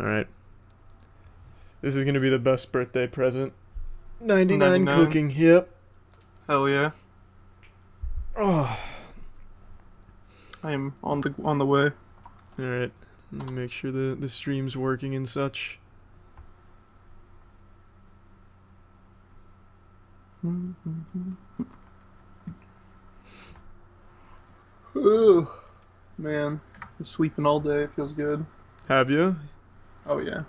Alright. This is gonna be the best birthday present. 99, 99. cooking, yep. Hell yeah. Oh. I am on the on the way. Alright. Let me Make sure the, the stream's working and such. Ooh, man, Been sleeping all day feels good. Have you? Oh yeah.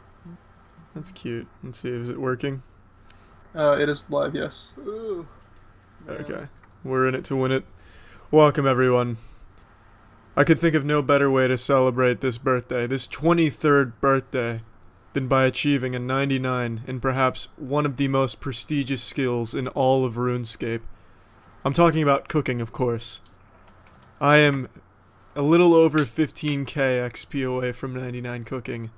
That's cute. Let's see, is it working? Uh, it is live. Yes. Ooh. Okay. We're in it to win it. Welcome, everyone. I could think of no better way to celebrate this birthday, this 23rd birthday, than by achieving a 99 in perhaps one of the most prestigious skills in all of RuneScape. I'm talking about cooking, of course. I am a little over 15k XP away from 99 cooking.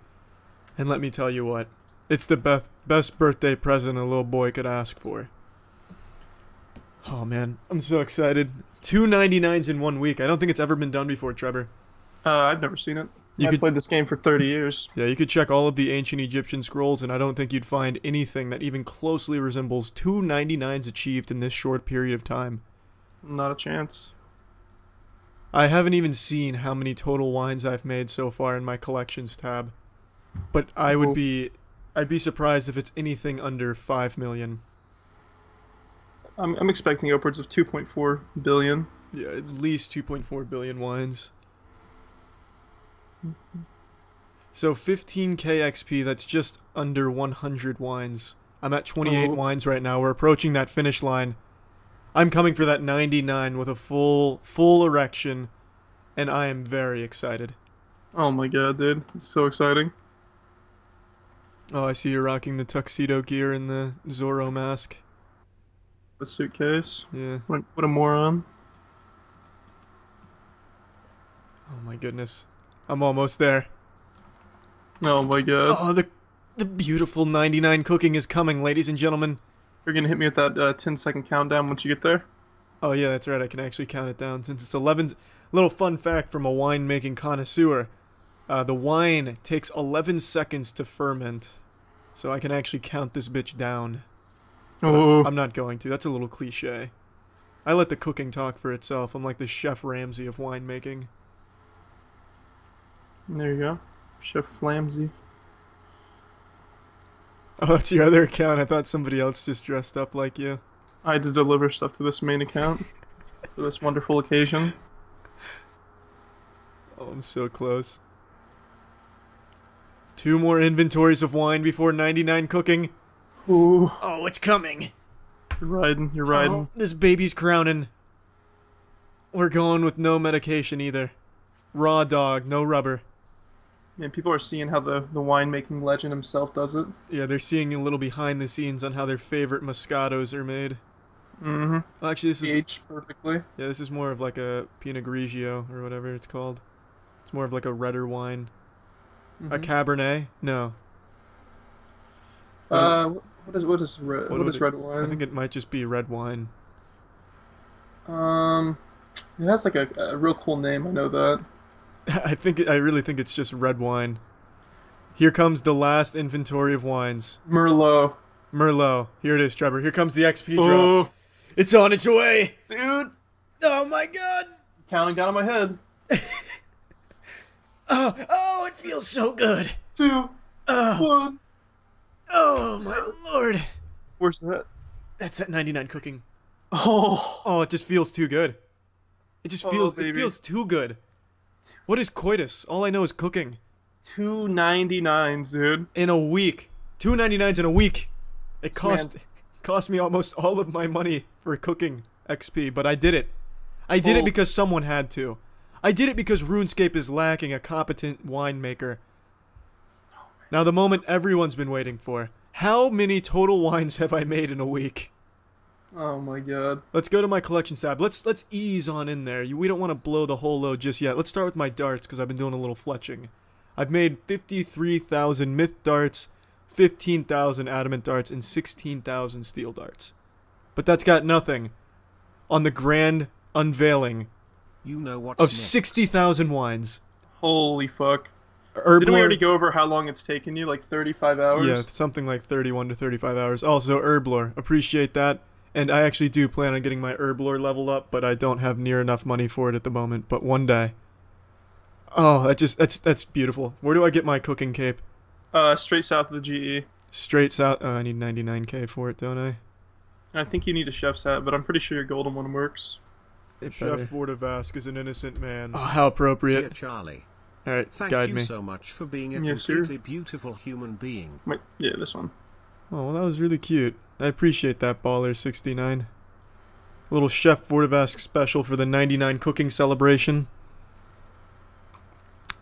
And let me tell you what, it's the best best birthday present a little boy could ask for. Oh man, I'm so excited. Two 99s in one week. I don't think it's ever been done before, Trevor. Uh, I've never seen it. You I've could- played this game for 30 years. Yeah, you could check all of the ancient Egyptian scrolls, and I don't think you'd find anything that even closely resembles two 99s achieved in this short period of time. Not a chance. I haven't even seen how many total wines I've made so far in my collections tab. But I would be I'd be surprised if it's anything under 5 million. I'm I'm expecting upwards of 2.4 billion. Yeah, at least 2.4 billion wines. So 15k XP, that's just under 100 wines. I'm at 28 Oh. wines right now. We're approaching that finish line. I'm coming for that 99 with a full full erection and I am very excited. Oh my god, dude, it's so exciting. Oh, I see you're rocking the tuxedo gear and the Zorro mask. A suitcase. Yeah. What, what a moron. Oh my goodness. I'm almost there. Oh my god. Oh, the the beautiful 99 cooking is coming, ladies and gentlemen. You're gonna hit me with that uh, 10 second countdown once you get there. Oh yeah, that's right. I can actually count it down since it's 11. Little fun fact from a winemaking connoisseur: uh, the wine takes 11 seconds to ferment, so I can actually count this bitch down. Oh, I'm not going to. That's a little cliche. I let the cooking talk for itself. I'm like the Chef Ramsay of winemaking. there you go, Chef Flamsy. Oh, that's your other account. I thought somebody else just dressed up like you. I had to deliver stuff to this main account for this wonderful occasion. Oh, I'm so close. Two more inventories of wine before 99 cooking. Ooh, Oh, it's coming. you're riding, you're riding. Oh, this baby's crowning. We're going with no medication either. Raw dog, no rubber. Man, people are seeing how the the winemaking legend himself does it. Yeah, they're seeing a little behind the scenes on how their favorite Moscatos are made. Mm-hmm. Well, actually, this is Aged perfectly. yeah, this is more of like a Pinot Grigio or whatever it's called. It's more of like a redder wine. A Mhm. Cabernet? No, Uh, what is what is red? What what would it- red wine? I think it might just be red wine. Um, it has like a, a real cool name. I know that. I think I really think it's just red wine. Here comes the last inventory of wines. Merlot. Merlot. Here it is, Trevor. Here comes the XP drop. Oh, It's on its way. dude, Oh my god. counting down on my head. Oh, oh, it feels so good. Two, Oh, one. oh my lord. Where's that? That's at 99 cooking. Oh, Oh, it just feels too good. It just Oh, feels it feels too good. What is coitus? All I know is cooking. two ninety nines, dude. In a week. 2.99s in a week. It cost cost me almost all of my money for cooking XP, but I did it. I did Oh. it because someone had to. I did it because RuneScape is lacking a competent winemaker. Now the moment everyone's been waiting for. How many total wines have I made in a week? Oh my god. Let's go to my collection tab. Let's let's ease on in there. We don't want to blow the whole load just yet. Let's start with my darts because I've been doing a little fletching. I've made 53,000 myth darts, 15,000 adamant darts, and 16,000 steel darts. But that's got nothing on the grand unveiling You know what's of next. 60,000 wines. Holy fuck. Herblore, Didn't we already go over how long it's taken you? Like 35 hours? Yeah, something like 31 to 35 hours. Also, Herblore, appreciate that. And I actually do plan on getting my Herblore leveled up, but I don't have near enough money for it at the moment. But one day. Oh, that just that's that's beautiful. Where do I get my cooking cape? Uh, straight south of the GE. Straight south. Oh, I need 99k for it, don't I? I think you need a chef's hat, but I'm pretty sure your golden one works. It Chef better. Vortivask is an innocent man. Oh, how appropriate. Dear Charlie, All right, thank guide you me. so much for being a Yes, sir. beautiful human being. Wait, yeah, this one. Oh, well, that was really cute. I appreciate that, Baller69. little Chef Vortivask special for the 99 cooking celebration.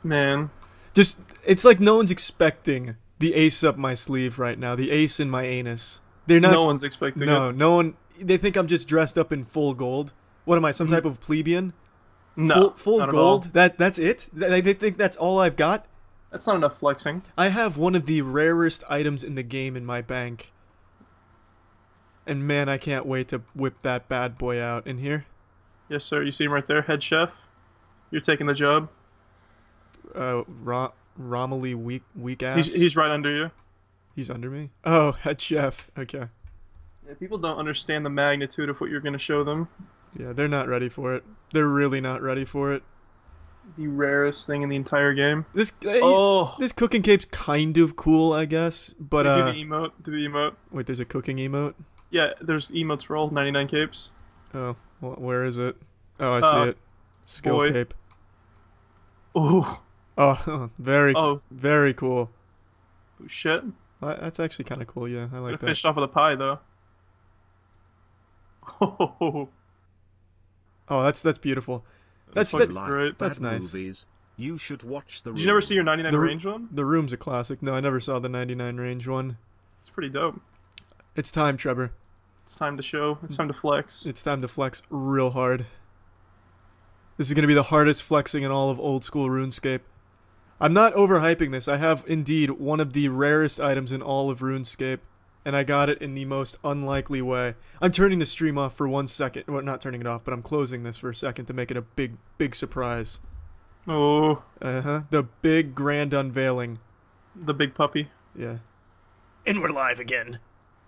Man, Just, it's like no one's expecting the ace up my sleeve right now, the ace in my anus. They're not. no one's expecting no, it. no one. They think I'm just dressed up in full gold. What am I, some Mm. type of plebeian? No, full, full gold. That that's it. They, they think that's all I've got. That's not enough flexing. I have one of the rarest items in the game in my bank. And man, I can't wait to whip that bad boy out in here. Yes, sir. You see him right there, head chef. You're taking the job. Uh, Ro- Romily weak weak ass. He's he's right under you. He's under me. Oh, head chef. Okay. Yeah, people don't understand the magnitude of what you're gonna show them. Yeah, they're not ready for it. They're really not ready for it. The rarest thing in the entire game. This uh, Oh, this cooking cape's kind of cool, I guess. But do uh, the emote. Do the emote. wait, there's a cooking emote. Yeah, there's emotes for all 99 capes. Oh, wh- where is it? Oh, I see Uh, it. Skill boy. cape. Oh, Oh, very, oh, very cool. shit. Well, That's actually kind of cool. Yeah, I like have that. finished off with a pie though. Oh, Oh, that's that's beautiful. That's that- Like great. That's bad nice. Movies, you should watch the. Did you never see your 99 The- range one? The room's a classic. No, I never saw the 99 range one. It's pretty dope. It's time, Trevor. It's time to show. It's time to flex. It's time to flex real hard. This is going to be the hardest flexing in all of old school RuneScape. I'm not overhyping this. I have indeed one of the rarest items in all of RuneScape, and I got it in the most unlikely way. I'm turning the stream off for one second. Well, not turning it off, but I'm closing this for a second to make it a big, big surprise. Oh, Uh huh. The big grand unveiling. the big puppy. Yeah. And we're live again.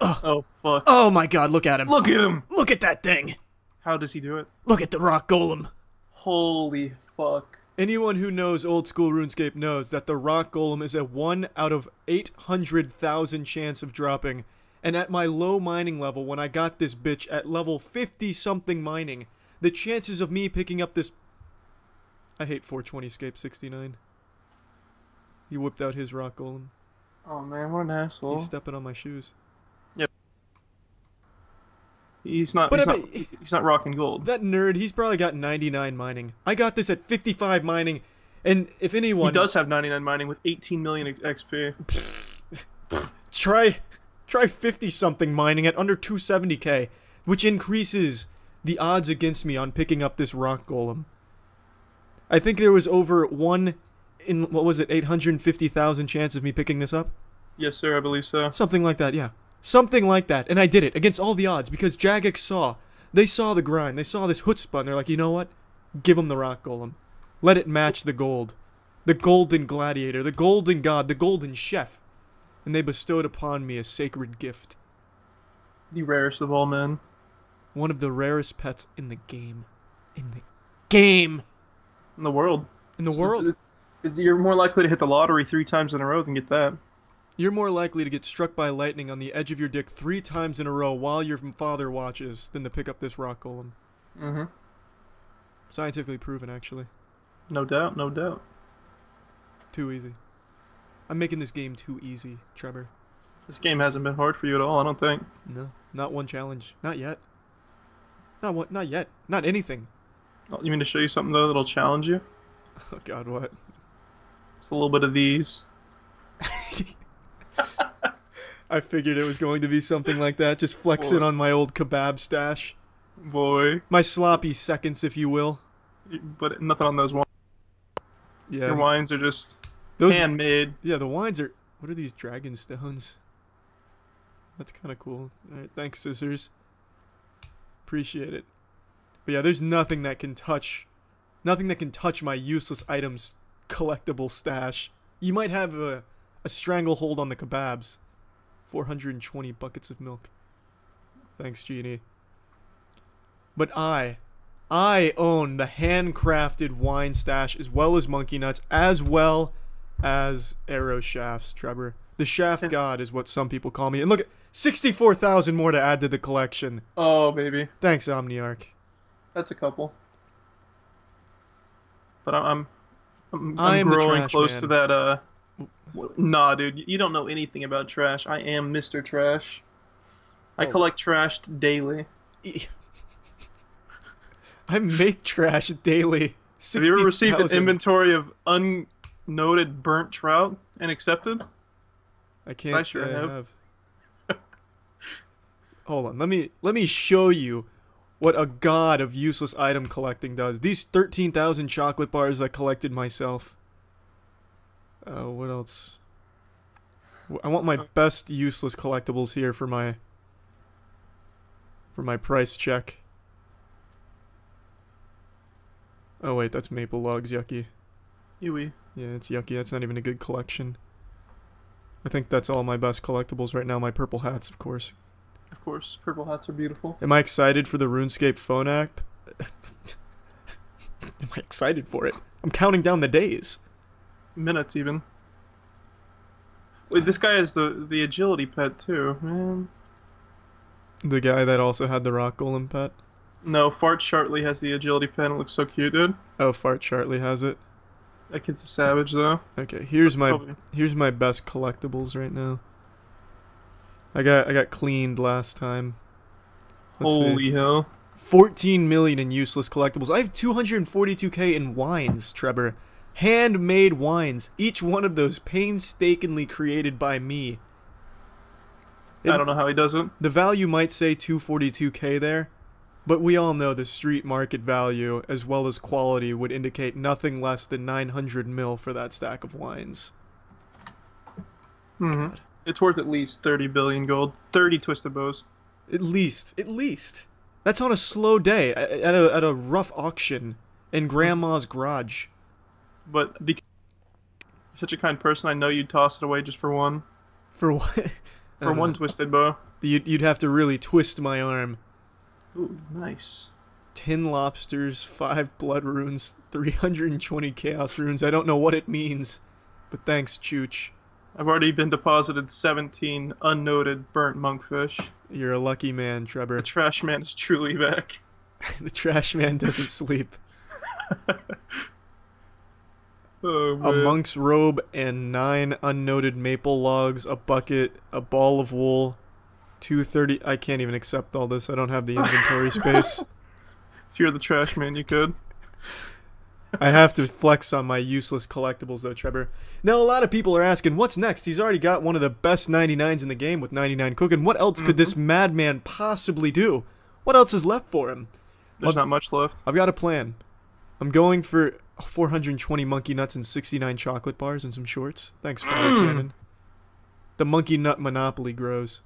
Oh fuck! Oh my god, look at him. Look at him. Look at that thing. How does he do it? Look at the rock golem. Holy fuck! Anyone who knows old school RuneScape knows that the rock golem is a 1 out of 800,000 chance of dropping. And at my low mining level, when I got this bitch at level 50 something mining, the chances of me picking up this. I hate 420 Scape 69. He whipped out his rock golem. Oh man, what an asshole. He's stepping on my shoes. He's not. But he's, I not mean- he's not rocking gold. That nerd, he's probably got 99 mining. I got this at 55 mining. And if anyone. He does have 99 mining with 18 million XP. try try 50 something mining at under 270k which increases the odds against me on picking up this rock golem i think there was over one in what was it 850000 chance of me picking this up Yes, sir. I believe so. something like that yeah something like that and i did it against all the odds because jagex saw they saw the grind they saw this chutzpah and they're like you know what give him the rock golem let it match the gold the golden gladiator the golden god the golden chef and they bestowed upon me a sacred gift The rarest of all men. one of the rarest pets in the game. In the game. in the world. In the world. it's- it's- you're more likely to hit the lottery three times in a row than get that. You're more likely to get struck by lightning on the edge of your dick three times in a row while your father watches than to pick up this rock golem. Mm-hmm. Scientifically proven, actually. No doubt. No doubt. Too easy. I'm making this game too easy, Trevor. This game hasn't been hard for you at all. I don't think. No, not one challenge. Not yet. Not one. Not yet. Not anything. Oh, You mean to show you something though that'll challenge you? Oh God, what? Just a little bit of these. I figured it was going to be something like that. Just flexing Boy. on my old kebab stash. Boy, My sloppy seconds, if you will. but nothing on those wines. Yeah. Your wines are just Those handmade. Yeah, the wines are. What are these dragon stones? That's kind of cool. All right, thanks, scissors. Appreciate it. But yeah, there's nothing that can touch, nothing that can touch my useless items collectible stash. You might have a, a stranglehold on the kebabs. 420 buckets of milk. Thanks, Genie. But I, I own the handcrafted wine stash as well as monkey nuts, as well as arrow shafts, Trevor. The shaft god is what some people call me. And look at 64,000 more to add to the collection. Oh, baby. Thanks, Omniarch. That's a couple. But I'm, I'm, I'm am growing close man. to that. Uh, nah, dude, you don't know anything about trash. I am Mr. Trash. I Oh. collect trash daily. I make trash daily. Have you ever received an inventory of unnoted burnt trout and accepted? I can't I sure I have. have. Hold on, let me let me show you what a god of useless item collecting does. These thirteen thousand chocolate bars I collected myself. Uh, what else? I want my best useless collectibles here for my for my price check. Oh wait, that's maple logs, yucky. Yui. Yeah, it's yucky. That's not even a good collection. I think that's all my best collectibles right now. My purple hats, of course. Of course, purple hats are beautiful. Am I excited for the RuneScape phone app? Am I excited for it? I'm counting down the days. Minutes even. Wait, this guy has the the agility pet too, man. The guy that also had the rock golem pet. No, Fart Shartley has the agility pet. It looks so cute, dude. Oh, Fart Chartley has it. That kid's a savage, though. Okay, here's my Probably- here's my best collectibles right now. I got I got cleaned last time. Let's see. Holy hell! 14 million in useless collectibles. I have 242k in wines, Trevor. Handmade wines. Each one of those painstakingly created by me. I don't know how he does it. The value might say 242k there, but we all know the street market value as well as quality would indicate nothing less than 900 mil for that stack of wines. hmm It's worth at least thirty billion gold. Thirty twisted bows. At least, at least. That's on a slow day at a at a rough auction in grandma's garage. But because you're such a kind person, I know you'd toss it away just for one. For what? For one twisted bow. You'd, you'd have to really twist my arm. Ooh, nice. 10 lobsters, 5 blood runes, 320 chaos runes. I don't know what it means, but thanks, Chooch. I've already been deposited 17 unnoted burnt monkfish. You're a lucky man, Trevor. The trash man is truly back. the trash man doesn't sleep. Oh, A monk's robe and 9 unnoted maple logs, a bucket, a ball of wool, 230. I can't even accept all this. I don't have the inventory space. If you're the trash man, you could. I have to flex on my useless collectibles though, Trevor. Now a lot of people are asking, what's next? He's already got one of the best 99s in the game with 99 cooking. What else could this mm-hmm. madman possibly do? What else is left for him? There's not much left. I've got a plan. I'm going for 420 monkey nuts and 69 chocolate bars and some shorts. Thanks, Fire Mm. Cannon. The monkey nut monopoly grows.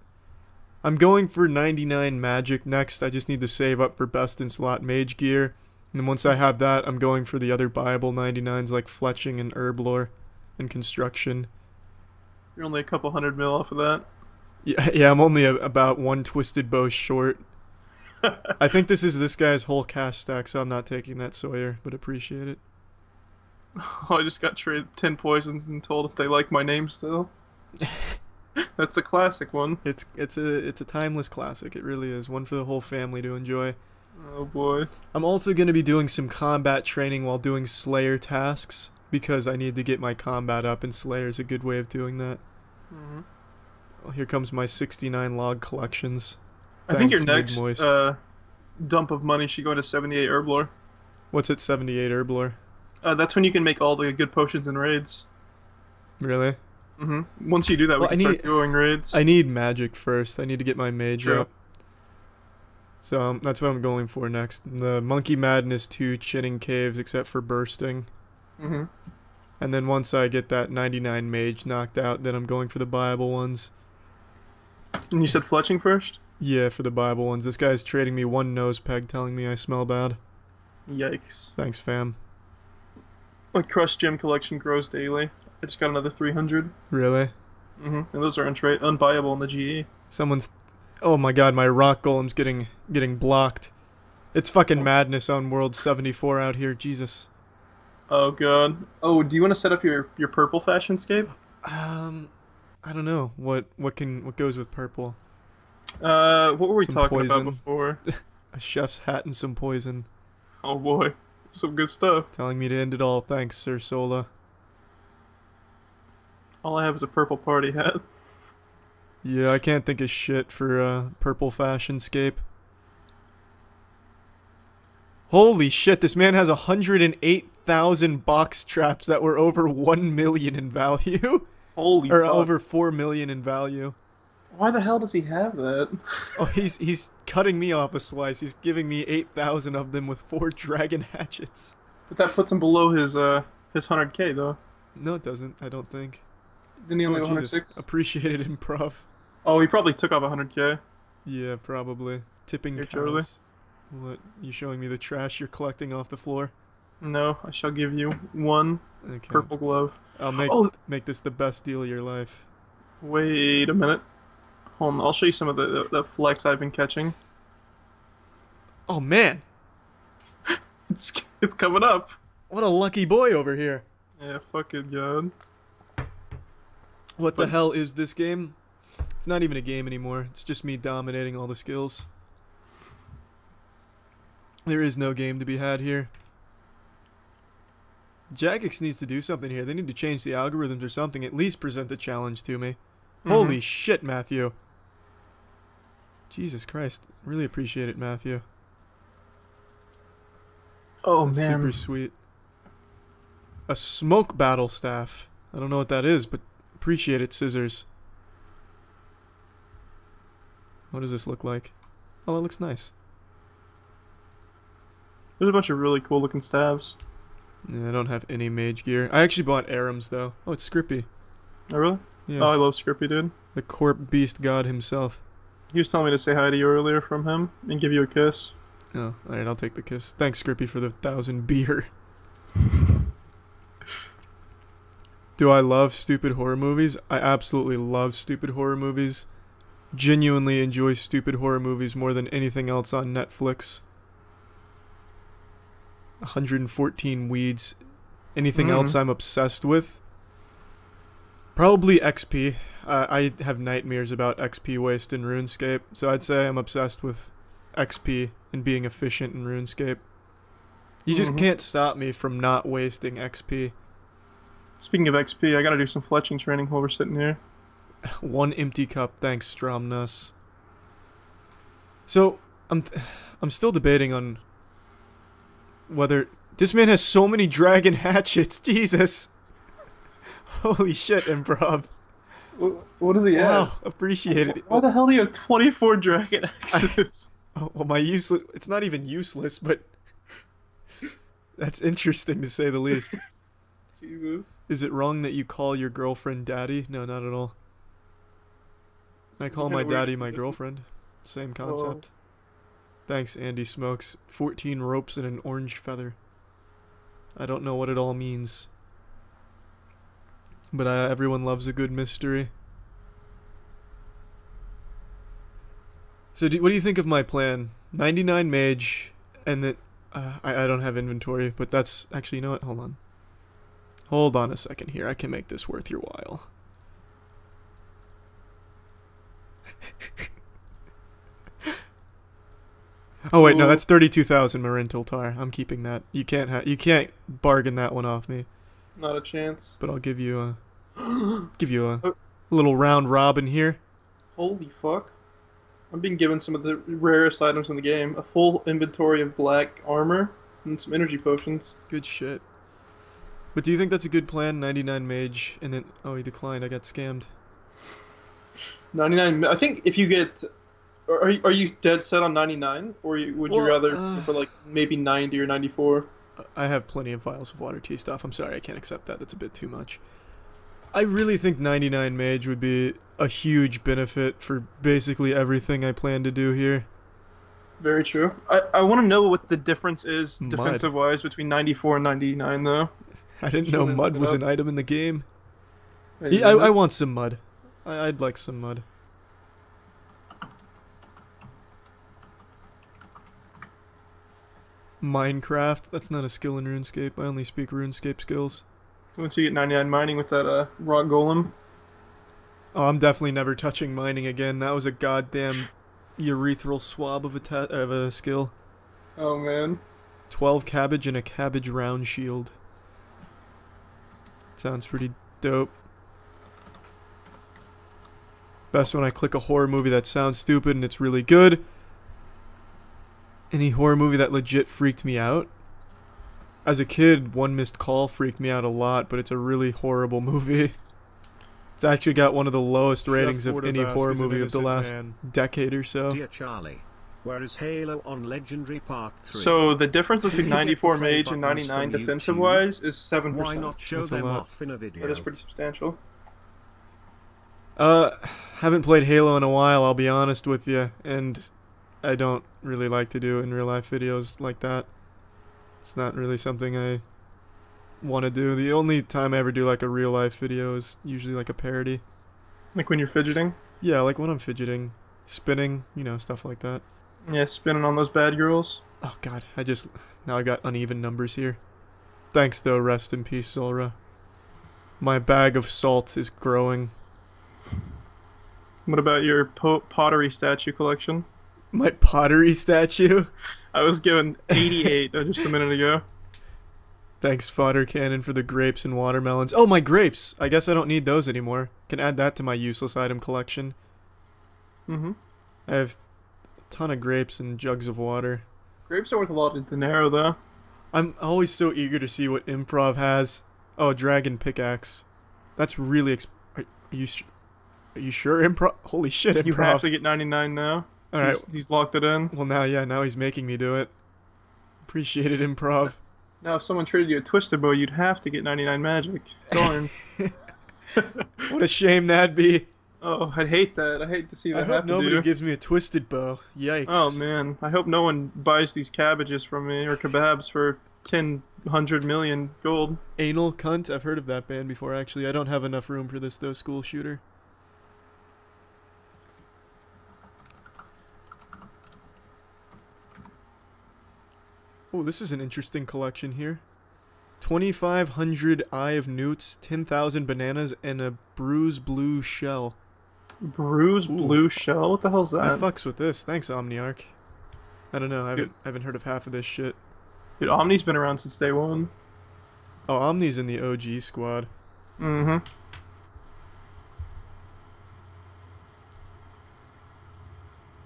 I'm going for 99 magic next. I just need to save up for best in slot mage gear. And then once I have that, I'm going for the other Bible 99s like fletching and Herblore and construction. You're only a couple hundred mil off of that. Yeah, yeah, I'm only a, about one twisted bow short. I think this is this guy's whole cash stack, so I'm not taking that Sawyer, but appreciate it. Oh, I just got traded 10 poisons and told if they like my name still. That's a classic one. It's it's a it's a timeless classic. It really is one for the whole family to enjoy. Oh boy. I'm also going to be doing some combat training while doing Slayer tasks because I need to get my combat up, and Slayer is a good way of doing that. Mhm. Well, here comes my 69 log collections. I think your Thanks, next uh, dump of money should go into 78 Herblore. What's at 78 Herblore? Uh, that's when you can make all the good potions and raids. Really? hmm Once you do that, Well, we I can start need- doing raids. I need magic first. I need to get my mage True. up. So um, that's what I'm going for next. The Monkey Madness 2 Chinning Caves, except for bursting. hmm And then once I get that 99 mage knocked out, then I'm going for the Bible ones. And you said fletching first? Yeah, for the Bible ones. This guy's trading me one nose peg, telling me I smell bad. Yikes. Thanks, fam. My Crush Gem collection grows daily. I just got another 300. Really? Mm-hmm. And those are untra- unbuyable in the. GE. Someone's. Oh my god, my rock golem's getting getting blocked. It's fucking madness on World 74 out here. Jesus. Oh god. Oh, do you want to set up your your purple fashion scape? Um, I don't know what what can what goes with purple. Uh, what were we Some talking poison. about before? A chef's hat and some poison. Oh boy, some good stuff. Telling me to end it all. Thanks, Sir Sola. All I have is a purple party hat. Yeah, I can't think of shit for uh, purple fashion scape. Holy shit, this man has 108,000 box traps that were over 1 million in value. Holy or fuck. over 4 million in value. Why the hell does he have that? Oh, he's he's cutting me off a slice. He's giving me 8,000 of them with 4 dragon hatchets. But that puts him below his uh his 100k though. No, it doesn't. I don't think. Didn't he only Oh, have Jesus. 106? Appreciated improv. Oh, he probably took off 100k. Yeah, probably. Tipping Here. Charlie. What? You showing me the trash you're collecting off the floor? No, I shall give you one Okay. purple glove. I'll make Oh. make this the best deal of your life. Wait a minute. Hold on, I'll show you some of the, the, the flex I've been catching. Oh man, It's it's coming up. what a lucky boy over here. Yeah, fucking god. What the hell is this game? It's not even a game anymore. It's just me dominating all the skills. There is no game to be had here. Jagex needs to do something here. They need to change the algorithms or something. At least present a challenge to me. Mm-hmm. Holy shit, Matthew. Jesus Christ. Really appreciate it, Matthew. Oh That's man. super sweet. A smoke battle staff. I don't know what that is, but appreciate it, scissors. What does this look like? Oh, that looks nice. There's a bunch of really cool looking staves. Yeah, I don't have any mage gear. I actually bought Ahrim's though. Oh, it's Scrippy. Oh really? Yeah, Oh, I love Scrippy, dude. the corp beast god himself. He was telling me to say hi to you earlier from him and give you a kiss. Oh, alright, I'll take the kiss. Thanks, Scrippy, for the thousand beer. Do I love stupid horror movies? I absolutely love stupid horror movies. Genuinely enjoy stupid horror movies more than anything else on Netflix. 114 weeds. Anything Mhm. else I'm obsessed with? Probably XP. Uh, I have nightmares about XP waste in RuneScape, so I'd say I'm obsessed with XP and being efficient in RuneScape. You just Mhm. can't stop me from not wasting XP. Speaking of XP, I gotta do some fletching training while we're sitting here. One empty cup, thanks, Stromnus. So I'm I'm still debating on whether this man has so many dragon hatchets. Jesus. Holy shit, improv. Wh- What is he Wow, appreciate it. Why the hell do you have 24 dragon axes? Oh, well, my useless. It's not even useless, but that's interesting to say the least. Jesus. Is it wrong that you call your girlfriend daddy? No, not at all. I call my daddy my girlfriend. Same concept. Thanks, Andy Smokes. 14 ropes and an orange feather. I don't know what it all means. But uh, everyone loves a good mystery. So, do, what do you think of my plan? 99 mage, and then. Uh, I, I don't have inventory, but that's. Actually, you know what? Hold on. Hold on a second here. I can make this worth your while. oh wait, no, that's thirty-two thousand Marrentill tar. I'm keeping that. You can't ha- you can't bargain that one off me. Not a chance. But I'll give you a give you a Oh. little round robin here. Holy fuck. I'm being given some of the rarest items in the game. A full inventory of black armor and some energy potions. Good shit. But do you think that's a good plan? 99 mage, and then oh, he declined. I got scammed. 99. I think if you get. Are are you, are you dead set on 99? Or you, would you Well, rather uh, for like maybe 90 or 94? I have plenty of vials of water tea stuff. I'm sorry, I can't accept that. That's a bit too much. I really think 99 mage would be a huge benefit for basically everything I plan to do here. Very true. I, I want to know what the difference is Mud. defensive wise between 94 and 99 though. I didn't know mud was an item in the game. Yeah, I, I want some mud. I, I'd like some mud. Minecraft. That's not a skill in RuneScape. I only speak RuneScape skills. Once you get 99 mining with that uh, rock golem. Oh, I'm definitely never touching mining again. That was a goddamn urethral swab of a ta- of a skill. Oh man. 12 cabbage and a cabbage round shield. Sounds pretty dope. Best when I click a horror movie that sounds stupid and it's really good. Any horror movie that legit freaked me out. As a kid, One Missed Call freaked me out a lot, but it's a really horrible movie. It's actually got one of the lowest ratings of any horror movie of the last decade or so. Dear Charlie, where is Halo on Legendary Part 3? So the difference between 94 mage and 99 defensive YouTube. wise is 7%. Why not show That's a them lot. off in a video? That is pretty substantial. Uh, haven't played Halo in a while, I'll be honest with you, and I don't really like to do in real life videos like that. It's not really something I want to do. The only time I ever do like a real life video is usually like a parody. Like when you're fidgeting. Yeah, like when I'm fidgeting, spinning, you know, stuff like that. Yeah, spinning on those bad girls. Oh god, I just now I got uneven numbers here. Thanks though, rest in peace, Zulra. My bag of salt is growing. What about your po- pottery statue collection? My pottery statue. I was given 88 uh, just a minute ago. Thanks, fodder cannon, for the grapes and watermelons. Oh, my grapes! I guess I don't need those anymore. Can add that to my useless item collection. Mm-hmm. I have a ton of grapes and jugs of water. Grapes are worth a lot of dinero, though. I'm always so eager to see what improv has. Oh, dragon pickaxe. That's really. Exp- are, are you? Are you sure improv? Holy shit, improv! You have to get 99 now. All right. He's, he's locked it in. Well, now, yeah, now he's making me do it. Appreciate it, improv. Now, if someone traded you a twisted bow, you'd have to get 99 magic. Darn. What a shame that'd be. oh, I'd hate that. I hate to see I that hope happen to nobody you. gives me a twisted bow. Yikes. Oh man, I hope no one buys these cabbages from me or kebabs for ten hundred million gold. Anal cunt. I've heard of that band before. Actually, I don't have enough room for this though. School shooter. Oh, this is an interesting collection here. 2,500 Eye of Newts, 10,000 bananas, and a bruise blue shell. Bruise blue shell? What the hell's that? I fucks with this. Thanks, Omniarch. I don't know. I haven't, I haven't heard of half of this shit. Dude, Omni's been around since day one. Oh, Omni's in the OG squad. Mm-hmm.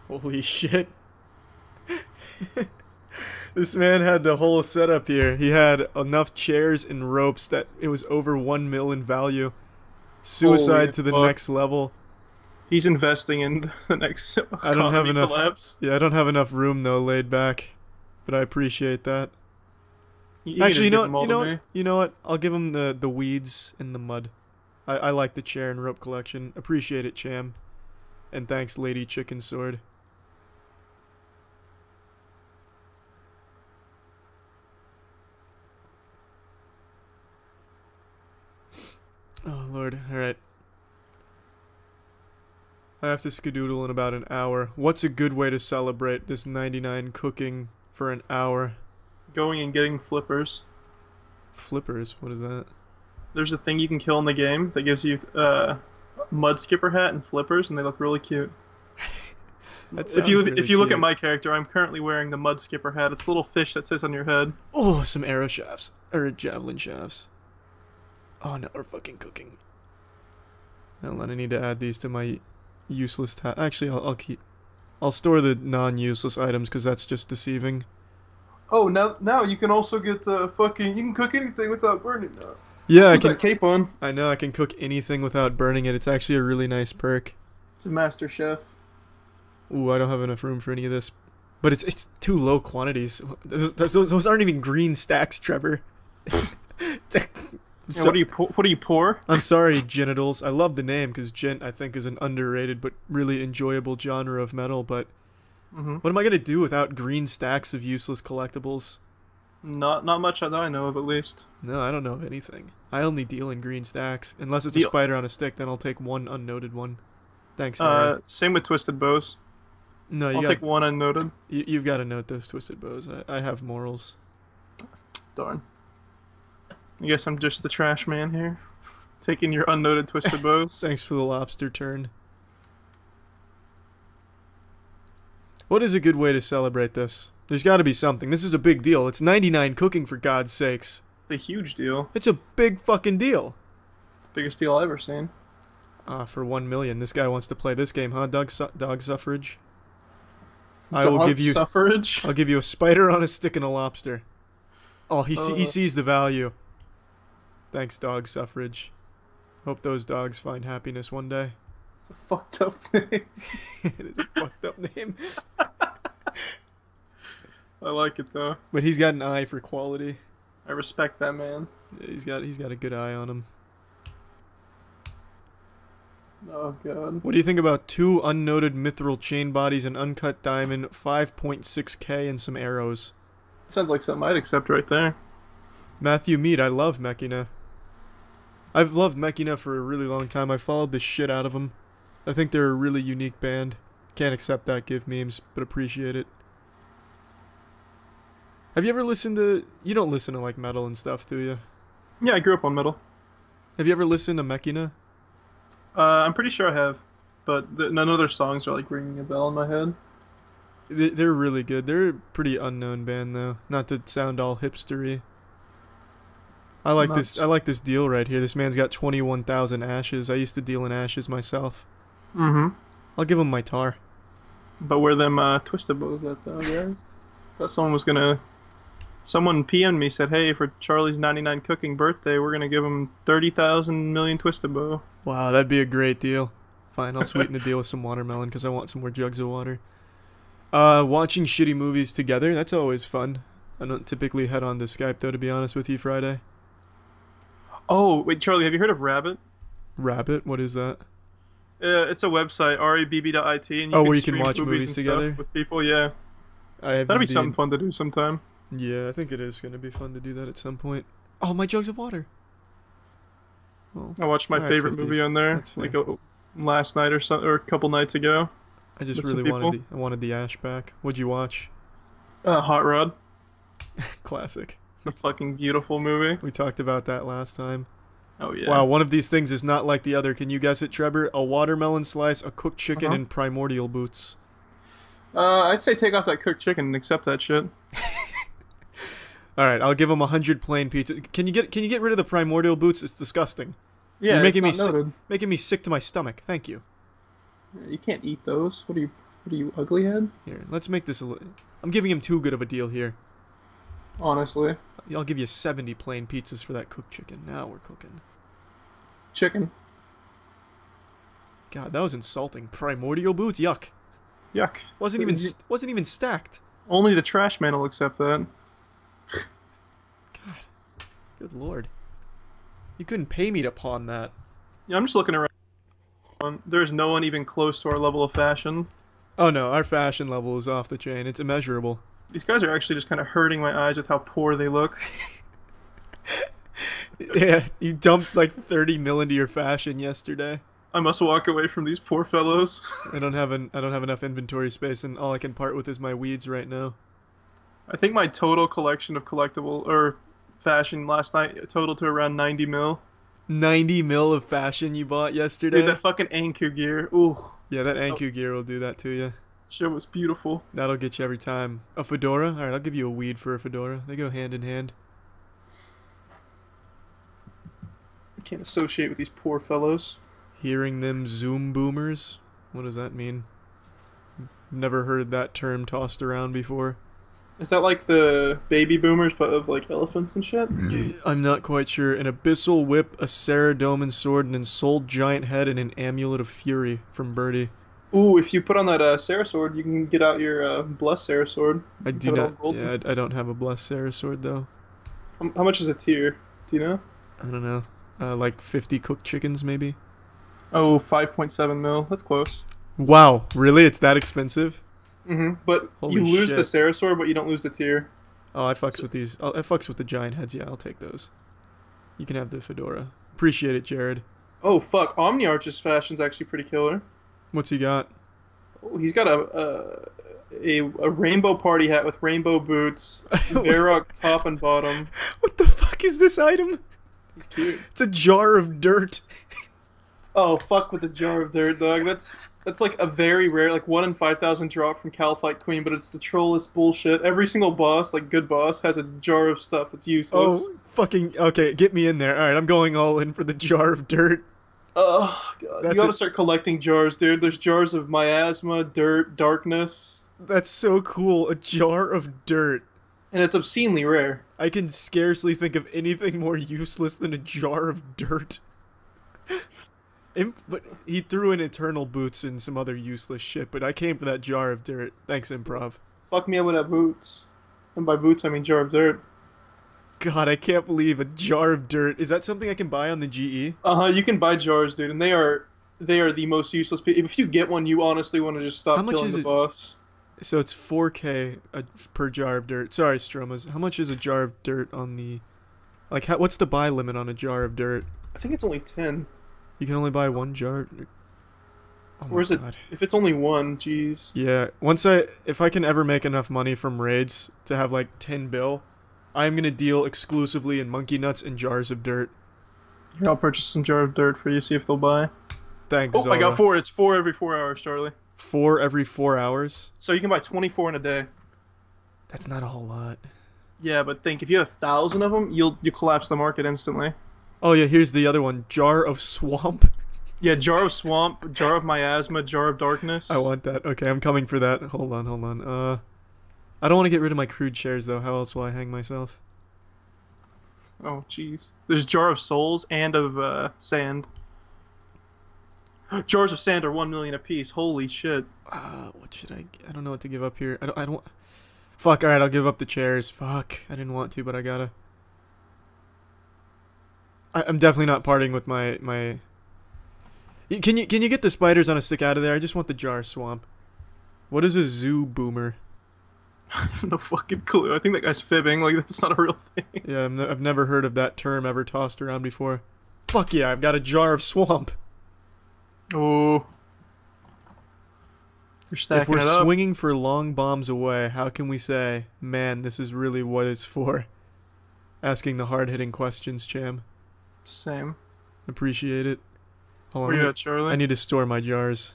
Holy shit. this man had the whole setup here. He had enough chairs and ropes that it was over one mil in value. Suicide Holy to the fuck. next level. He's investing in the next I don't have enough- collapse. Yeah, I don't have enough room though laid back. But I appreciate that. You, Actually, you know just give them what? You know what? You know what? I'll give him the the weeds and the mud. I I like the chair and rope collection. Appreciate it, Cham. And thanks, Lady Chicken Sword. Oh lord, alright. I have to skedoodle in about an hour. What's a good way to celebrate this 99 cooking for an hour? Going and getting flippers. Flippers, what is that? There's a thing you can kill in the game that gives you uh, mud skipper hat and flippers, and they look really cute. If you really if you look at my character, I'm currently wearing the mud skipper hat. It's a little fish that sits on your head. Oh, some arrow shafts. Or javelin shafts. Oh, now we're fucking cooking. Hold on, I need to add these to my useless ta- Actually, I'll, I'll keep... I'll store the non-useless items because that's just deceiving. Oh, now now you can also get uh, fucking. You can cook anything without burning. Now. Yeah, I can... cape on. I know I can cook anything without burning it. It's actually a really nice perk. It's a master chef. Ooh, I don't have enough room for any of this. But it's it's too low quantities. Those, those, those aren't even green stacks, Trevor. Yeah, So- what do you? What do you pour? I'm sorry, genitals. I love the name because djent I think is an underrated but really enjoyable genre of metal. But Mm-hmm. what am I gonna do without green stacks of useless collectibles? Not not much that I know of, at least. No, I don't know of anything. I only deal in green stacks. Unless it's a spider on a stick, then I'll take one unnoted one. Thanks, Harry. Uh, same with twisted bows. no, you I'll got, take one unnoted. you, you've got to note those twisted bows. I, I have morals. Darn. I guess I'm just the trash man here, taking your unnoted twisted bows. Thanks for the lobster turn. What is a good way to celebrate this? There's got to be something. This is a big deal. It's 99 cooking for God's sakes. It's a huge deal. It's a big fucking deal. Biggest deal I've ever seen. Ah, for 1 million. This guy wants to play this game, huh? Dog su- dog suffrage. I will give you suffrage. I'll give you a spider on a stick and a lobster. Oh, he see, he Uh. sees the value. Thanks, dog suffrage. Hope those dogs find happiness one day. It's a fucked up name. it is a fucked up name, I like it though. but he's got an eye for quality. I respect that man. Yeah, He's got he's got a good eye on him. Oh god. What do you think about two unnoted mithril chain bodies, an uncut diamond, 5.6k, and some arrows? Sounds like something I'd accept right there. Matthew Mead, I love Mechina. I've loved Mechina for a really long time. I followed the shit out of them. I think they're a really unique band. Can't accept that give memes, but appreciate it. Have you ever listened to you don't listen to like metal and stuff, do you? Yeah, I grew up on metal. Have you ever listened to Mechina? Uh, I'm pretty sure I have, but th- none of their songs are like ringing a bell in my head. They- They're really good. They're a pretty unknown band though. Not to sound all hipstery. I like this. I like this deal right here. This man's got twenty-one thousand ashes. I used to deal in ashes myself. Mm-hmm. I'll give him my tar. But where them uh, twisted bows at though, guys? Thought someone was gonna. Someone PM'd me said, "Hey, for Charlie's 99 cooking birthday, we're gonna give him 30,000 million twisted bow." Wow, that'd be a great deal. Fine, I'll sweeten the deal with some watermelon because I want some more jugs of water. Uh, watching shitty movies together, that's always fun. I don't typically head on to Skype though, to be honest with you, Friday. Oh, wait, Charlie, have you heard of Rabbit? Rabbit, what is that? Uh, it's a website, rabb.it, and you Oh, can where you can watch movies, movies together? with people. Yeah, I that'd be something fun to do sometime. Yeah, I think it is gonna be fun to do that at some point. Oh, my jugs of water. Oh, I watched my favorite 50s. movie on there, like a, last night or so, or a couple nights ago. I just really wanted the, I wanted the ash back. What'd you watch? Uh, Hot Rod, Classic. a fucking beautiful movie. We talked about that last time. Oh yeah. Wow, one of these things is not like the other. Can you guess it, Trevor? A watermelon slice, a cooked chicken, Uh-huh. and primordial boots. Uh, I'd say take off that cooked chicken and accept that shit. All right, I'll give him a hundred plain pizza. Can you get Can you get rid of the primordial boots? It's disgusting. Yeah, You're making me noted. Making me sick to my stomach. Thank you. You can't eat those. What are you? What are you, ugly head? Here, let's make this a. Li- I'm giving him too good of a deal here. Honestly, I'll give you seventy plain pizzas for that cooked chicken. Now we're cooking. chicken. God, that was insulting. Primordial boots, yuck. Yuck. Wasn't even wasn't even stacked. Only the trash man will accept that. God, good lord. You couldn't pay me to pawn that. Yeah, I'm just looking around. There's no one even close to our level of fashion. Oh no, our fashion level is off the chain. It's immeasurable. These guys are actually just kind of hurting my eyes with how poor they look. yeah, you dumped like 30 mil into your fashion yesterday. I must walk away from these poor fellows. I don't have an I don't have enough inventory space, and all I can part with is my weeds right now. I think my total collection of collectible or fashion last night uh, totaled to around 90 mil. 90 mil of fashion you bought yesterday. Dude, that fucking Ankou gear. Ooh, yeah, that oh. Ankou gear will do that to you. Shit was beautiful. That'll get you every time. A fedora? All right, I'll give you a weed for a fedora. They go hand in hand. I can't associate with these poor fellows. Hearing them Zoom boomers? What does that mean? Never heard that term tossed around before. Is that like the baby boomers, but of like elephants and shit? I'm not quite sure. An abyssal whip, a Saradomin sword, and an ensouled giant head, and an amulet of fury from Birdie. Ooh, if you put on that uh, Sarah sword, you can get out your uh, blessed Sarah sword. I do Put it all not. Yeah, I, I don't have a blessed Sarah sword though. How, how much is a tear? Do you know? I don't know. Uh, like 50 cooked chickens, maybe. Oh, 5.7 mil. That's close. Wow, really? It's that expensive? Mm-hmm. But Holy you lose shit. the Sarah sword, but you don't lose the tear. Oh, I fucks So- with these. Oh, I fucks with the giant heads. Yeah, I'll take those. You can have the fedora. Appreciate it, Jared. Oh fuck, Omniarch's fashion's actually pretty killer. What's he got? Oh, he's got a, a a a rainbow party hat with rainbow boots, Varrock top and bottom. What the fuck is this item? He's cute. It's a jar of dirt. Oh fuck with the jar of dirt, dog. That's that's like a very rare, like one in five thousand drop from Kalphite Queen, but it's the trollest bullshit. Every single boss, like good boss, has a jar of stuff that's useless. Oh, fucking okay. Get me in there. All right, I'm going all in for the jar of dirt. Oh, god. That's you gotta start collecting jars, dude. There's jars of miasma, dirt, darkness, That's so cool. A jar of dirt. and it's obscenely rare. I can scarcely think of anything more useless than a jar of dirt. Imp, but he threw in eternal boots and some other useless shit. But I came for that jar of dirt. Thanks, improv. Fuck me up with that boots. And by boots, I mean jar of dirt. God, I can't believe a jar of dirt. Is that something I can buy on the? GE? Uh huh. You can buy jars, dude, and they are they are the most useless. pe- If you get one, you honestly want to just stop How much killing is the it? boss. So it's 4k a, per jar of dirt. Sorry, Stromas. How much is a jar of dirt on the? Like, how, what's the buy limit on a jar of dirt? I think it's only ten. You can only buy one jar. Oh my Or is it? God. If it's only one, jeez. Yeah. Once I, if I can ever make enough money from raids to have like 10 bill, I'm gonna deal exclusively in monkey nuts and jars of dirt. Here, I'll purchase some jar of dirt for you. See if they'll buy. Thanks. Oh, I got four. It's four every four hours, Charlie. Four every four hours. So you can buy twenty-four in a day. That's not a whole lot. Yeah, but think if you have a thousand of them, you'll you collapse the market instantly. Oh yeah, here's the other one. Jar of swamp. Yeah, jar of swamp, jar of miasma, jar of darkness. I want that. Okay, I'm coming for that. Hold on, hold on. Uh, I don't want to get rid of my crude chairs though. How else will I hang myself? Oh, jeez. There's a jar of souls and of uh, sand. Jars of sand are one million apiece. Holy shit. Uh, what should I? I don't know what to give up here. I don't. I don't. Fuck. All right, I'll give up the chairs. Fuck. I didn't want to, but I gotta. I, I'm definitely not parting with my my. Can you can you get the spiders on a stick out of there? I just want the jar swamp. What is a zoo boomer? I have no fucking clue. I think that guy's fibbing. Like that's not a real thing. Yeah, I've, ne- I've never heard of that term ever tossed around before. Fuck yeah, I've got a jar of swamp. Oh. You're If we're it up. swinging for long bombs away, how can we say, man, this is really what it's for? Asking the hard hitting questions, Cham. Same. Appreciate it. Hold on, Where I you at, Charlie? I need to store my jars.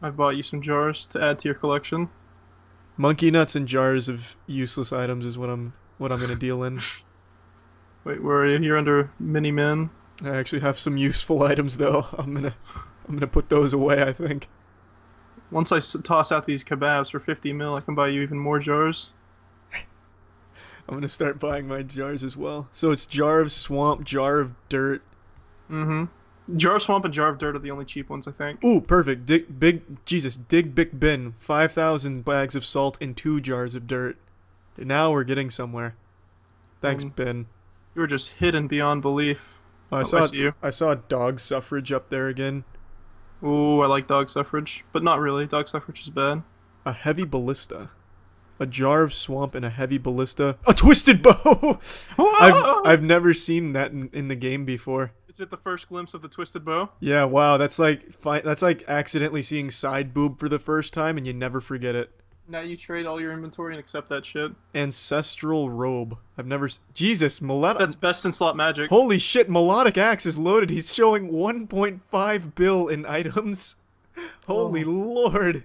I bought you some jars to add to your collection. Monkey nuts and jars of useless items is what I'm what I'm gonna deal in. Wait, where are you? You're under mini men. I actually have some useful items though. I'm gonna I'm gonna put those away. I think. Once I s- toss out these kebabs for 50 mil, I can buy you even more jars. I'm gonna start buying my jars as well. So it's jar of swamp, jar of dirt. Mm-hmm. Jar of swamp and jar of dirt are the only cheap ones, I think. Ooh, perfect. Dig big Jesus, dig big bin. Five thousand bags of salt and two jars of dirt. Now we're getting somewhere. Thanks, Mm. bin. You were just hidden beyond belief. Oh, I saw you. I saw dog suffrage up there again. Ooh, I like dog suffrage, but not really. Dog suffrage is bad. A heavy ballista. A jar of swamp and a heavy ballista. A twisted bow! I've I've never seen that in, in the game before. Is it the first glimpse of the twisted bow? Yeah, wow, that's like that's like accidentally seeing side boob for the first time and you never forget it. Now you trade all your inventory and accept that shit. Ancestral robe. I've never s- Jesus, melodic That's best in slot magic. Holy shit, melodic axe is loaded. He's showing 1.5 bill in items. Holy Oh. lord.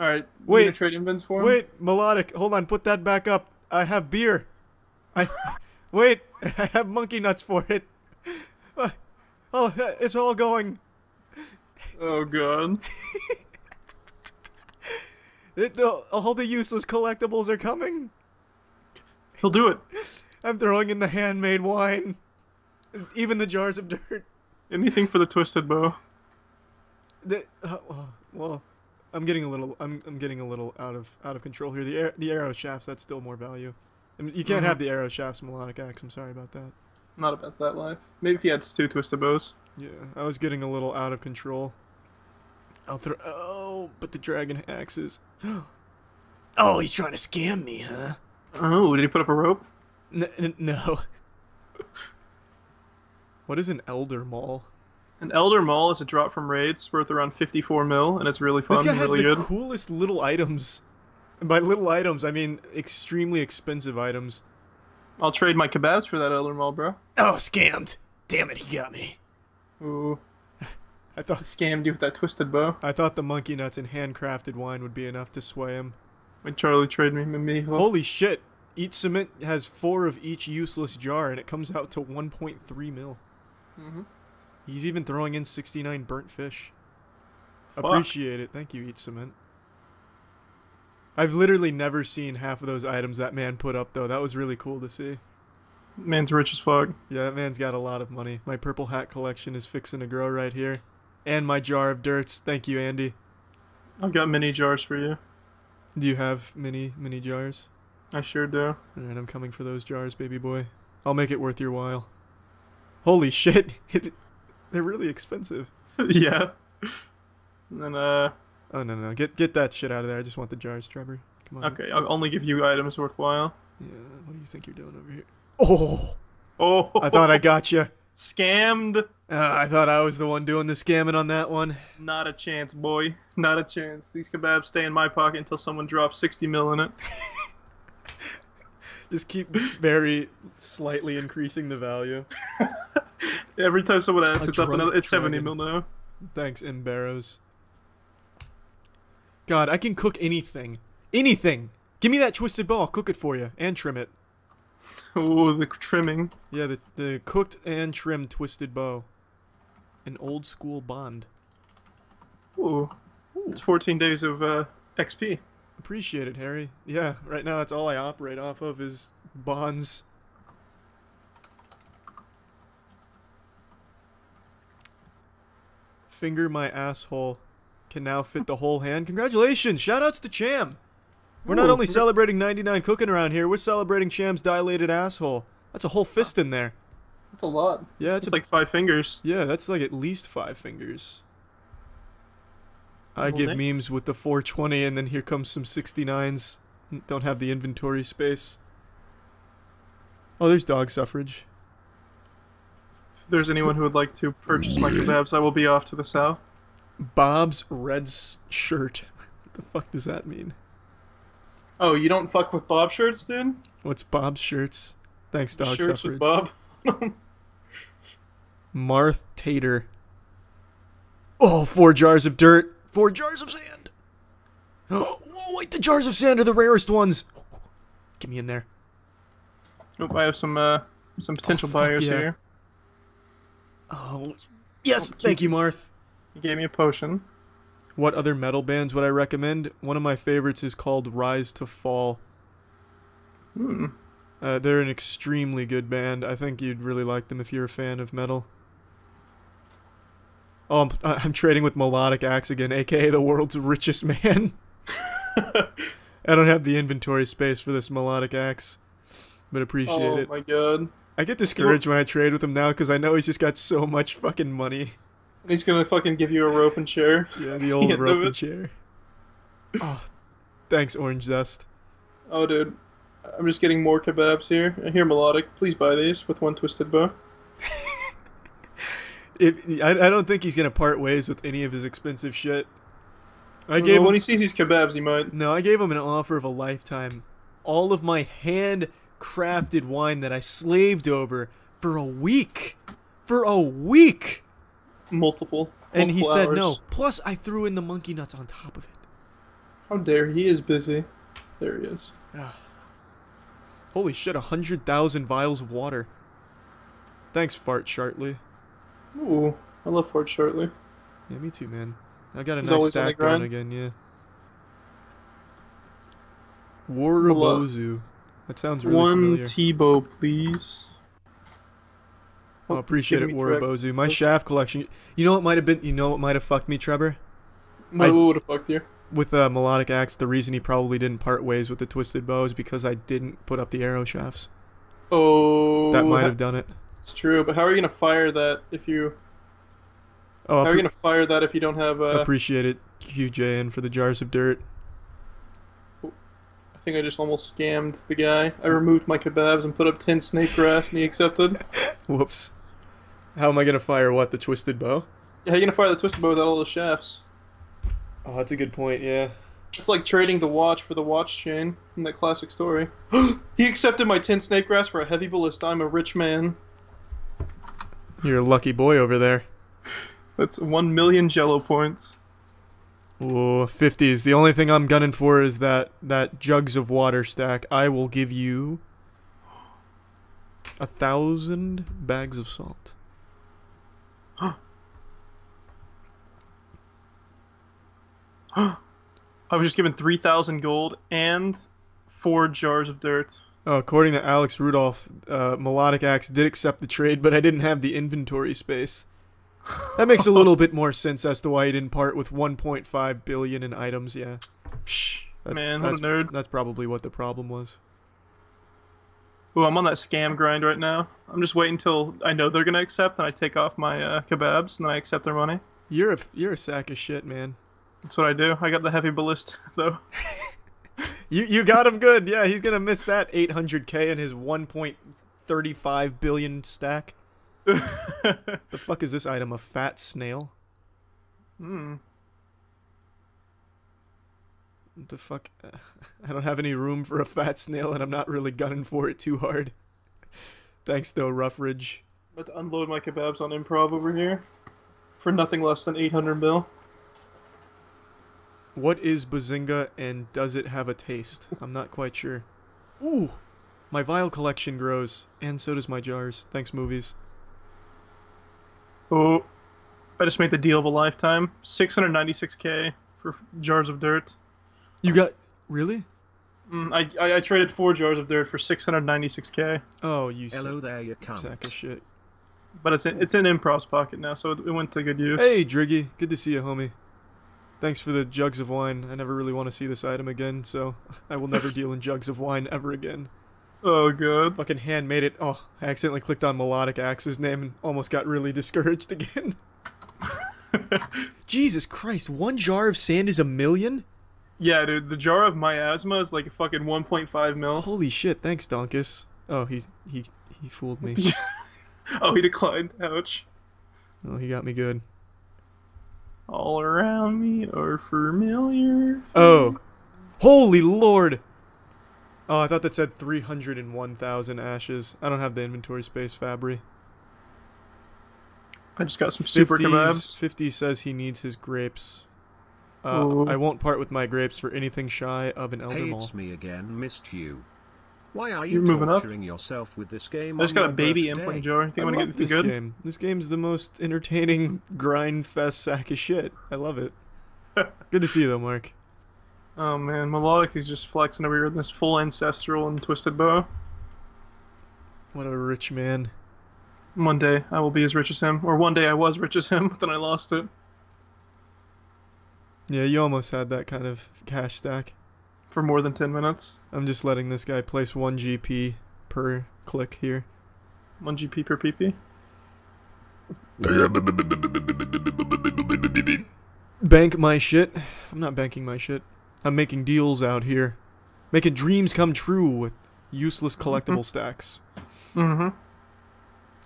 All right. Wait, You trade invents for him? Wait, melodic. Hold on, put that back up. I have beer. I wait. I have monkey nuts for it. Uh, oh, it's all going. Oh god. It, the, all the useless collectibles are coming. He'll do it. I'm throwing in the handmade wine, even the jars of dirt. Anything for the twisted bow. The, uh, oh, well, I'm getting a little. I'm, I'm getting a little out of out of control here. The air, the arrow shafts. That's still more value. I mean, you can't Mhm. have the arrow shafts melodic axe. I'm sorry about that. Not about that life. Maybe if he had two twisted bows. Yeah, I was getting a little out of control. I'll throw. Oh, but the dragon axes. oh, he's trying to scam me, huh? Oh, did he put up a rope? N- n- no. what is an elder maul? An Elder Maul is a drop from raids worth around 54 mil, and it's really fun, This guy has really the good. coolest little items. And by little items, I mean extremely expensive items. I'll trade my kebabs for that Elder Maul, bro. Oh, scammed! Damn it, he got me. Ooh, I thought scammed you with that twisted bow. I thought the monkey nuts and handcrafted wine would be enough to sway him. When Charlie traded me, me. Holy shit! Eat Cement has four of each useless jar, and it comes out to 1.3 mil. Mhm. He's even throwing in 69 burnt fish. Fuck. Appreciate it. Thank you, Eat Cement. I've literally never seen half of those items that man put up, though. That was really cool to see. Man's rich as fuck. Yeah, that man's got a lot of money. My purple hat collection is fixing to grow right here. And my jar of dirts. Thank you, Andy. I've got mini jars for you. Do you have mini, mini jars? I sure do. Alright, I'm coming for those jars, baby boy. I'll make it worth your while. Holy shit! They're really expensive. yeah. And then, uh, Oh no no, get get that shit out of there. I just want the jars, Trevor. Come on. okay, I'll only give you items worthwhile. Yeah, what do you think you're doing over here? Oh, Oh, I thought I got you. scammed. Uh, I thought I was the one doing the scamming on that one. Not a chance, boy. Not a chance. These kebabs stay in my pocket until someone drops 60 mil in it. Just keep very slightly increasing the value. Every time someone asks, A it's up another. It's 70 mil now. Thanks, in Barrows. God, I can cook anything. Anything. Give me that twisted bow. I'll cook it for you and trim it. Oh, the trimming. Yeah, the the cooked and trimmed twisted bow. An old school bond. Ooh, Ooh, it's 14 days of uh, XP. appreciate it, Harry. Yeah, right now that's all I operate off of is bonds. Finger my asshole can now fit the whole hand. Congratulations! Shoutouts to Cham. We're not Ooh, only celebrating 99 cooking around here, we're celebrating Cham's dilated asshole. That's a whole fist in there. That's a lot. Yeah, it's It's a like five fingers. Yeah, that's like at least five fingers. I Well, give thank- memes with the 420, and then here comes some 69s. Don't have the inventory space. Oh, there's dog suffrage. If there's anyone who would like to purchase my kebabs, I will be off to the south. Bob's red shirt. what the fuck does that mean? Oh, you don't fuck with Bob shirts, dude? What's Bob's shirts? Thanks, dog shirts suffrage. with Bob. Marth Tater. Oh, four jars of dirt. Four jars of sand. Oh, wait, the jars of sand are the rarest ones. Get me in there. Nope, I have some uh, some potential fuck buyers yeah. here. Oh, yes. Oh, Thank you, Marth. You gave me a potion. What other metal bands would I recommend? One of my favorites is called Rise to Fall. Hmm. Uh, they're an extremely good band. I think you'd really like them if you're a fan of metal. Oh, I'm, I'm trading with Melodic Axe again, aka the world's richest man. I don't have the inventory space for this Melodic Axe, but appreciate oh it. Oh my god. I get discouraged when I trade with him now because I know he's just got so much fucking money. He's gonna fucking give you a rope and chair. Yeah, the old rope and chair. Oh, thanks, Orange Zest. Oh, dude. I'm just getting more kebabs here. I hear Melodic. Please buy these with one twisted bow. If, I, I don't think he's gonna part ways with any of his expensive shit. I Well, gave when him, he sees these kebabs, he might. no, I gave him an offer of a lifetime. All of my hand crafted wine that I slaved over for a week, for a week, Multiple. and he said hours. no. Plus, I threw in the monkey nuts on top of it. How dare he is busy. There he is. Ah. Holy shit! A hundred thousand vials of water. Thanks, Fart Shartley. Ooh, I love Fart Shortly. Yeah, me too, man. I got a He's nice stack going again, yeah. Warabozu. That sounds really One familiar. T-bow, please. Oh, appreciate it, Warabozu. My shaft collection. You know what might have been? You know what might have fucked me, Trevor? I- what would have fucked you? With uh, melodic axe, the reason he probably didn't part ways with the twisted bow is because I didn't put up the arrow shafts. Oh, That might have done it. It's true, but how are you gonna fire that if you? Oh, How are you gonna fire that if you don't have? Uh, appreciate it, QJN, for the jars of dirt. I think I just almost scammed the guy. I removed my kebabs and put up 10 snake grass and he accepted. Whoops. How am I gonna fire what? The twisted bow? Yeah, how you gonna fire the twisted bow without all the shafts? Oh, that's a good point. Yeah. It's like trading the watch for the watch chain in that classic story. he accepted my 10 snake grass for a heavy ballista. I'm a rich man. You're a lucky boy over there. That's 1 million jello points. Ooh, 50s. The only thing I'm gunning for is that that jugs of water stack. I will give you a thousand bags of salt. I was just given 3,000 gold and four jars of dirt. Oh, according to Alex Rudolph, uh, Melodic Axe did accept the trade, but I didn't have the inventory space. That makes a little bit more sense as to why he didn't part with 1.5 billion in items. Yeah, Psh, That's- man, what a that's- nerd. that's probably what the problem was. Ooh, I'm on that scam grind right now. I'm just waiting until I know they're gonna accept, and I take off my uh, kebabs, and then I accept their money. You're a you're a sack of shit, man. That's what I do. I got the heavy ballista though. You you got him good. Yeah, he's gonna miss that 800k in his 1.35 billion stack. The fuck is this item? A fat snail? Hmm. What the fuck? I don't have any room for a fat snail, and I'm not really gunning for it too hard. Thanks, though, Ruffridge. About to unload my kebabs on improv over here for nothing less than 800 mil. What is Bazinga, and does it have a taste? I'm not quite sure. Ooh! My vial collection grows, and so does my jars. Thanks, movies. Oh, I just made the deal of a lifetime. 696k for jars of dirt. You got. Really? Mm, I, I I traded four jars of dirt for 696k, Oh, you Hello sack, there, you sack of cunt. shit. but it's in, it's in improv's pocket now, so it, it went to good use. Hey, Driggy. Good to see you, homie. Thanks for the jugs of wine. I never really want to see this item again, so I will never deal in jugs of wine ever again. Oh, good. Fucking handmade it. Oh, I accidentally clicked on Melodic Axe's name and almost got really discouraged again. Jesus Christ, one jar of sand is a million? Yeah, dude, the jar of miasma is like a fucking 1.5 mil. Holy shit, thanks, Donkus. Oh, he he he fooled me. oh, he declined. Ouch. Oh, he got me good. All around me are familiar. Oh. Holy lord! Oh, I thought that said 301,000 ashes. I don't have the inventory space, Fabry. I just got some super 50s kebabs. 50 says he needs his grapes. Uh, I won't part with my grapes for anything shy of an Elder Hey, Maul. it's me again, missed you. Why are you You're moving up? torturing yourself with this game I just got a baby birthday? impling jar. Think I I'm gonna love get this good? game. This game's the most entertaining grind fest sack of shit. I love it. Good to see you though, Mark. Oh man, Melodic is just flexing over here in this full ancestral and twisted bow. What a rich man. One day I will be as rich as him, or one day I was rich as him, but then I lost it Yeah, you almost had that kind of cash stack. for more than 10 minutes. I'm just letting this guy place one GP per click here. One GP per PP. Bank my shit. I'm not banking my shit. I'm making deals out here. Making dreams come true with useless collectible stacks. Mm-hmm.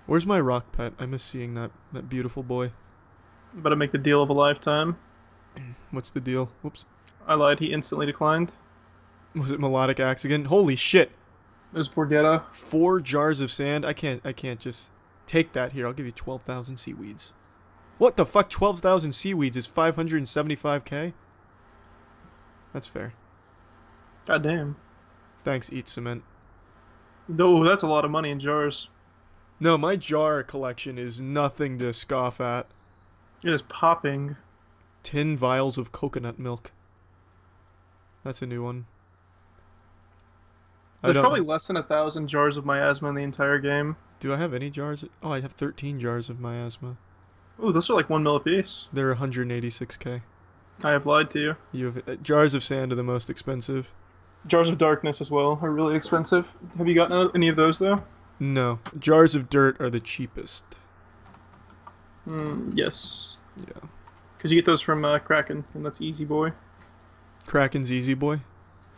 Where's my rock pet? I miss seeing that, that beautiful boy. But I make the deal of a lifetime. What's the deal? Whoops. I lied. He instantly declined. Was it melodic axe again? Holy shit! It was Borgetta. Four jars of sand. I can't. I can't just take that here. I'll give you twelve thousand seaweeds. What the fuck? Twelve thousand seaweeds is five hundred and seventy-five k. That's fair. God damn. Thanks, eat cement. No, that's a lot of money in jars. No, my jar collection is nothing to scoff at. It is popping. Ten vials of coconut milk. That's a new one. There's probably less than a thousand jars of miasma in the entire game. Do I have any jars? Oh, I have 13 jars of miasma. Ooh, those are like one mil apiece. They're 186k. I have lied to you. You have uh, jars of sand are the most expensive. Jars of darkness as well are really expensive. Have you gotten any of those though? No, jars of dirt are the cheapest. Mm, yes. Yeah. Because you get those from uh, Kraken, and that's easy boy. Kraken's easy boy.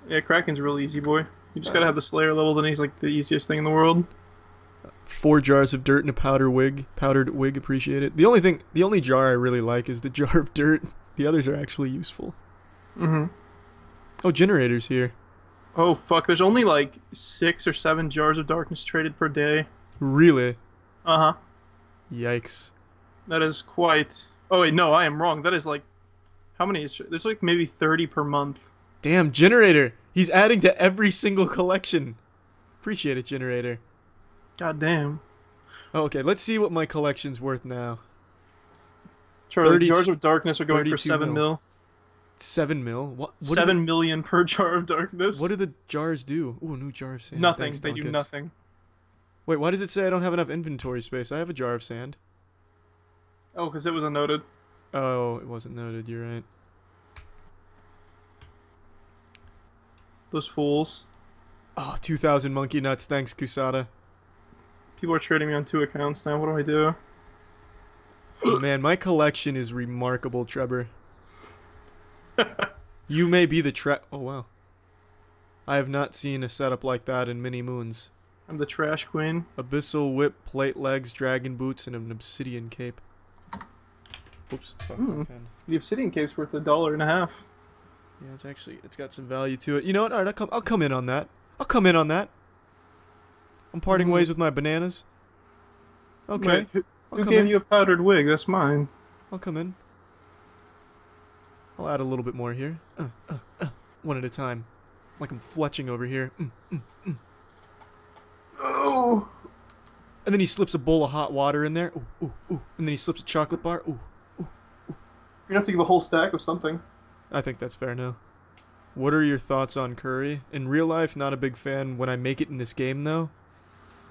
Yeah, Kraken's real easy, boy. You just gotta have the Slayer level, then he's like the easiest thing in the world. Four jars of dirt and a powder wig. Powdered wig, appreciate it. The only thing, the only jar I really like is the jar of dirt. The others are actually useful. Mm-hmm. Oh, generators here. Oh fuck, there's only like six or seven jars of darkness traded per day. Really? Uh huh. Yikes. That is quite. Oh wait, no, I am wrong. That is like, how many is? There's like maybe thirty per month. Damn, generator. He's adding to every single collection. Appreciate it, generator. God damn. Oh, okay, let's see what my collection's worth now. Charlie, 30 jars of darkness are going for 32 seven mil. mil. Seven mil. What? what Seven million per jar of darkness. What do the jars do? Ooh, a new jar of sand. Nothing. Thanks, they do nothing. Wait, why does it say I don't have enough inventory space? I have a jar of sand. Oh, because it was unnoted. Oh, it wasn't noted. You're right. Those fools. Oh, 2,000 monkey nuts. Thanks, Kusada. People are trading me on two accounts now. What do I do? Oh, man, my collection is remarkable, Trevor. you may be the tra- Oh, wow. I have not seen a setup like that in many moons. I'm the trash queen. Abyssal whip, plate legs, dragon boots, and an obsidian cape. Oops. Fuck, pen. The obsidian cape's worth a dollar and a half. Yeah, it's actually it's got some value to it. You know what? All right, I'll come. I'll come in on that. I'll come in on that. I'm parting Mhm. ways with my bananas. Okay, Wait, who, who gave in. you a powdered wig? That's mine. I'll come in. I'll add a little bit more here. Uh, uh, uh, one at a time, like I'm fletching over here. Mm, mm. Oh. And then he slips a bowl of hot water in there. Ooh, ooh, ooh. And then he slips a chocolate bar. Ooh. You're gonna have to give a whole stack of something. I think that's fair now. What are your thoughts on Curry? In real life, not a big fan. When I make it in this game, though,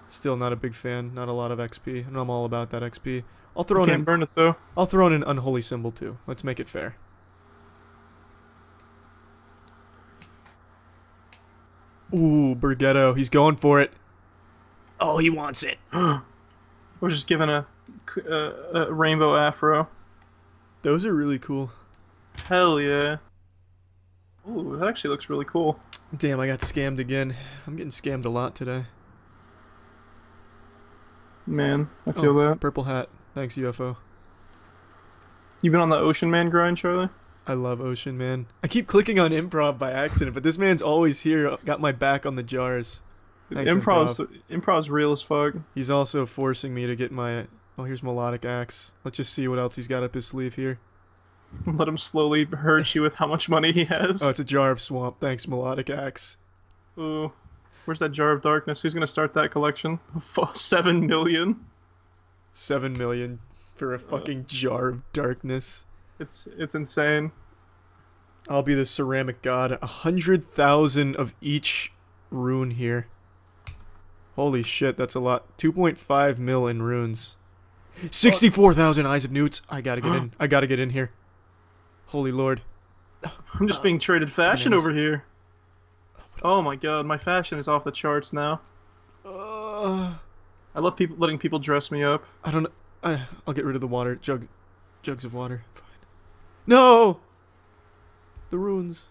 still not a big fan. Not a lot of XP, and I'm all about that XP. I'll throw Can't in. burn it though. I'll throw in an unholy symbol too. Let's make it fair. Ooh, Bergetto, he's going for it. Oh, he wants it. I was just given a, uh, a rainbow afro. Those are really cool. Hell yeah. Ooh, that actually looks really cool. Damn, I got scammed again. I'm getting scammed a lot today. Man, I feel Oh, that. Purple hat. Thanks, UFO. You been on the Ocean Man grind, Charlie? I love Ocean Man. I keep clicking on improv by accident, but this man's always here, got my back on the jars. Thanks, improv's improv. improv's real as fuck. He's also forcing me to get my. Oh, here's melodic axe. Let's just see what else he's got up his sleeve here. Let him slowly hurt you with how much money he has. Oh, it's a jar of swamp. Thanks, melodic axe. Ooh. Where's that jar of darkness? Who's gonna start that collection? Seven million. Seven million for a uh, fucking jar of darkness. It's it's insane. I'll be the ceramic god. A hundred thousand of each rune here. Holy shit, that's a lot. 2.5 mil in runes. 64,000 eyes of newts. I gotta get in. I gotta get in here. Holy lord. I'm just being traded fashion over here. Oh my god, my fashion is off the charts now. Uh, I love people letting people dress me up. I don't. I, I'll get rid of the water. Jug, jugs of water. Fine. No! The runes.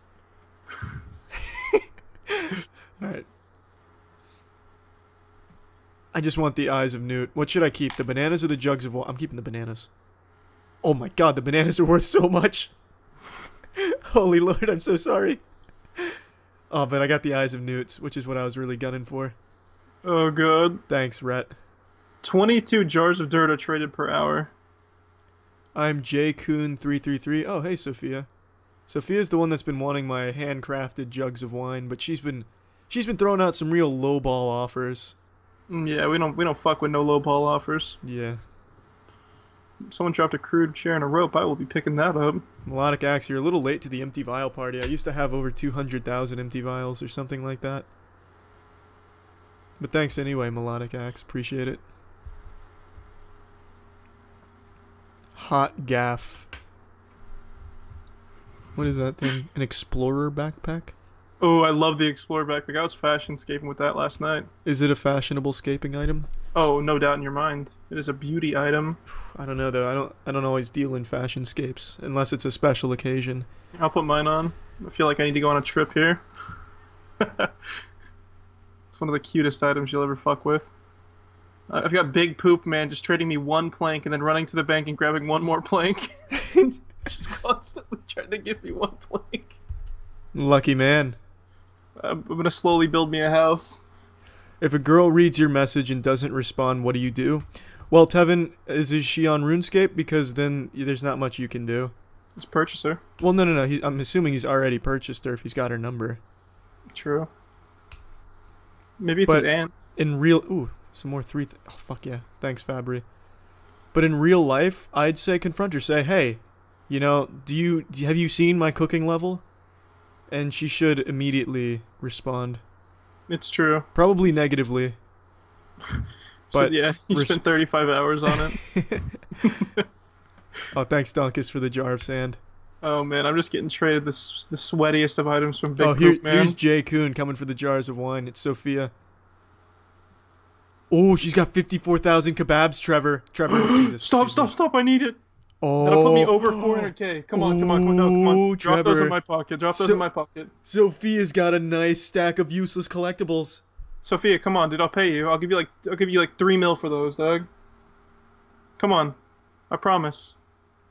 Alright. I just want the eyes of Newt. What should I keep? The bananas or the jugs of water? I'm keeping the bananas. Oh my god, the bananas are worth so much. Holy lord, I'm so sorry. Oh, but I got the eyes of Newts, which is what I was really gunning for. Oh god. Thanks, Rhett. 22 jars of dirt are traded per hour. I'm jcoon333. Oh, hey, Sophia. Sophia's the one that's been wanting my handcrafted jugs of wine, but she's been she's been throwing out some real lowball offers. Mm, Yeah, we don't we don't fuck with no low ball offers. Yeah. If someone dropped a crude chair and a rope, I will be picking that up. Melodic Axe, you're a little late to the empty vial party. I used to have over 200,000 empty vials or something like that. But thanks anyway, Melodic Axe. Appreciate it. Hot gaff. What is that thing? An explorer backpack? Oh, I love the Explorer backpack. I was fashion scaping with that last night. Is it a fashionable scaping item? Oh, no doubt in your mind. It is a beauty item. I don't know though. I don't. I don't always deal in fashion scapes unless it's a special occasion. I'll put mine on. I feel like I need to go on a trip here. it's one of the cutest items you'll ever fuck with. Uh, I've got Big Poop Man just trading me one plank and then running to the bank and grabbing one more plank. just constantly trying to give me one plank. Lucky man. I'm, I'm gonna slowly build me a house. If a girl reads your message and doesn't respond, what do you do? Well, Tevin, is, is she on RuneScape? Because then there's not much you can do. Just purchase her. Well, no, no, no. He, I'm assuming he's already purchased her if he's got her number. True. Maybe it's But- his aunt. In real, ooh, some more three. Th- oh fuck yeah, thanks Fabry. But in real life, I'd say confront her. Say, hey, you know, do you do, you- have you seen my cooking level? And she should immediately respond, It's true. probably negatively. So, But yeah, you res- spent 35 hours on it. Oh, thanks Donkus for the jar of sand. oh man, I'm just getting traded the the sweatiest of items from Big oh, here, Poop Man. here's Jay Kuhn coming for the jars of wine. It's Sophia. Oh, she's got 54,000 kebabs, Trevor. Trevor, Jesus, stop, stop, me. stop! I need it. Oh, That'll put me over 400k. Come on, come on, come on, no, come on. Drop those in my pocket. Drop those So- in my pocket. Sophia's got a nice stack of useless collectibles. Sophia, come on, dude. I'll pay you. I'll give you like I'll give you like three mil for those, Doug. Come on, I promise.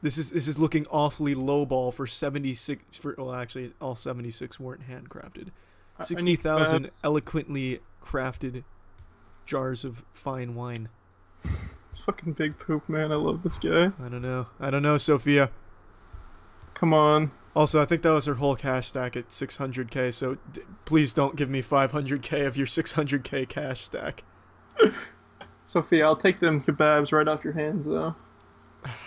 This is this is looking awfully lowball for 76 for well actually all 76 weren't handcrafted. I- I 60,000 eloquently crafted jars of fine wine. It's fucking big poop, man. I love this guy. I don't know. I don't know, Sophia. Come on. Also, I think that was her whole cash stack at 600k, so d- please don't give me 500k of your 600k cash stack. Sophia, I'll take them kebabs right off your hands, though.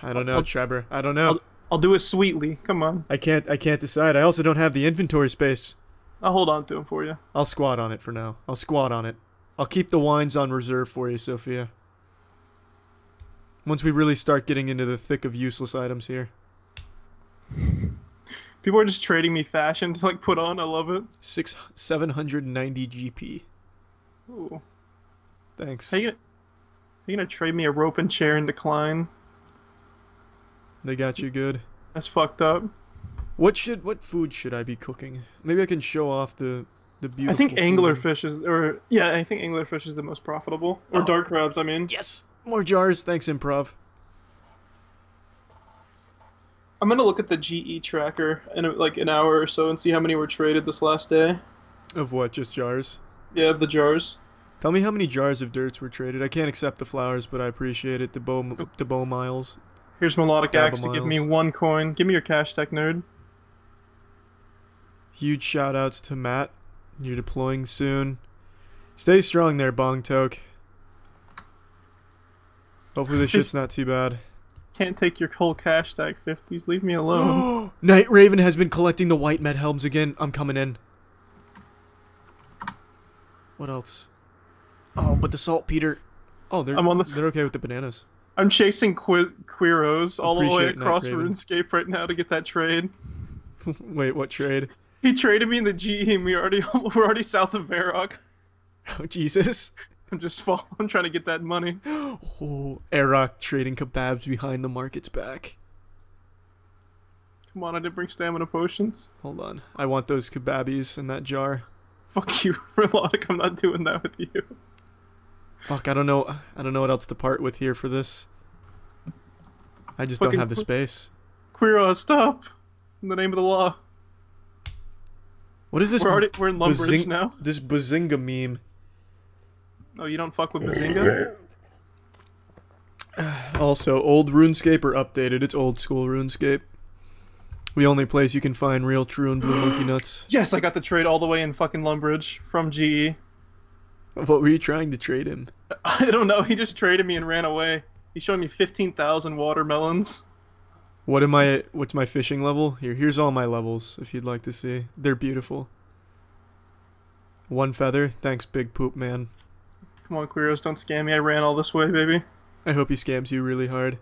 I don't know, I'll- Trevor. I don't know. I'll, I'll do it sweetly. Come on. I can't I can't decide. I also don't have the inventory space. I'll hold on to them for you. I'll squat on it for now. I'll squat on it. I'll keep the wines on reserve for you, Sophia. Once we really start getting into the thick of useless items here. People are just trading me fashion to like put on. I love it. Six seven hundred ninety GP. Ooh. Thanks. How you gonna, how you gonna trade me a rope and chair in decline? They got you good. That's fucked up. What should what food should I be cooking? Maybe I can show off the the beautiful. I think anglerfish is, or yeah, I think anglerfish is the most profitable. Or Oh. dark crabs. I mean, Yes, more jars. Thanks, improv. I'm gonna look at the GE tracker in like an hour or so and see how many were traded this last day. Of what? Just jars. Yeah, of the jars. Tell me how many jars of dirts were traded. I can't accept the flowers, but I appreciate it. The bow, oh. the bow miles. Here's melodic Dabba axe to give me one coin. Give me your cash tech nerd. Huge shout outs to Matt. You're deploying soon. Stay strong there, Bong Toke. Hopefully this shit's not too bad. Can't take your whole cash stack 50s. Leave me alone. Night Raven has been collecting the white med helms again. I'm coming in. What else? Oh, but the saltpeter. Oh, they're I'm on the- they're okay with the bananas. I'm chasing Quiz- Queeros all the way across RuneScape right now to get that trade. Wait, what trade? He traded me in the GE and we already we're already south of Varrock. Oh Jesus! I'm just fall. I'm trying to get that money. Oh, Arak trading kebabs behind the market's back. Come on, I didn't bring stamina potions. Hold on, I want those kebabbies in that jar. Fuck you, Melodic. I'm not doing that with you. Fuck, I don't know. I don't know what else to part with here for this. I just Fucking don't have the space. Queeros, stop! In the name of the law. What is this? We're already we're in Lumbridge now. This Bazinga meme. Oh, you don't fuck with Bazinga? Also, old RuneScape or updated? It's old school RuneScape. The only place you can find real, true, and blue monkey nuts. yes, I got the trade all the way in fucking Lumbridge from GE. What were you trying to trade him? I don't know. He just traded me and ran away. He showed me 15,000 watermelons. What am I? What's my fishing level? Here, here's all my levels. If you'd like to see, they're beautiful. One feather. Thanks, big poop man. Come on, Queeros, don't scam me. I ran all this way, baby. I hope he scams you really hard.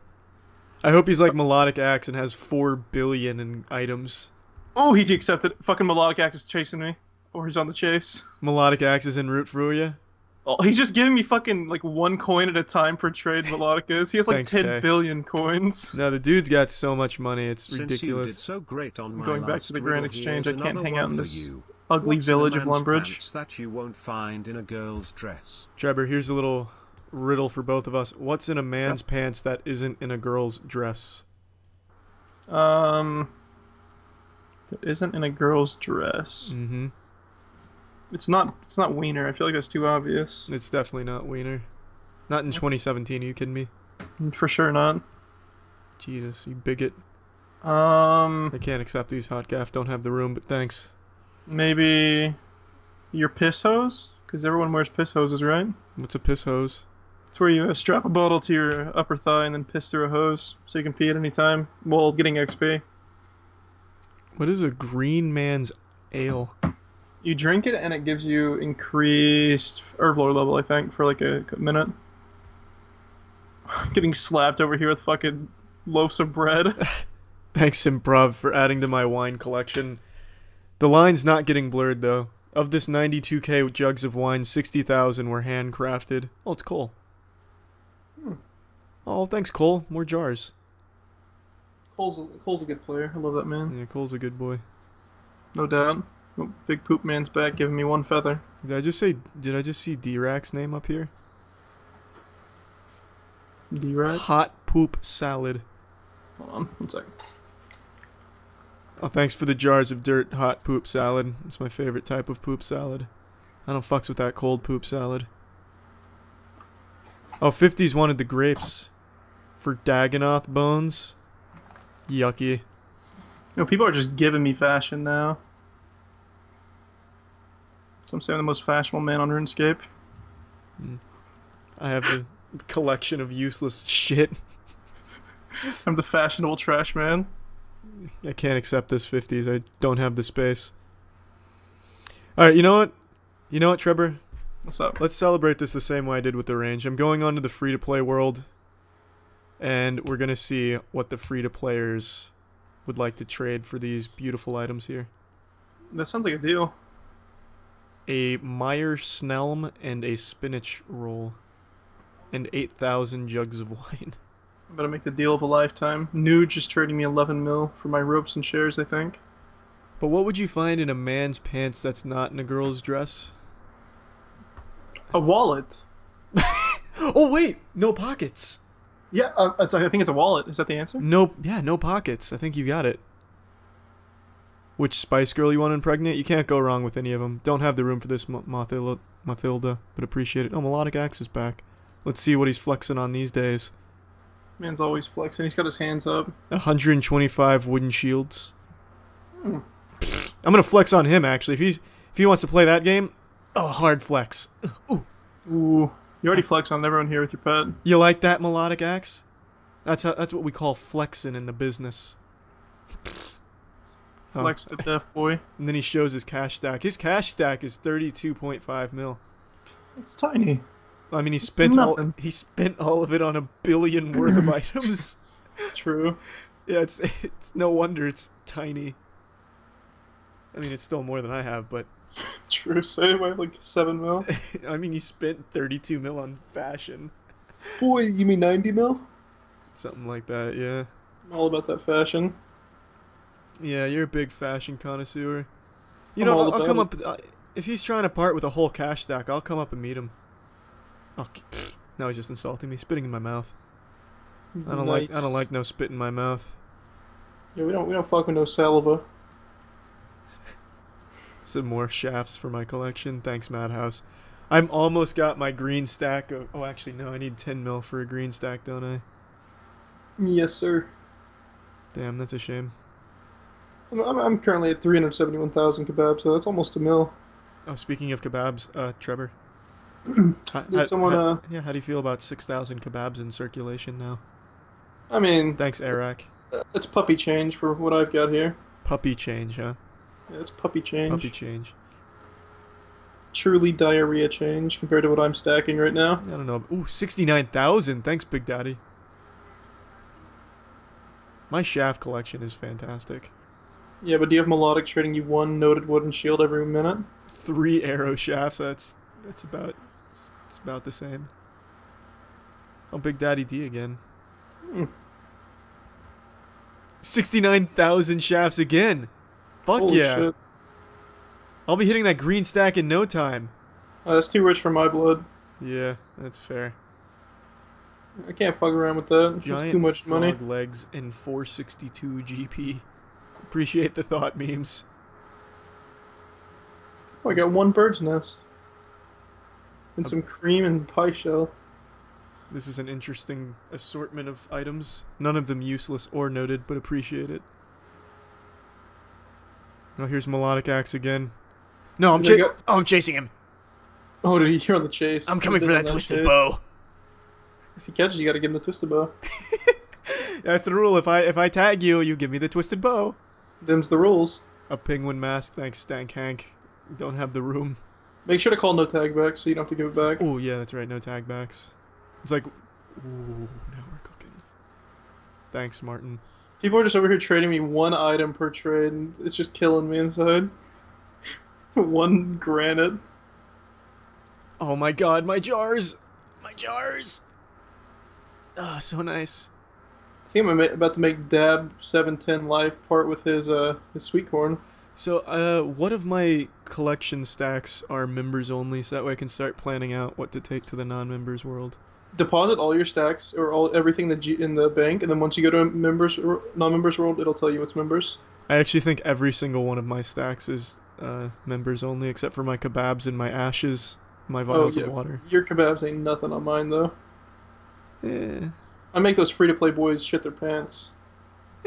I hope he's like melodic axe and has four billion in items. Oh, he accepted. Fucking Melodic Axe is chasing me. Or he's on the chase. Melodic axe is en route for you. Oh, he's just giving me fucking like one coin at a time per trade. Melodic is. He has like Thanks, ten Kay. billion coins. No, the dude's got so much money, it's Since you did ridiculous. so great on my going back to the Grand Exchange, I can't hang out in for this- you. Ugly What's village of man's Lumbridge. that you won't find in a girl's dress? Trevor, here's a little riddle for both of us. What's in a man's pants that isn't in a girl's dress? Um, that isn't in a girl's dress. Mm-hmm. It's not. It's not wiener. I feel like that's too obvious. It's definitely not Wiener. Not in 2017. Are you kidding me? For sure not. Jesus, you bigot. Um, I can't accept these hot gaff. Don't have the room, but thanks. Maybe your piss hose, because everyone wears piss hoses, right? What's a piss hose? It's where you uh, strap a bottle to your upper thigh and then piss through a hose, so you can pee at any time while getting XP. What is a green man's ale? You drink it and it gives you increased Herblore level, I think, for like a minute. Getting slapped over here with fucking loaves of bread. Thanks, Improv, for adding to my wine collection. The line's not getting blurred, though. Of this 92k jugs of wine, 60,000 were handcrafted. Oh, it's Cole. Hmm. Oh, thanks, Cole. More jars. Cole's a, Cole's a good player. I love that man. Yeah, Cole's a good boy. No doubt. Oh, big poop man's back giving me one feather. Did I just say? Did I just see D-Rack's name up here? D-Rat. Hot poop salad. Hold on, one second. Oh, thanks for the jars of dirt hot poop salad. It's my favorite type of poop salad. I don't fucks with that cold poop salad. Oh, 50s wanted the grapes for Dagannoth bones. Yucky. You know, people are just giving me fashion now. So I'm saying the most fashionable man on RuneScape. I have a collection of useless shit. I'm the fashionable trash man. I can't accept this 50s. I don't have the space. Alright, you know what? You know what, Trevor? What's up? Let's celebrate this the same way I did with the range. I'm going on to the free to play world, and we're going to see what the free to players would like to trade for these beautiful items here. That sounds like a deal. A Myre snelm and a spinach roll, and 8,000 jugs of wine. I'm gonna make the deal of a lifetime. Nude just trading me 11 mil for my ropes and shares, I think. But what would you find in a man's pants that's not in a girl's dress? A wallet. Oh, wait! No pockets! Yeah, uh, I think it's a wallet. Is that the answer? No, yeah, no pockets. I think you got it. Which Spice Girl you want to impregnate? You can't go wrong with any of them. Don't have the room for this, Mathilda, Mathilda, but appreciate it. Oh, Melodic Axe is back. Let's see what he's flexing on these days. Man's always flexing. He's got his hands up. 125 wooden shields. Hmm. I'm gonna flex on him actually. If he's if he wants to play that game, oh, hard flex. Ooh, Ooh. You already flex on everyone here with your pet. you like that Melodic Axe? That's how, that's what we call flexing in the business. Oh. Flex to death, boy. And then he shows his cash stack. His cash stack is 32.5 mil. It's tiny. I mean, he spent all he spent all of it on a billion worth of items. True. Yeah, it's it's no wonder it's tiny. I mean, it's still more than I have, but True. Say by like 7 mil. I mean, you spent 32 mil on fashion, boy, you mean 90 mil? something like that. Yeah, I'm all about that fashion. yeah, you're a big fashion connoisseur. You I'm know, all I'll, I'll come it. up uh, if he's trying to part with a whole cash stack. I'll come up and meet him. Okay. Now he's just insulting me, spitting in my mouth. I don't like I don't like no spit in my mouth. Yeah, we don't we don't fuck with no saliva. Some more shafts for my collection. Thanks, Madhouse. I'm almost got my green stack of. Oh, actually, no. I need 10 mil for a green stack, don't I? Yes, sir. Damn, that's a shame. I'm, I'm, I'm currently at 371,000 kebabs, so that's almost a mil. Oh, speaking of kebabs, uh, Trevor. How- Did someone, how- uh, Yeah, how do you feel about 6,000 kebabs in circulation now? I mean, Thanks, Arak. it's puppy change for what I've got here. Puppy change, huh? Yeah, it's puppy change. Puppy change. Truly diarrhea change compared to what I'm stacking right now. I don't know. Ooh, 69,000. Thanks, Big Daddy. My shaft collection is fantastic. Yeah, but do you have melodic trading you one noted wooden shield every minute? Three arrow shafts. That's that's about it's about the same. Oh, Big Daddy D again. Hmm. 69,000 shafts again. Fuck Holy yeah. shit. I'll be hitting that green stack in no time. Uh, that's too rich for my blood. Yeah, that's fair. I can't fuck around with that. Giant It's too much frog money. legs and 462 GP. Appreciate the thought memes. Oh, I got one bird's nest. And some cream and pie shell. This is an interesting assortment of items. None of them useless or noted, but appreciate it. Oh, here's Melodic Axe again. No, I'm, cha- oh, I'm chasing him. Oh, did he hear on the chase? I'm coming for did that twisted chase. bow. If he catches, you gotta give him the twisted bow. That's the rule. If I if I tag you, you give me the twisted bow. Them's the rules. A penguin mask. Thanks, Stank Hank. Don't have the room. Make sure to call no tag back so you don't have to give it back. Oh yeah, that's right. No tag backs. It's like, ooh, now we're cooking. Thanks, Martin. People are just over here trading me one item per trade, and it's just killing me inside. one granite. Oh my god, my jars! My jars! Ah, so nice. I think I'm about to make Dab 710 life part with his uh his sweet corn. So, uh, what of my collection stacks are members only, so that way I can start planning out what to take to the non-members world. Deposit all your stacks or all everything that G- in the bank, and then once you go to members or non-members world, it'll tell you what's members. I actually think every single one of my stacks is uh, members only, except for my kebabs and my ashes, my vials Oh, yeah. of water. Your kebabs ain't nothing on mine though. Eh, I make those free-to-play boys shit their pants.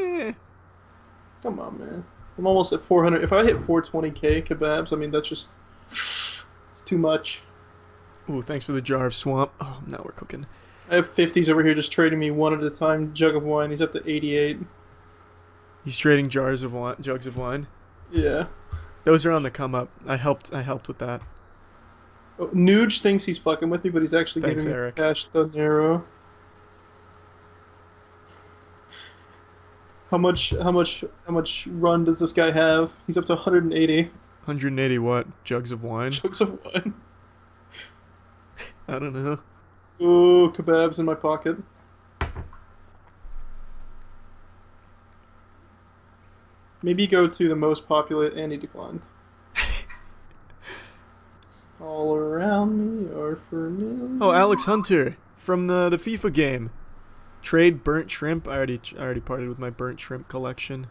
eh. Come on, man. I'm almost at 400. If I hit 420k kebabs, I mean that's just it's too much. Ooh, thanks for the jar of swamp. Oh, now we're cooking. I have 50s over here just trading me one at a time. Jug of wine. He's up to 88. He's trading jars of wine, jugs of wine. Yeah. Those are on the come up. I helped. I helped with that. Oh, Nuge thinks he's fucking with me, but he's actually Thanks, giving me Eric. cash dinero. How much? How much? How much run does this guy have? He's up to 180 180 what? Jugs of wine? jugs of wine. I don't know. Ooh, kebabs in my pocket. Maybe go to the most populate, and he declined. All around me are familiar. Oh, Alex Hunter from the the FIFA game. Trade burnt shrimp. I already I already parted with my burnt shrimp collection.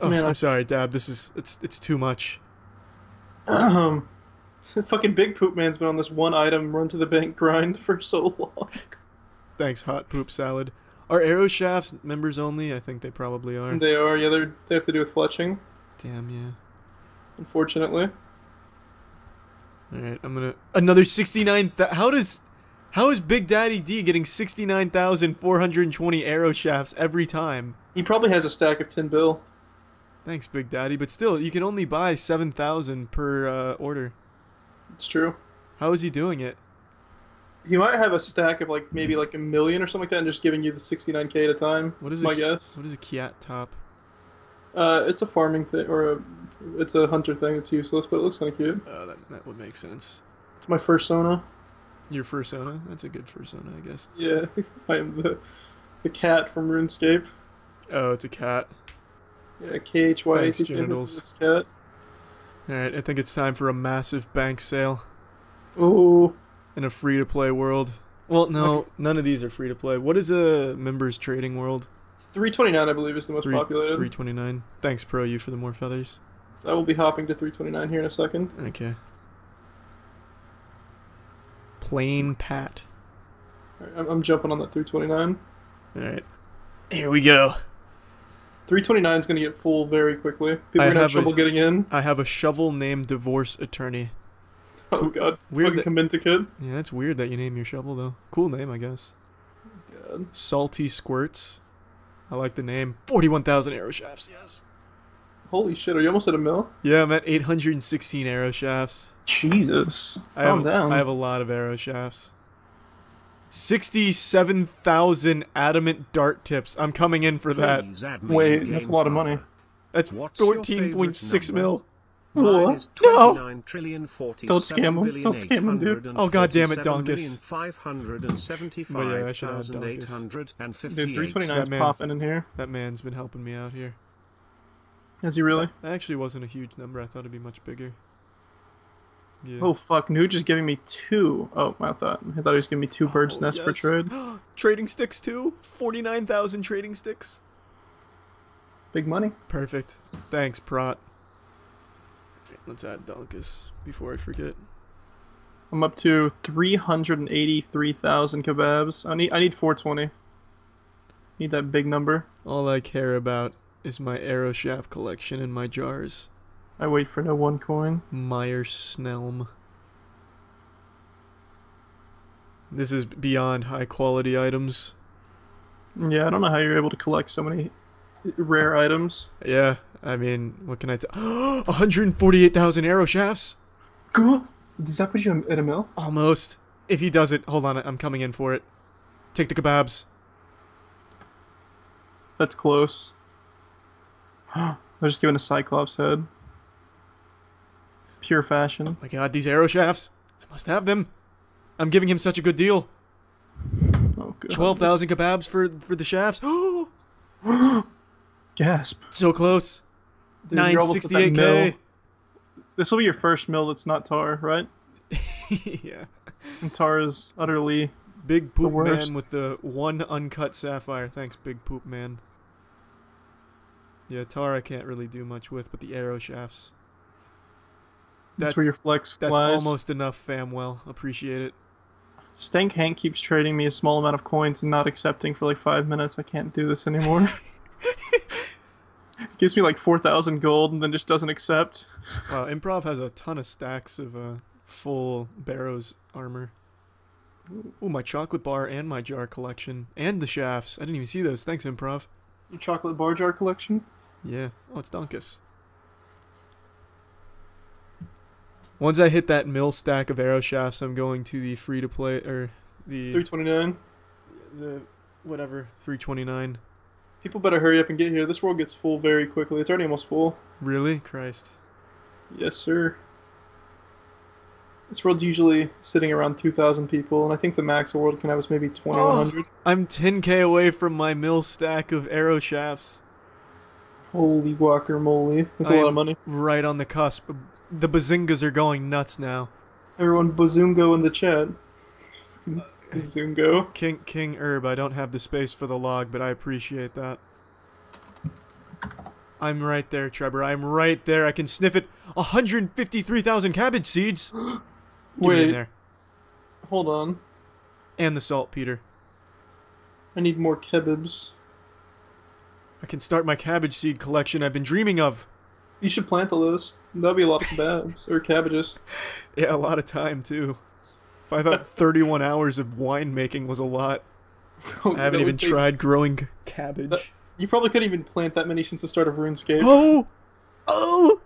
Oh, Man, I- I'm sorry, Dab. This is it's it's too much. Um, fucking Big Poop Man's been on this one item run to the bank grind for so long. Thanks, hot poop salad. Are arrow shafts members only? I think they probably are. They are, yeah, they're, they have to do with fletching, Damn yeah. unfortunately. All right, I'm gonna another 69. Th- how does how is Big Daddy D getting 69,420 arrow shafts every time? He probably has a stack of 10 bill. Thanks, Big Daddy. But still, you can only buy 7,000 per uh, order. It's true. How is he doing it? He might have a stack of like maybe like a million or something like that, and just giving you the 69k at a time. What is my guess? What is a Kyatt top? Uh, it's a farming thing or a, it's a hunter thing. It's useless, but it looks kind of cute. Uh, that, that would make sense. It's my fursona. Your fursona? That's a good fursona, I guess. Yeah, I am the the cat from RuneScape. Oh, it's a cat. Yeah, K H Y Thanks, genitals. It's cat. Alright, I think it's time for a massive bank sale Ooh, in a free to play world. Well, no, none of these are free to play. What is a members trading world? 329 I believe is the most Three- populated. 329. Thanks, Pro you for the more feathers. I will be hopping to 329 here in a second. Okay. Plain Pat. I'm, jumping on that 329. Alright. Here we go. 329 is going to get full very quickly. People I are going to have have a- trouble getting in. I have a shovel named Divorce Attorney. Oh So- god. weird Fucking Commenticate. Yeah, that's weird that you name your shovel, though. Cool name, I guess. God. Salty Squirts. I like the name. 41,000 arrow shafts, yes. Holy shit, are you almost at a mill? Yeah, I'm at 816 arrow shafts. Jesus. I Calm have, down. I have a lot of arrow shafts. 67,000 adamant dart tips. I'm coming in for that. Please Wait, that's a lot of money. That's What's your favorite 14.6 mil. Mine What? is No. 29 trillion 47 Don't scam 'em. billion Don't scam 'em, dude. Oh, God damn it, 847 Donkus. million 575,858. But yeah, I should have Donkus. Dude, 329 is popping in here. That man's been helping me out here. Is he really? That actually wasn't a huge number. I thought it'd be much bigger. Yeah. Oh fuck! Nuge is giving me two. Oh, I thought I thought he was giving me two birds Oh, nests per trade. trading sticks too. Forty-nine thousand trading sticks. Big money. Perfect. Thanks, Prot. Let's add Dunkus before I forget. I'm up to three hundred and eighty-three thousand kebabs. I need I need four twenty. Need that big number. All I care about is my arrow shaft collection in my jars. I wait for no one coin. Myre snelm. This is beyond high quality items. Yeah, I don't know how you're able to collect so many rare items. Yeah, I mean, what can I tell? 148,000 arrow shafts? Cool. Does that put you at a mill? Almost. If he does it, hold on, I'm coming in for it. Take the kebabs. That's close. I was just given a Cyclops head. Pure fashion. Oh my god, these arrow shafts. I must have them. I'm giving him such a good deal. Oh, God. 12,000 kebabs for for the shafts. Gasp. so close. Dude, you're almost at that mill. 968k. This will be your first mill that's not tar, right? yeah. And tar is utterly. Big poop man with the one uncut sapphire. Thanks, big poop man. Yeah, tar I can't really do much with, but the arrow shafts. That's, where your flex That's lies. almost enough, Famwell. Appreciate it. Stank Hank keeps trading me a small amount of coins and not accepting for like five minutes. I can't do this anymore. Gives me like 4,000 gold and then just doesn't accept. Wow, Improv has a ton of stacks of uh, full Barrows armor. Oh, my chocolate bar and my jar collection. And the shafts. I didn't even see those. Thanks, Improv. Your chocolate bar jar collection? Yeah. Oh, it's Dunkus. Once I hit that mill stack of arrow shafts, I'm going to the free to play or the 329. the whatever 329. People better hurry up and get here. This world gets full very quickly. It's already almost full. Really? Christ. Yes, sir. This world's usually sitting around 2,000 people, and I think the max a world can have is maybe 2,100. Oh, I'm 10k away from my mill stack of arrow shafts. Holy guacamole. That's a lot of money. Right on the cusp. The bazingas are going nuts now. Everyone bazungo in the chat. Uh, bazungo. King King Herb, I don't have the space for the log, but I appreciate that. I'm right there, Trevor. I'm right there. I can sniff it. 153,000 cabbage seeds. Get me in Wait, there. hold on. And the saltpeter. I need more kebabs. I can start my cabbage seed collection I've been dreaming of. You should plant all those. That'd be a lot of kebabs. or cabbages. Yeah, a lot of time too. If I thought 31 hours of winemaking was a lot, Oh, I haven't even take- tried growing uh, cabbage. That- You probably couldn't even plant that many since the start of RuneScape. Oh! Oh!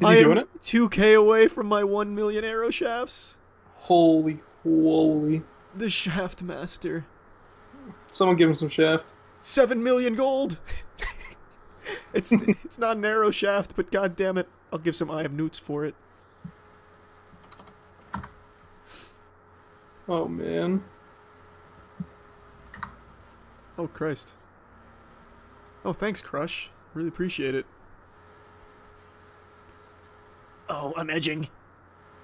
Is I he am doing it? 2k away from my 1 million arrow shafts. Holy holy. The shaft master. Someone give him some shaft. 7 million gold! it's it's not an arrow shaft, but god damn it, I'll give some Eye of Newts for it. Oh man. Oh Christ. Oh, thanks, Crush. Really appreciate it. Oh, I'm edging.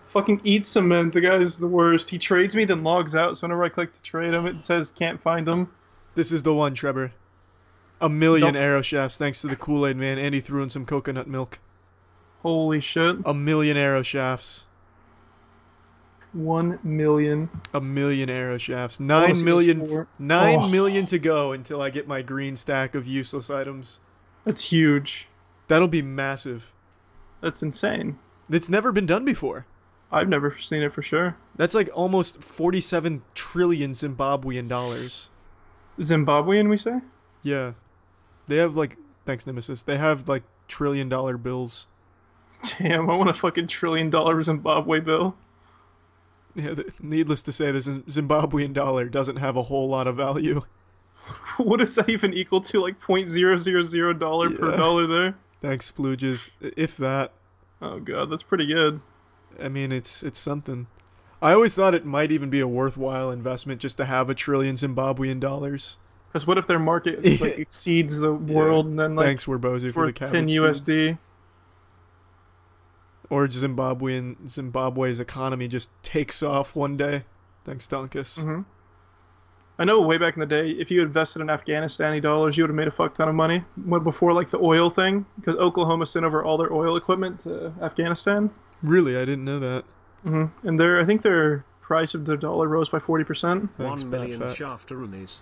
Fucking eat cement. The guy's the worst. He trades me, then logs out. So whenever I click to trade him, it says can't find him. This is the one, Trevor. A million Don't- arrow shafts thanks to the Kool-Aid man, and he threw in some coconut milk. Holy shit. A million arrow shafts. One million. A million arrow shafts. Nine million. Nine Oh. million to go until I get my green stack of useless items. That's huge. That'll be massive. That's insane. It's never been done before. I've never seen it for sure. That's like almost 47 trillion Zimbabwean dollars. Zimbabwean, we say? Yeah. They have like thanks Nemesis. They have like trillion dollar bills. Damn, I want a fucking trillion dollar Zimbabwe bill. Yeah, th- needless to say, the Zimbabwean dollar doesn't have a whole lot of value. what is that even equal to? Like point zero zero zero dollar per dollar there? Thanks, Splooges. If that. Oh god, that's pretty good. I mean, it's it's something. I always thought it might even be a worthwhile investment just to have a trillion Zimbabwean dollars. Because what if their market like exceeds the Yeah. world and then like Thanks, Werbozy, for the cabbage 10 seeds. USD? Or Zimbabwean Zimbabwe's economy just takes off one day. Thanks, Donkus. hmm I know way back in the day, if you invested in Afghanistani dollars, you would have made a fuck ton of money. Before like the oil thing, because Oklahoma sent over all their oil equipment to Afghanistan, Really, I didn't know that. Hmm and their I think their price of the dollar rose by forty percent. Thanks, million Fat. shaftaroonies.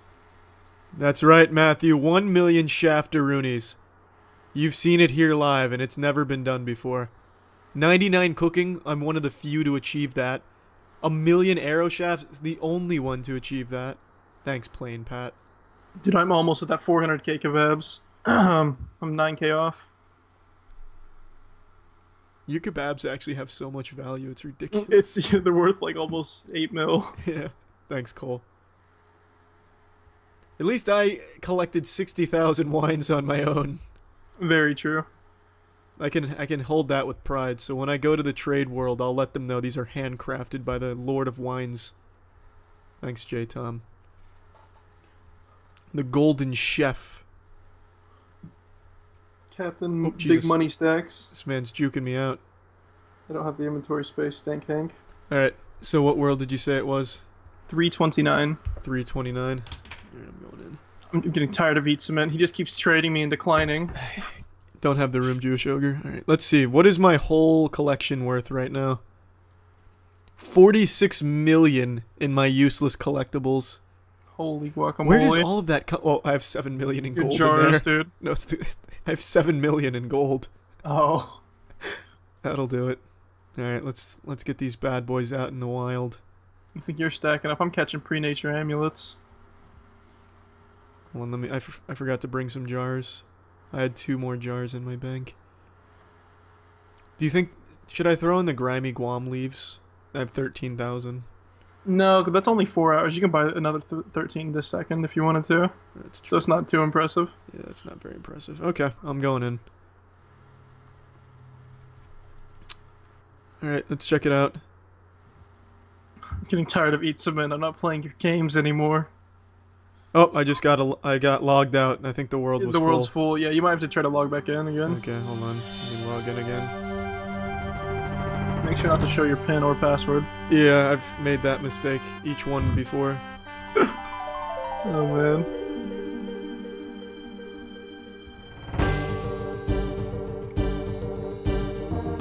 That's right, Matthew. One million shaftaroonies. You've seen it here live, and it's never been done before. 99 cooking, I'm one of the few to achieve that. A million arrow shafts is the only one to achieve that. Thanks, Plain Pat. Dude, I'm almost at that 400k kebabs. I'm 9k off. Your kebabs actually have so much value, it's ridiculous. It's they're worth like almost eight mil. yeah. Thanks, Cole. At least I collected 60,000 wines on my own. Very true. I can I can hold that with pride. So when I go to the trade world, I'll let them know these are handcrafted by the Lord of Wines. Thanks, J. Tom. The Golden Chef. Captain Oh, Big Money Stacks. This man's juking me out. I don't have the inventory space, Stank Hank. All right. So what world did you say it was? 329. 329. All right, I'm going in. I'm getting tired of Eat Cement. He just keeps trading me and declining. Don't have the room, Jewish ogre. All right. Let's see. What is my whole collection worth right now? 46 million in my useless collectibles. Holy guacamole. Where does all of that come? Oh, I have 7 million in Your gold in there. jars, dude. No, I have seven million in gold. Oh. That'll do it. All right, let's let's get these bad boys out in the wild. I think you're stacking up. I'm catching pre-nature amulets. One, let me. I, f- I forgot to bring some jars. I had two more jars in my bank. Do you think should I throw in the grimy Guam leaves? I have thirteen thousand. No, that's only four hours. You can buy another th- 13 this second if you wanted to. That's true. So it's not too impressive. Yeah, that's not very impressive. Okay, I'm going in. All right, let's check it out. I'm getting tired of Eat Cement. I'm not playing your games anymore. Oh, I just got a, I got logged out. I think the world was full. the world's full. full. Yeah, you might have to try to log back in again. Okay, hold on. Let me log in again. Make sure not to show your PIN or password. Yeah, I've made that mistake each one before. Oh man.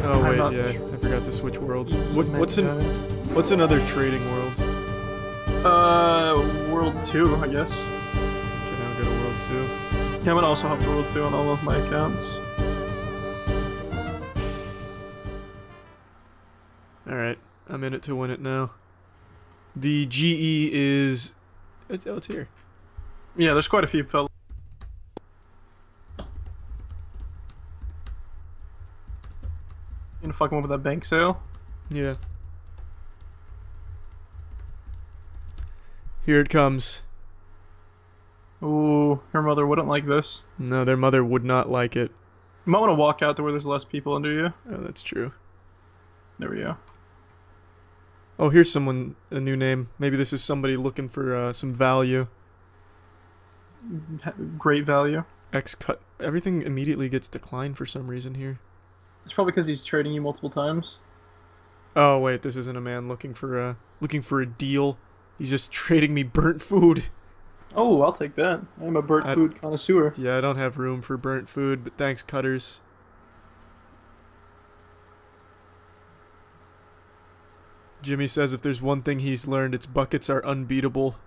Oh wait, yeah. I forgot to switch worlds. What, what's in what's another trading world? Uh, World 2, I guess. Okay, I'll go to world two. Yeah, I'm gonna also have to World 2 on all of my accounts. All right, I'm in it to win it now. The GE is it's, oh, it's here. Yeah, there's quite a few fellas. You gonna fuck him up with that bank sale? Yeah. Here it comes. Ooh, her mother wouldn't like this. No, their mother would not like it. You might want to walk out to where there's less people under you. Oh, that's true. There we go. Oh, here's someone a new name. Maybe this is somebody looking for uh, some value. Great value. X cut. Everything immediately gets declined for some reason here. It's probably because he's trading you multiple times. Oh wait, this isn't a man looking for a looking for a deal. He's just trading me burnt food. Oh, I'll take that. I'm a burnt I- food connoisseur. Yeah, I don't have room for burnt food, but thanks, Cutters. Jimmy says if there's one thing he's learned, it's buckets are unbeatable.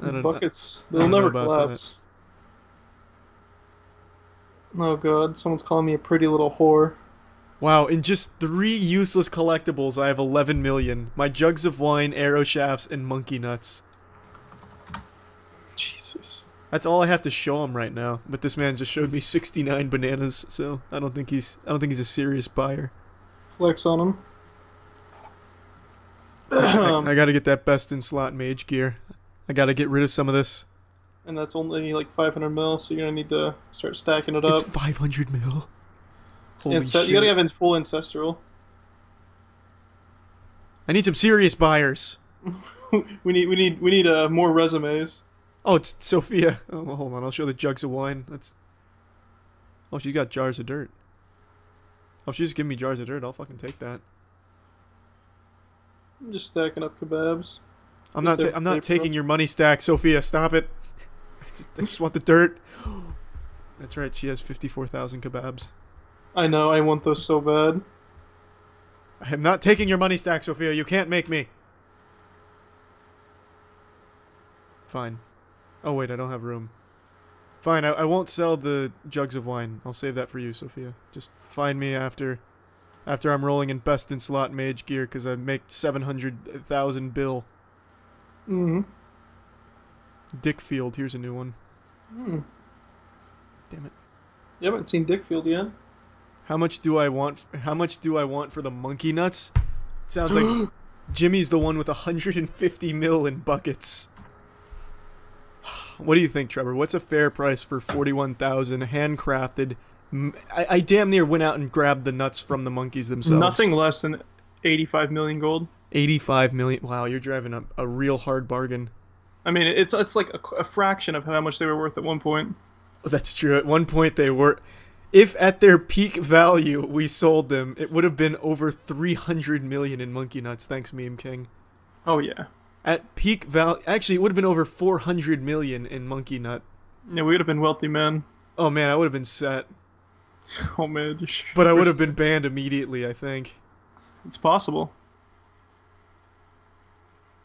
Buckets, they'll never about that. collapse. Oh god, someone's calling me a pretty little whore. Wow, in just three useless collectibles, I have 11 million. My jugs of wine, arrow shafts, and monkey nuts. Jesus. That's all I have to show him right now. But this man just showed me 69 bananas, so I don't think he's I don't think he's a serious buyer. Flex on him. I, Um, I got to get that best in slot mage gear. I got to get rid of some of this. and that's only like 500 mil, so you're gonna need to start stacking it up. It's 500 mil. Holy Ince- shit! you gotta have full ancestral. I need some serious buyers. we need, we need, we need uh, more resumes. Oh, it's Sophia. Oh, well, hold on. I'll show the jugs of wine. That's. Oh, she got jars of dirt. Oh, if she just give me jars of dirt, I'll fucking take that. I'm just stacking up kebabs. I'm not. Ta- I'm not taking your money stack, Sophia. Stop it. I just, I just want the dirt. That's right. She has fifty-four thousand kebabs. I know, I want those so bad. I am not taking your money stack, Sophia. You can't make me. Fine. Oh wait, I don't have room. Fine, I, I won't sell the jugs of wine. I'll save that for you, Sophia. Just find me after, after I'm rolling in best in slot mage gear because I make seven hundred thousand bill. Mm-hmm. Dickfield, here's a new one. Mm. Damn it. You haven't seen Dickfield yet? How much do I want? How much do I want for the monkey nuts? Sounds like Jimmy's the one with 150 mil in buckets. What do you think, Trevor? What's a fair price for 41,000 handcrafted? I, I damn near went out and grabbed the nuts from the monkeys themselves. Nothing less than 85 million gold. 85 million. Wow, you're driving a, a real hard bargain. I mean, it's it's like a, a fraction of how much they were worth at one point. Oh, that's true. At one point, they were. If at their peak value we sold them, it would have been over 300 million in monkey nuts. Thanks, Meme King. Oh yeah, At peak value, actually, it would have been over 400 million in monkey nut. yeah, we would have been wealthy men. Oh man, I would have been set. Oh man, But I would have been banned immediately, I think. It's possible.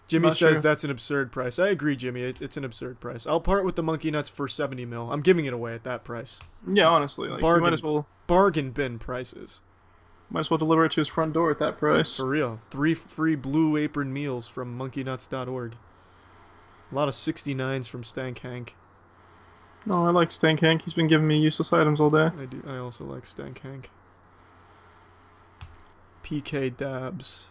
Jimmy Not says sure. that's an absurd price. I agree, Jimmy. It, it's an absurd price. I'll part with the monkey nuts for 70 mil. I'm giving it away at that price. Yeah, honestly, like you Bargain. might as well Bargain bin prices. might as well deliver it to his front door at that price. For real. Three free blue apron meals from monkeynuts.org. A lot of 69s from Stank Hank. No, I like Stank Hank. He's been giving me useless items all day. I do. I also like Stank Hank. PK Dabs.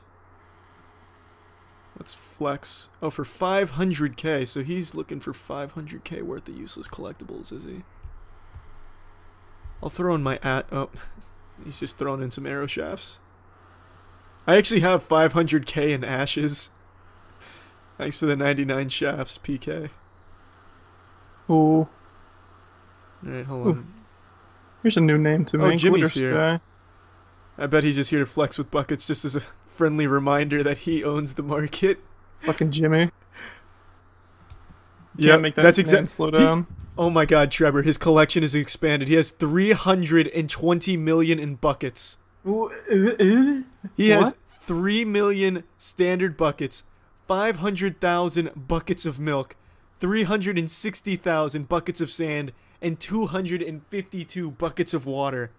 Let's flex. Oh, for 500k. So he's looking for 500k worth of useless collectibles, is he? I'll throw in my at. Oh, he's just throwing in some arrow shafts. I actually have 500k in ashes. Thanks for the 99 shafts, PK. Ooh, Alright, hold Ooh. on. here's a new name to Oh, me. Jimmy's Glitter here. Sky. I bet he's just here to flex with buckets just as a friendly reminder that he owns the market. Fucking Jimmy. Yeah, make that that's exactly. slow down. Oh my god, Trevor, his collection is expanded. He has 320 million in buckets. He has What? 3 million standard buckets, 500,000 buckets of milk, 360,000 buckets of sand, and 252 buckets of water.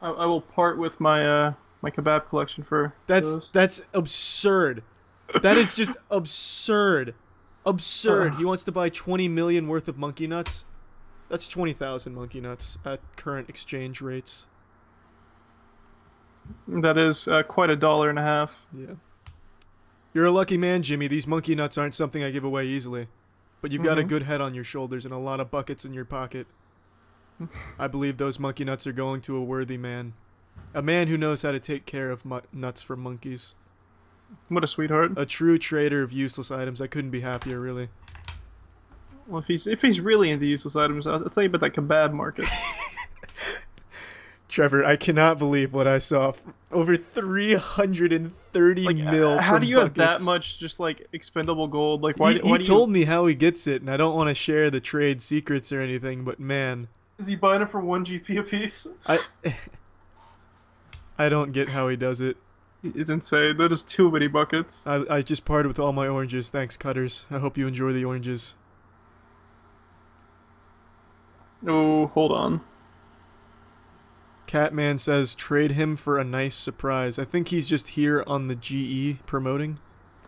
I, I will part with my uh my kebab collection for That's those. that's absurd. That is just absurd. Absurd. He wants to buy 20 million worth of monkey nuts. That's 20,000 monkey nuts at current exchange rates. That is uh, quite a dollar and a half. Yeah. You're a lucky man, Jimmy. These monkey nuts aren't something I give away easily. But you've got a Mhm. good head on your shoulders and a lot of buckets in your pocket. I believe those monkey nuts are going to a worthy man. A man who knows how to take care of mu- nuts for monkeys. What a sweetheart. A true trader of useless items. I couldn't be happier, really. Well, if he's if he's really into useless items, I'll, I'll tell you about that kebab market. Trevor, I cannot believe what I saw. Over 330 Like, mil. how do you have that much just like expendable gold? Like, why? he why he told you, me how he gets it, and I don't want to share the trade secrets or anything, but man, Is he buying it for one GP a piece? I I don't get how he does it. It's insane. That is too many buckets. I I just parted with all my oranges. Thanks, Cutters. I hope you enjoy the oranges. Oh, hold on. Catman says trade him for a nice surprise. I think he's just here on the GE promoting.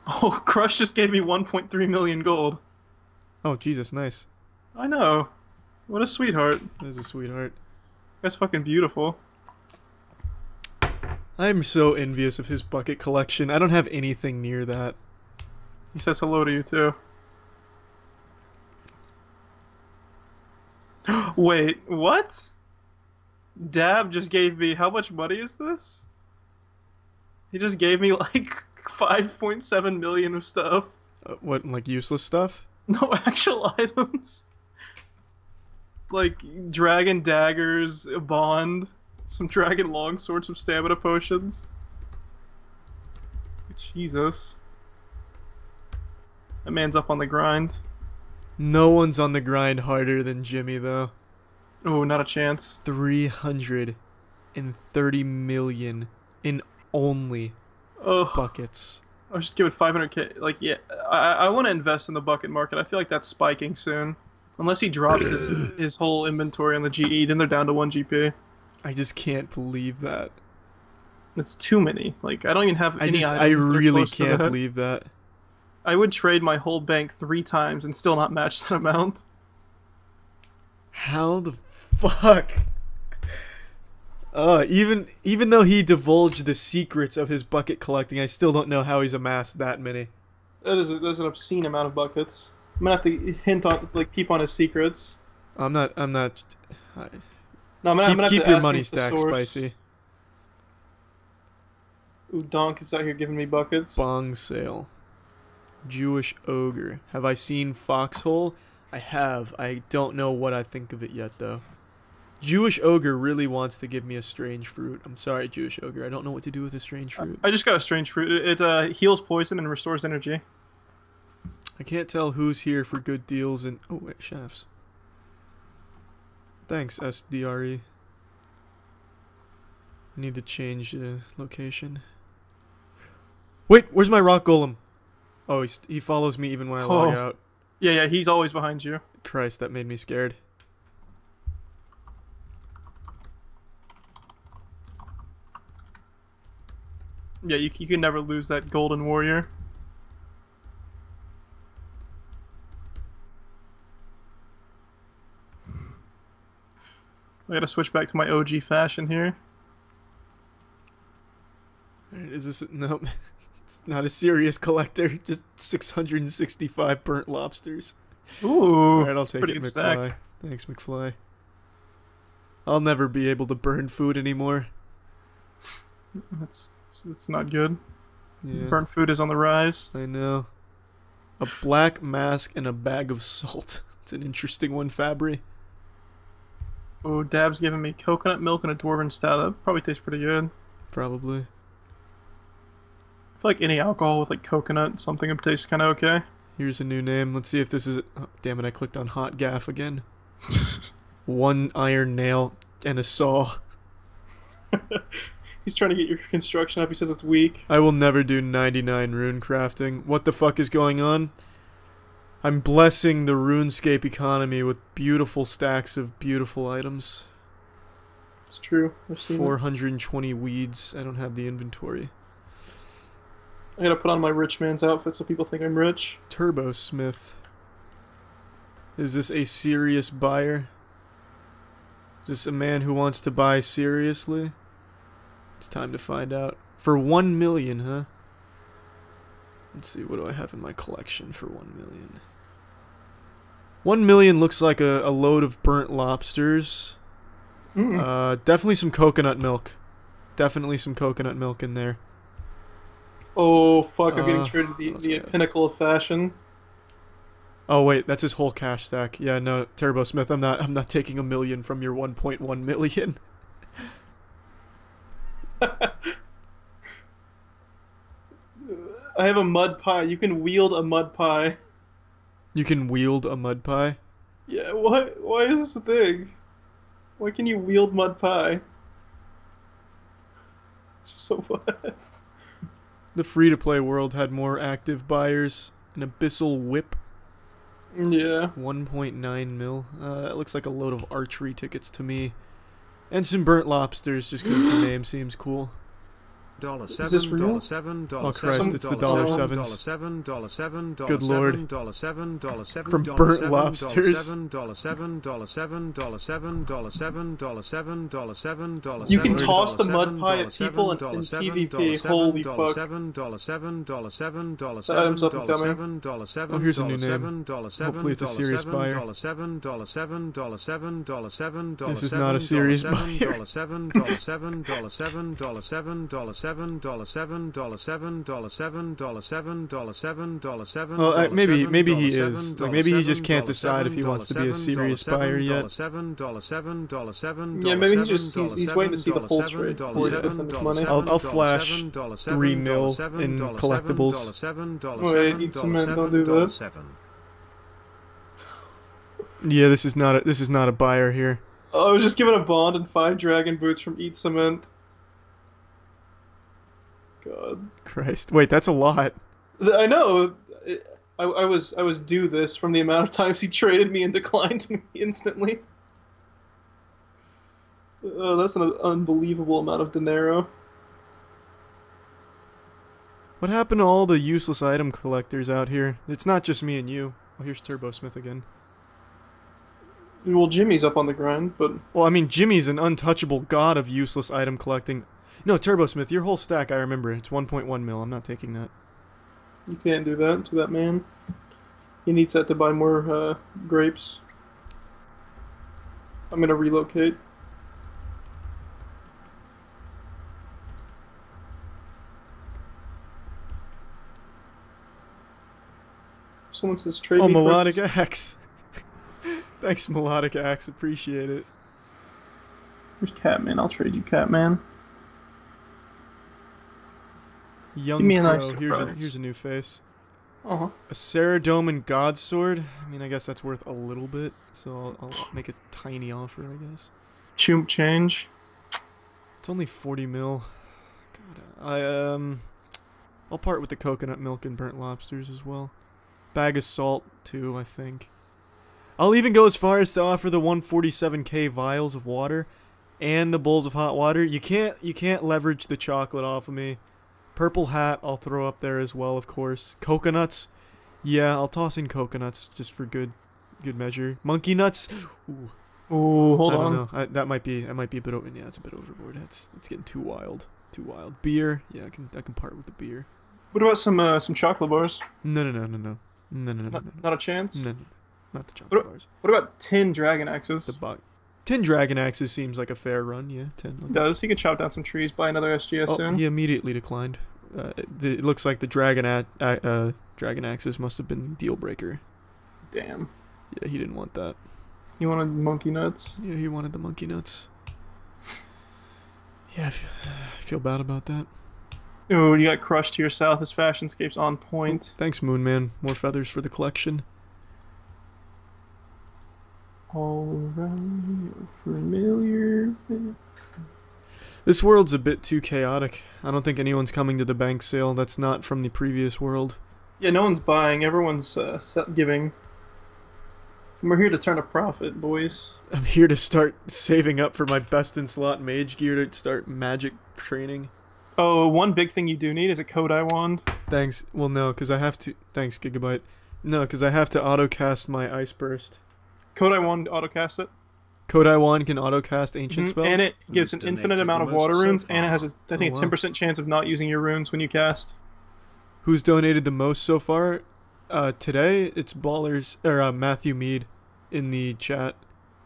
Oh, Crush just gave me 1.3 million gold. Oh Jesus, nice. I know. What a sweetheart. That is a sweetheart. That's fucking beautiful. I'm so envious of his bucket collection. I don't have anything near that. He says hello to you too. Wait, what? Dab just gave me how much money is this? He just gave me like 5.7 million of stuff. Uh, what like useless stuff? No actual items. Like dragon daggers, a bond, some dragon long longsword, some stamina potions. Jesus. That man's up on the grind. No one's on the grind harder than Jimmy, though. Oh, not a chance. 330 million in only Oh, buckets. I'll just give it 500k. Like, yeah, I, I want to invest in the bucket market. I feel like that's spiking soon. Unless he drops his his whole inventory on the GE, then they're down to one GP. I just can't believe that. It's too many. Like, I don't even have I any just. I really can't that. believe that. I would trade my whole bank three times and still not match that amount. How the fuck? Uh, even even though he divulged the secrets of his bucket collecting, I still don't know how he's amassed that many. That is, a, that's an obscene amount of buckets. I'm gonna have to hint on, like, keep on his secrets. I'm not. I'm not. I, No, I'm gonna, I'm keep gonna keep your money stacked, spicy. Ooh, Donk is out here giving me buckets. Bong sale. Jewish ogre. Have I seen Foxhole? I have. I don't know what I think of it yet, though. Jewish ogre really wants to give me a strange fruit. I'm sorry, Jewish ogre. I don't know what to do with a strange fruit. I just got a strange fruit. It, it uh, heals poison and restores energy. I can't tell who's here for good deals and oh wait, chefs. Thanks, SDRE. I need to change uh, location. Wait, where's my rock golem? Oh, he's, he follows me even when I log Oh. out. Yeah, yeah, he's always behind you. Christ, that made me scared. Yeah, you, you can never lose that golden warrior. I gotta switch back to my OG fashion here. Is this no? It's not a serious collector. Just 665 burnt lobsters. Ooh, All right, I'll take it, McFly. stack. Thanks, McFly. I'll never be able to burn food anymore. That's it's, it's not good. Yeah, Burnt food is on the rise. I know. A black mask and a bag of salt. It's an interesting one, Fabry. Oh, Dab's giving me coconut milk and a dwarven stout. That probably tastes pretty good. Probably. I feel like any alcohol with like coconut something would taste kind of okay. Here's a new name. Let's see if this is. Oh, damn it! I clicked on hot gaff again. One iron nail and a saw. He's trying to get your construction up. He says it's weak. I will never do 99 rune crafting. What the fuck is going on? I'm blessing the RuneScape economy with beautiful stacks of beautiful items. It's true. I've seen it. 420 weeds. I don't have the inventory. I gotta put on my rich man's outfit so people think I'm rich. Turbo Smith. Is this a serious buyer? Is this a man who wants to buy seriously? It's time to find out. For one million, huh? Let's see, what do I have in my collection for one million? One million looks like a, a load of burnt lobsters. Mm. Uh, definitely some coconut milk. Definitely some coconut milk in there. oh fuck! I'm getting uh, traded the the pinnacle of fashion. Oh wait, that's his whole cash stack. Yeah, no, Turbo Smith, I'm not I'm not taking a million from your 1.1 million. I have a mud pie. You can wield a mud pie. You can wield a mud pie. Yeah. Why? Why is this a thing? Why can you wield mud pie? Just so what? The free-to-play world had more active buyers. An abyssal whip, Yeah. 1.9 mil. Uh, that looks like a load of archery tickets to me. And some burnt lobsters, just because the name seems cool. Dollar seven, this real? dollar seven, dollar Oh, Christ, seven, it's the dollar dollar seven, sevens. seven, dollar seven, dollar Good lord. dollar seven, dollar seven, From burnt seven, lobsters. dollar seven, dollar seven, dollar seven, dollar seven, dollar seven, dollar seven, dollar seven, dollar You can toss the mud pie at people in- dollar in seven, PvP. Holy fuck. seven, dollar seven, dollar seven, dollar The items seven, up and coming. seven, dollar seven, Oh, here's a new name. seven, dollar seven, Hopefully it's a serious buyer. dollar seven, dollar seven, dollar seven, dollar seven, dollar This is not a serious buyer. dollar seven, dollar seven, dollar seven, dollar seven, dollar seven, seven dollar seven dollar seven dollar seven dollar seven dollar seven dollar seven Well, uh, maybe- seven maybe he is. Maybe he just can't decide if he wants to be a serious buyer yet. seven dollar seven dollar seven Yeah, maybe he's just- he's- waiting to see the whole trade seven seven. I'll- I'll flash three mil in collectibles. seven seven Wait, seven dollar man, don't do seven. Yeah, this is not a this is not a buyer here. Oh, I was just given a bond and five dragon boots from Eat Cement. God. Christ. Wait, that's a lot. I know. I, I was I was due this from the amount of times he traded me and declined me instantly. Oh, that's an unbelievable amount of dinero. What happened to all the useless item collectors out here? It's not just me and you. Oh, here's Turbo Smith again. Well, Jimmy's up on the grind, but Well, I mean, Jimmy's an untouchable god of useless item collecting. No, Turbo Smith, your whole stack, I remember. It's 1.1 mil. I'm not taking that. you can't do that to that man. He needs that to buy more uh, grapes. I'm gonna relocate. Someone says trade Oh, Melodic Axe. Thanks, Melodic Axe. Appreciate it. Where's Catman? I'll trade you Catman. Young Give me a Crow. nice here's, a, surprise. here's a new face. Uh huh. A Saradomin God Sword. I mean, I guess that's worth a little bit, so I'll, I'll make a tiny offer, I guess. Chump change. It's only 40 mil. God, I, um... I'll part with the coconut milk and burnt lobsters as well. Bag of salt, too, I think. I'll even go as far as to offer the 147k vials of water and the bowls of hot water. You can't you can't leverage the chocolate off of me. Purple hat, I'll throw up there as well, of course. Coconuts. Yeah, I'll toss in coconuts just for good good measure. Monkey nuts. Ooh. Ooh, hold I don't on. Know. I, that might be that might be a bit over yeah, it's a bit overboard. That's it's getting too wild. Too wild. Beer. Yeah, I can I can part with the beer. What about some uh, some chocolate bars? No, no, no, no, no. No, no, no, not, no, no. Not a chance? No, no, no. Not the chocolate what, bars. What about 10 dragon axes? The buck. Ten dragon axes seems like a fair run. Yeah, ten. okay. Does he could chop down some trees, buy another SGS Oh, soon? he immediately declined. Uh, the, it looks like the dragon a- a- uh, dragon axes must have been deal breaker. Damn. Yeah, he didn't want that. He wanted monkey nuts? Yeah, he wanted the monkey nuts. Yeah, I feel, I feel bad about that. Ooh, you got crushed to your south. His fashionscape's on point. Thanks, Moon Man. More feathers for the collection. All around you, familiar. This world's a bit too chaotic. I don't think anyone's coming to the bank sale that's not from the previous world. Yeah, no one's buying. Everyone's uh, set giving. And we're here to turn a profit, boys. I'm here to start saving up for my best in slot mage gear to start magic training. Oh, one big thing you do need is a Kodai wand. Thanks. Well, no, because I have to. Thanks, Gigabyte. No, because I have to autocast my Ice Burst. Kodai wand autocast it. Kodai Wand can autocast ancient Mhm, spells. And it gives an infinite amount of most water so runes, and it has, a, I think, Oh, a 10% chance of not using your runes when you cast. Who's donated the most so far? Uh, today it's Ballers or uh, Matthew Mead in the chat.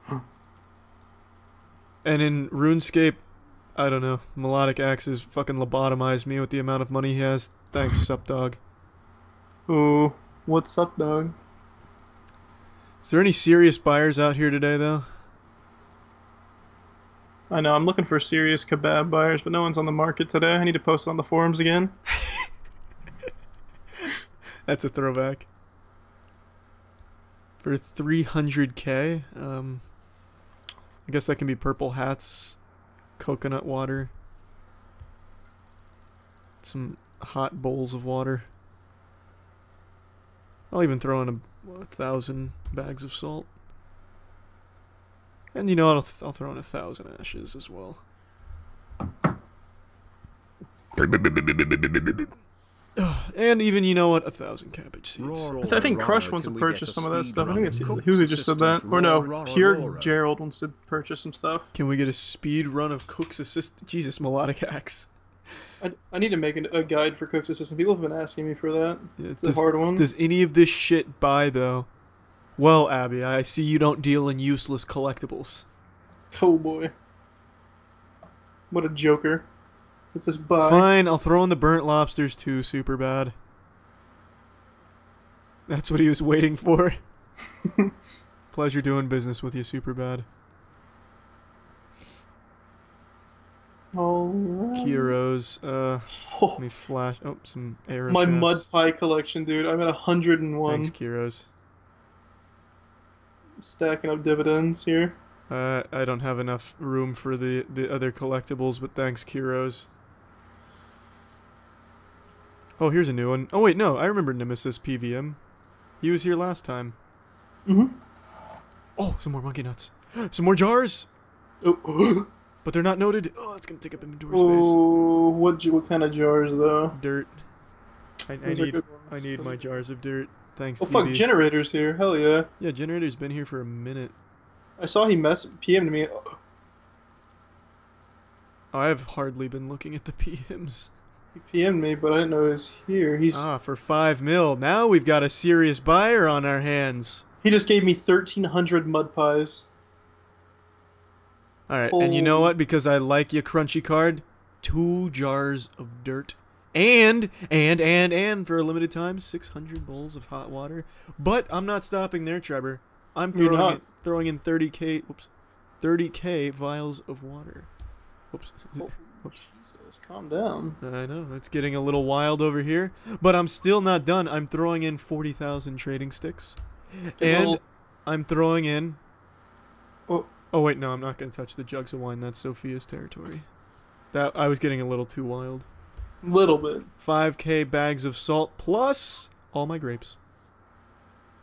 Huh. And in RuneScape, I don't know. Melodic Axes fucking lobotomized me with the amount of money he has. Thanks, sup dog. Ooh, what's up, dog? Is there any serious buyers out here today though? I know, I'm looking for serious kebab buyers, but no one's on the market today. I need to post it on the forums again. That's a throwback. For 300k, um, I guess that can be purple hats, coconut water, some hot bowls of water. I'll even throw in a, a thousand bags of salt. And you know, I'll, th- I'll throw in a thousand ashes as well. and even, you know what, a thousand cabbage seeds. I, th- I think Crush wants to purchase some of that stuff. I think it's who who just said that, or no, Pure Gerald wants to purchase some stuff. Can we get a speed run of Cook's Assist? Jesus, melodic axe. I, I need to make an, a guide for Cook's Assistant. People have been asking me for that. Yeah, It's a hard one. does any of this shit buy though? Well, Abby, I see you don't deal in useless collectibles. Oh boy. What a joker. It's just buy. Fine, I'll throw in the burnt lobsters too, super bad. That's what he was waiting for. Pleasure doing business with you, super bad. Kiros, uh, Oh, let me flash. Oh, some arrow. my mud pie collection, dude. I'm at 101. Thanks, Kiros. Stacking up dividends here. Uh, I don't have enough room for the, the other collectibles, but thanks, Kiros. Oh, here's a new one. Oh, wait, no, I remember Nemesis PVM. He was here last time. Mm-hmm. Oh, some more monkey nuts. Some more jars, Oh, but they're not noted. Oh, it's gonna take up inventory space. oh what what kind of jars though? Dirt. I, I need I need my jars of dirt. Thanks, Oh fuck, generators here. Hell yeah. yeah, generator's been here for a minute. I saw he mess PM'd me. I've hardly been looking at the PMs. He PM'd me, but I didn't know he was here. He's Ah, for five mil. Now we've got a serious buyer on our hands. he just gave me 1,300 mud pies. All right, and you know Oh. what? Because I like your crunchy card, two jars of dirt, and and and and for a limited time, six hundred bowls of hot water. But I'm not stopping there, Trevor. I'm throwing in, throwing in thirty k. Whoops, thirty k vials of water. Whoops. Oh, Whoops. Jesus, calm down. I know it's getting a little wild over here, but I'm still not done. I'm throwing in forty thousand trading sticks, and Well- I'm throwing in. Oh. Oh wait, no, I'm not gonna touch the jugs of wine. That's Sophia's territory. That I was getting a little too wild. Little bit. 5k bags of salt plus all my grapes.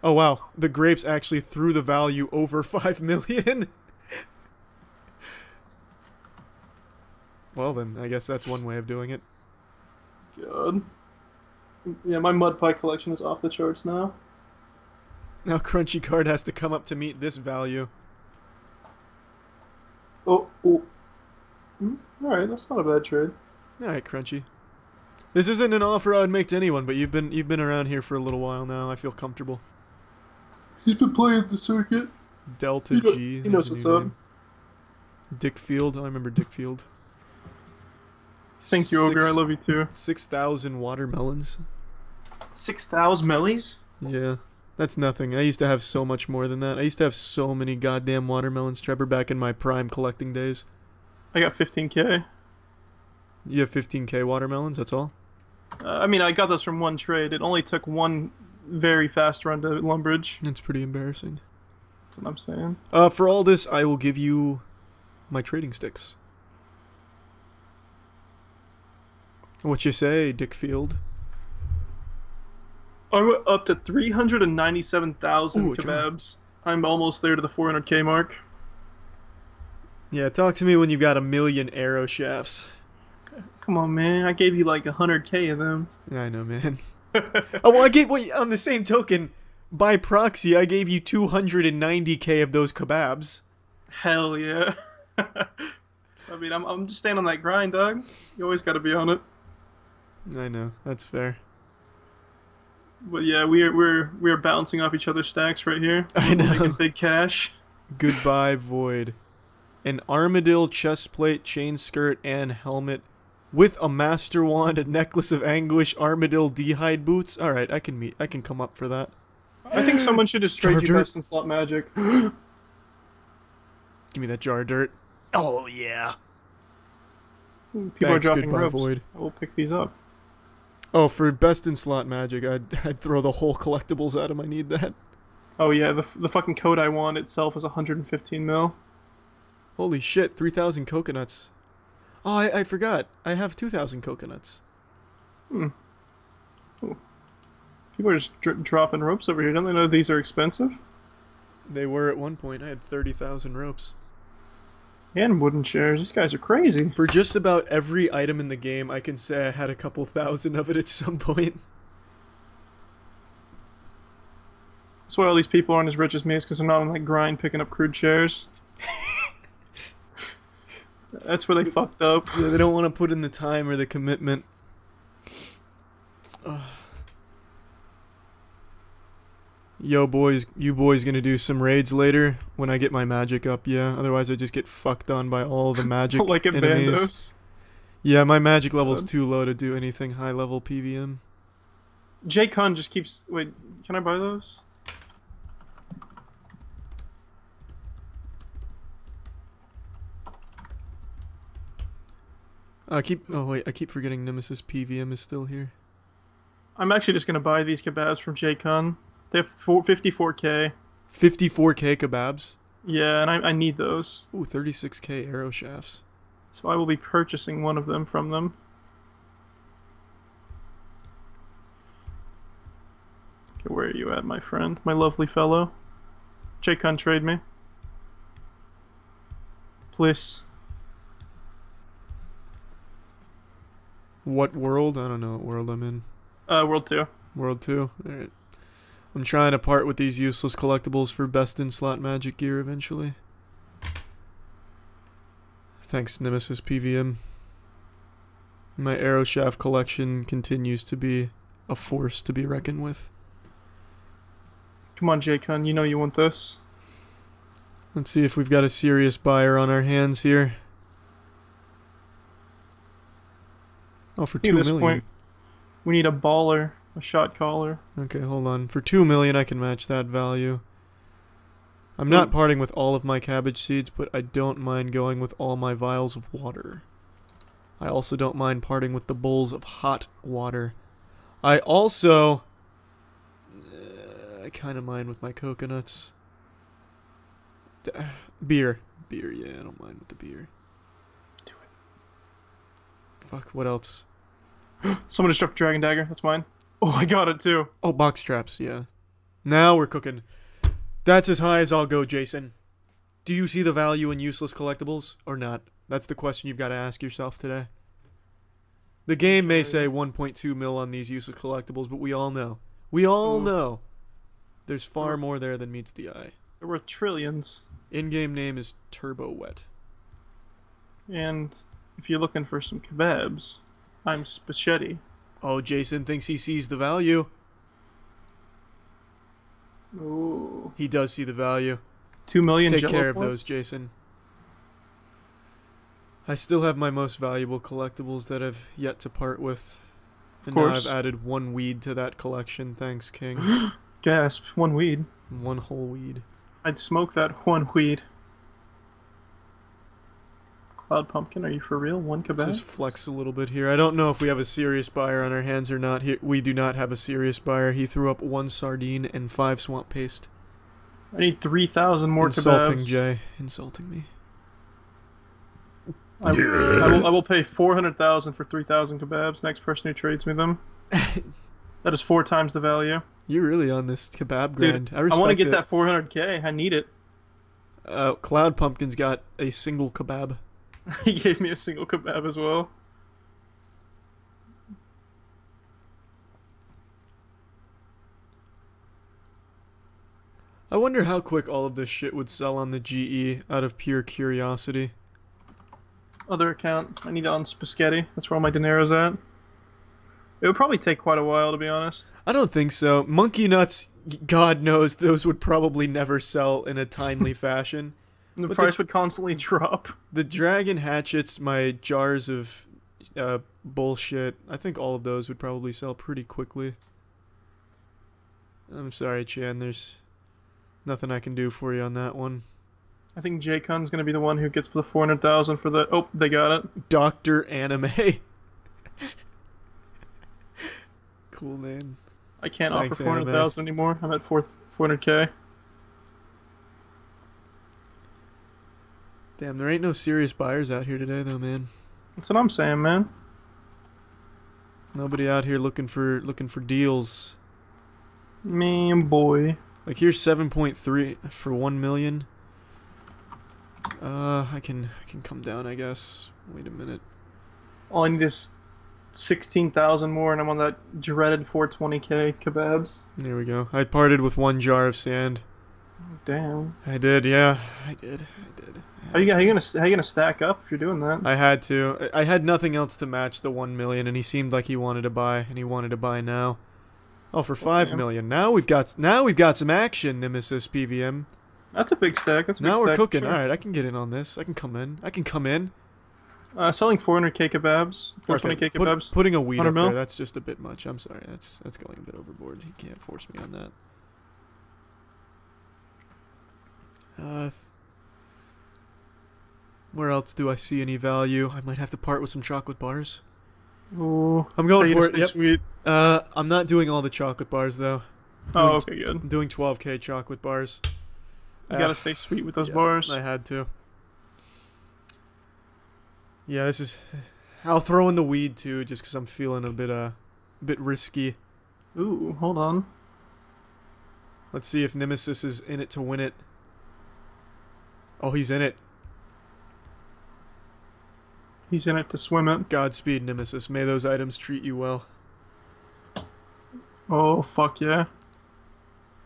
Oh wow, the grapes actually threw the value over 5 million. well then, I guess that's one way of doing it. God. Yeah, my mud pie collection is off the charts now. Now Crunchy Card has to come up to meet this value. Oh, oh. Hmm, Alright, that's not a bad trade. All right, Crunchy. This isn't an offer I would make to anyone, but you've been you've been around here for a little while now. I feel comfortable. He's been playing the circuit. Delta He know- G. he knows what's up. name. Dick Field. I remember Dick Field. Thank you, Ogre. I love you too. Six thousand watermelons. 6,000 mellies? Yeah, that's nothing. I used to have so much more than that. I used to have so many goddamn watermelons, Trevor, back in my prime collecting days. I got 15k. You have 15k watermelons. That's all. Uh, I mean, I got those from one trade. It only took one very fast run to Lumbridge. That's pretty embarrassing. That's what I'm saying. Uh, for all this, I will give you my trading sticks. What you say, Dick Field? I'm up to 397,000 Ooh, kebabs. I'm almost there to the 400k mark. Yeah, talk to me when you've got a million arrow shafts. Come on, man. I gave you like 100k of them. Yeah, I know, man. oh well, I gave. Wait, on the same token, by proxy, I gave you 290k of those kebabs. Hell yeah. I mean, I'm, I'm just staying on that grind, dog. You always got to be on it. I know, that's fair. But yeah, we're we're we're bouncing off each other's stacks right here. I know. Making big cash. Goodbye, Void. An Armadyl chest plate, chain skirt, and helmet with a master wand, a necklace of anguish, Armadyl d'hide boots. All right, I can meet. I can come up for that. I think someone should just trade you Charger. best in slot magic. Give me that jar of dirt. Oh yeah. People are dropping goodbye, ropes. Void. I will pick these up. Oh, for best in slot magic, I'd I'd throw the whole collectibles at him. I need that. Oh yeah, the the fucking Kodai wand itself is 115 mil. Holy shit, 3,000 coconuts. Oh, I, I forgot. I have 2,000 coconuts. Hmm. People are just dr- dropping ropes over here. Don't they know these are expensive? They were at one point. I had 30,000 ropes. And wooden chairs. These guys are crazy. For just about every item in the game, I can say I had a couple thousand of it at some point. That's why all these people aren't as rich as me, is because they're not on that grind picking up crude chairs. That's where they fucked up. Yeah, they don't want to put in the time or the commitment. Ugh. Yo, boys, you boys gonna do some raids later when I get my magic up? Yeah, otherwise I just get fucked on by all the magic like at enemies. Bandos. Yeah, my magic level's too low to do anything high level PVM. Kun just keeps. Wait, can I buy those? I keep. Oh wait, I keep forgetting Nemesis PVM is still here. I'm actually just gonna buy these kebabs from Kun. They have four, 54k. 54k kebabs. Yeah, and I, I need those. Ooh, 36k arrow shafts. So I will be purchasing one of them from them. Okay, where are you at, my friend? My lovely fellow? Kun, trade me. Please. What world? I don't know what world I'm in. Uh, World 2. World 2. Alright. I'm trying to part with these useless collectibles for best in slot magic gear eventually. Thanks, Nemesis PVM. My arrow shaft collection continues to be a force to be reckoned with. Come on, Jay Kun, you know you want this. Let's see if we've got a serious buyer on our hands here. Oh, for two million. point, we need a baller, a shot caller. Okay, hold on. For two million, I can match that value. I'm not parting with all of my cabbage seeds, but I don't mind going with all my vials of water. I also don't mind parting with the bowls of hot water. I also... uh, I kind of mind with my coconuts. D- beer. Beer, yeah, I don't mind with the beer. Do it. Fuck, what else? Someone just dropped a Dragon Dagger. That's mine. Oh, I got it too. Oh, box traps, yeah. Now we're cooking. That's as high as I'll go, Jason. Do you see the value in useless collectibles or not? That's the question you've got to ask yourself today. The game may say 1.2 mil on these useless collectibles, but we all know. We all know. There's far more there than meets the eye. There were trillions. In-game name is Turbo Wet. And if you're looking for some kebabs, I'm Spaghetti. Oh, Jason thinks he sees the value. Ooh. He does see the value. Two million Take Jello care of points? those, Jason. I still have my most valuable collectibles that I've yet to part with. And now I've added one weed to that collection, thanks, King. Gasp. One weed. one whole weed. I'd smoke that one weed. Cloud Pumpkin, are you for real? One Let's kebab? just flex a little bit here. I don't know if we have a serious buyer on our hands or not. Here, we do not have a serious buyer. He threw up one sardine and five swamp paste. I need 3,000 more Insulting kebabs. Jay. Insulting me. I, I, will, I will pay 400,000 for 3,000 kebabs. Next person who trades me them. that is four times the value. You're really on this kebab Dude, grind. I I respect want to get it. that 400k. I need it. Uh, Cloud Pumpkin's got a single kebab. he gave me a single kebab as well. I wonder how quick all of this shit would sell on the GE out of pure curiosity. Other account. I need it on Spaghetti. That's where all my dinero's at. It would probably take quite a while, to be honest. I don't think so. Monkey nuts, God knows, those would probably never sell in a timely fashion. And the But the- price would constantly drop. The dragon hatchets, my jars of uh, bullshit, I think all of those would probably sell pretty quickly. I'm sorry, Chan, there's nothing I can do for you on that one. I think Jay Kun's gonna be the one who gets the 400,000 for the. Oh, they got it. Dr. Anime. cool name. I can't Thanks, offer 400,000 anymore. I'm at 4 400k. Damn, there ain't no serious buyers out here today, though, man. That's what I'm saying, man. Nobody out here looking for looking for deals. Man, boy. Like here's 7.3 for 1 million. Uh, I can I can come down, I guess. Wait a minute. All I need is 16,000 more, and I'm on that dreaded 420k kebabs. There we go. I parted with one jar of sand. Damn. I did, yeah. I did. I did. How you, how you gonna how you gonna stack up if you're doing that? I had to. I had nothing else to match the one million, and he seemed like he wanted to buy, and he wanted to buy now. Oh, for five million. Now we've got now we've got some action, Nemesis PVM. That's a big stack. That's a big Now we're cooking. Sure. All right, I can get in on this. I can come in. I can come in. Uh, selling 400k kebabs. 420k Okay, put- kebabs. putting a weed 100 up mil? there, that's just a bit much. I'm sorry. That's that's going a bit overboard. He can't force me on that. Uh, where else do I see any value? I might have to part with some chocolate bars. Ooh. I'm going for it. Yep. sweet? Uh, I'm not doing all the chocolate bars though. Oh, okay, good. I'm doing 12k chocolate bars. You Uh, gotta stay sweet with those yeah, bars. I had to. Yeah, this is. I'll throw in the weed too, just because I'm feeling a bit uh, a bit risky. Ooh, hold on. Let's see if Nemesis is in it to win it. Oh, he's in it. He's in it to swim it. Godspeed, Nemesis. May those items treat you well. Oh, fuck yeah.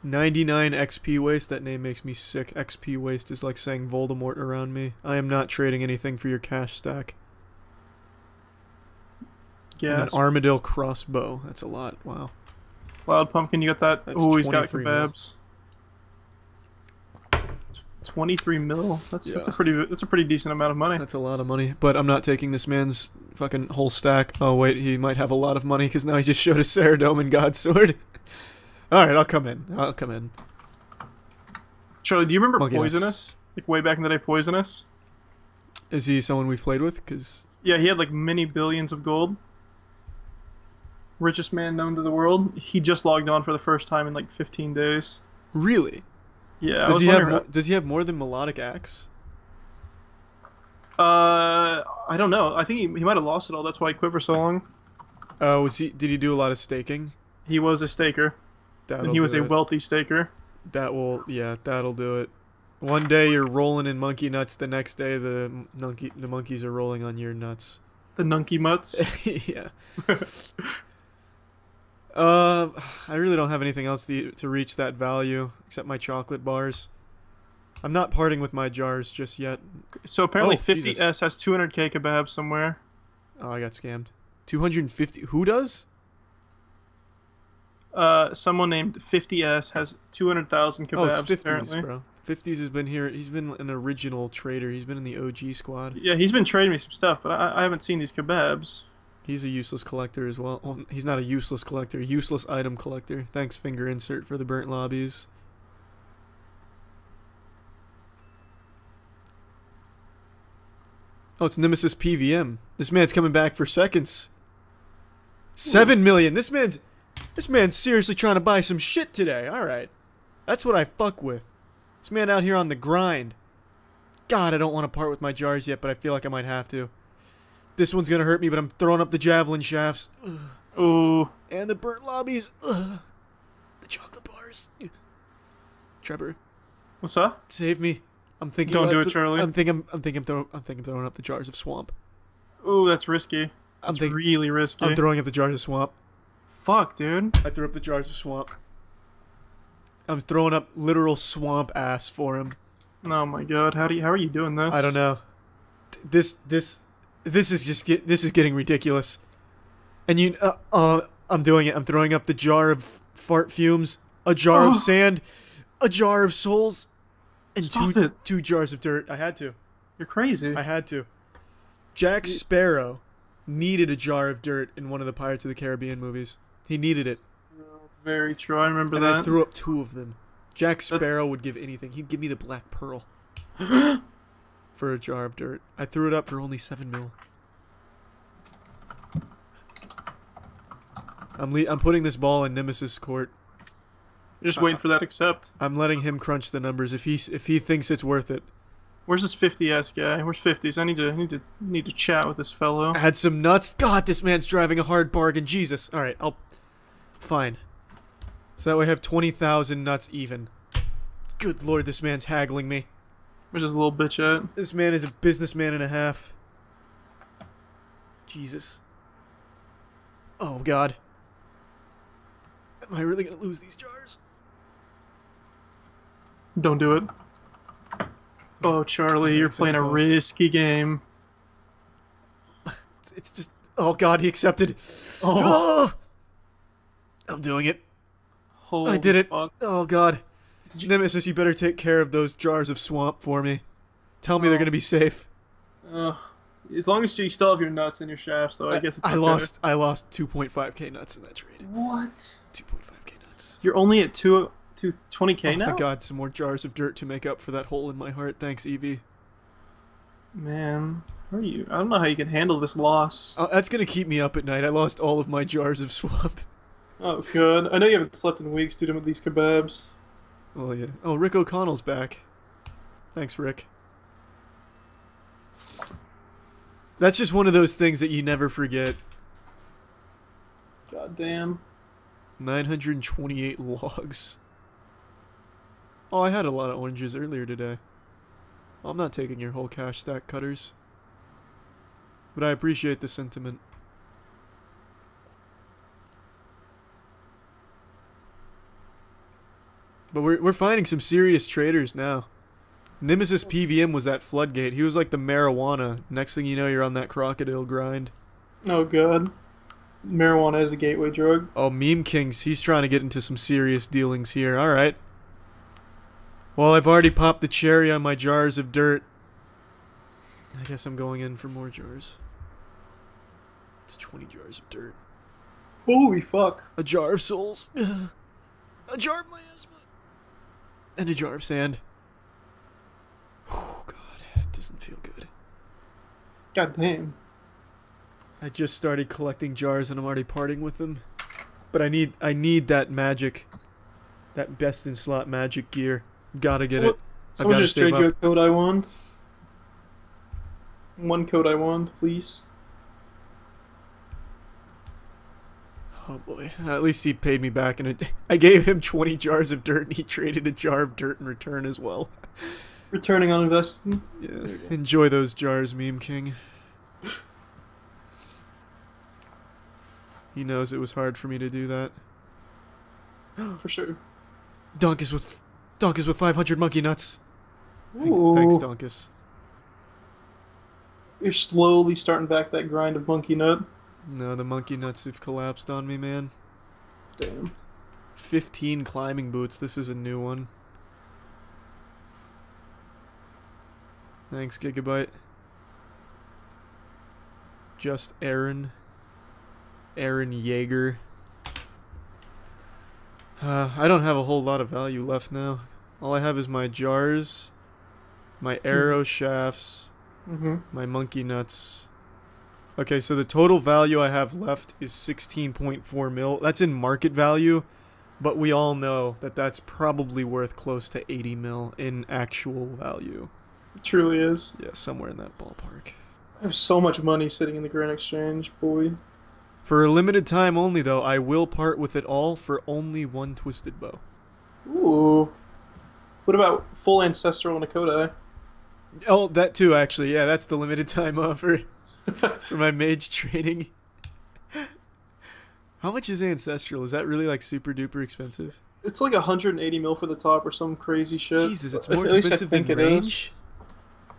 99 XP waste. That name makes me sick. XP waste is like saying Voldemort around me. I am not trading anything for your cash stack. Yeah. an Armadyl crossbow. That's a lot. Wow. Cloud Pumpkin, you got that? Oh, he's got 23 mil. Kebabs. 23 mil. That's that's a pretty that's a pretty decent amount of money. That's a lot of money. But I'm not taking this man's fucking whole stack. Oh, wait. He might have a lot of money because now he just showed a Saradomin God Sword. Alright, I'll come in. I'll come in. Charlie, do you remember Monkey nuts. Poisonous? Like way back in the day, Poisonous? Is he someone we've played with? Because Yeah, he had like many billions of gold. Richest man known to the world. He just logged on for the first time in like 15 days. really, Yeah, does he have more, does he have more than melodic acts? Uh, I don't know. I think he, he might have lost it all. That's why he quit for so long. Uh, was he? Did he do a lot of staking? He was a staker, That'll and he was a it. wealthy staker. That will, yeah, that'll do it. One day you're rolling in monkey nuts. The next day the monkey, the monkeys are rolling on your nuts. The nunky mutts. yeah. Uh, I really don't have anything else to, to reach that value except my chocolate bars. I'm not parting with my jars just yet. so apparently, Oh, 50s Jesus. has 200k kebabs somewhere. Oh, I got scammed. 250. Who does? Uh, someone named 50s has 200,000 kebabs oh, it's 50s, apparently. bro. 50s has been here. He's been an original trader. He's been in the OG squad. Yeah, he's been trading me some stuff, but I, I haven't seen these kebabs. He's a useless collector as well. well. He's not a useless collector. Useless item collector. Thanks, finger insert, for the burnt lobbies. Oh, it's Nemesis PVM. This man's coming back for seconds. Seven million. This man's this man's seriously trying to buy some shit today. All right, that's what I fuck with. This man out here on the grind. God, I don't want to part with my jars yet, but I feel like I might have to. This one's gonna hurt me, but I'm throwing up the javelin shafts. Ugh. Ooh, And the burnt lobbies. Ugh. The chocolate bars. Trevor, what's up? save me. I'm thinking. Don't do it, the- Charlie. I'm thinking. I'm thinking. Throw, I'm thinking throwing up the jars of swamp. Ooh, that's risky. I'm That's thinking. really risky. I'm throwing up the jars of swamp. Fuck, dude. I threw up the jars of swamp. I'm throwing up literal swamp ass for him. Oh my god, how do you, how are you doing this? I don't know. This this this is just get this is getting ridiculous. And you uh, uh I'm doing it. I'm throwing up the jar of fart fumes, a jar Oh. of sand, a jar of souls, and Stop two it. two jars of dirt. I had to. You're crazy. I had to. Jack Sparrow needed a jar of dirt in one of the Pirates of the Caribbean movies. He needed it. Very true. I remember And that. I threw up two of them. Jack Sparrow would give anything. He'd give me the black pearl for a jar of dirt. I threw it up for only seven mil. I'm le- I'm putting this ball in Nemesis court. Just waiting for that accept. I'm letting him crunch the numbers. If he if he thinks it's worth it. Where's this 50s guy? Where's 50s? I need to I need to need to chat with this fellow. I had some nuts. God, this man's driving a hard bargain. Jesus. All right, I'll. Fine. So that way I have twenty thousand nuts even. Good lord, this man's haggling me. Where's this little bitch at? This man is a businessman and a half. Jesus. Oh God. Am I really gonna lose these jars? Don't do it. Oh, Charlie, you're playing a risky game. It's just. Oh God, he accepted. Oh. Oh. I'm doing it. Holy I did it. Fuck. Oh God. Nemesis, you better take care of those jars of swamp for me. Tell me they're Oh. gonna be oh. safe. Ugh. As long as you still have your nuts and your shafts, though, I, guess it's I okay. lost. I lost 2.5k nuts in that trade. What? 2.5k nuts. You're only at two, two, 20k oh, now? thank God, some more jars of dirt to make up for that hole in my heart. Thanks, Evie. Man, how are you? I don't know how you can handle this loss. Oh, that's gonna keep me up at night. I lost all of my jars of swamp. Oh, good. I know you haven't slept in weeks due to these kebabs. Oh yeah. Oh, Rick O'Connell's back. Thanks, Rick. That's just one of those things that you never forget. God damn. 928 logs. Oh, I had a lot of oranges earlier today. I'm not taking your whole cash stack, cutters. But I appreciate the sentiment. But we're, we're finding some serious traders now. Nemesis PVM was at Floodgate. He was like the marijuana. Next thing you know, you're on that crocodile grind. Oh, good. Marijuana is a gateway drug. Oh, Meme Kings, he's trying to get into some serious dealings here. Alright. Well, I've already popped the cherry on my jars of dirt. I guess I'm going in for more jars. It's 20 jars of dirt. Holy fuck. A jar of souls. a jar of miasma. And a jar of sand. Oh, God. It doesn't feel good. God damn. I just started collecting jars and I'm already parting with them. But I need I need that magic. That best in slot magic gear. Gotta get So it. Someone just trade you a Kodai wand. One Kodai wand, please. Oh boy. At least he paid me back and I gave him 20 jars of dirt and he traded a jar of dirt in return as well. Returning on investment. Hmm? Yeah. Enjoy those jars, Meme King. He knows it was hard for me to do that. For sure. Donkus with Donkus with 500 monkey nuts. Ooh. Thanks, Donkus. You're slowly starting back that grind of monkey nut. No, the monkey nuts have collapsed on me, man. Damn. 15 climbing boots. This is a new one. Thanks, Gigabyte. Just Aaron. Aaron Yeager. Uh, I don't have a whole lot of value left now. All I have is my jars, my arrow shafts, Mm-hmm. my monkey nuts. Okay, so the total value I have left is 16.4 mil. That's in market value, but we all know that that's probably worth close to 80 mil in actual value. It truly is. Yeah, somewhere in that ballpark. I have so much money sitting in the Grand Exchange, boy. For a limited time only, though, I will part with it all for only one twisted bow. Ooh. What about full ancestral Nakoda? Oh, that too, actually. Yeah, that's the limited time offer for my mage training. How much is ancestral? Is that really like super duper expensive? It's like 180 mil for the top or some crazy shit. Jesus, it's more expensive than think it is. range.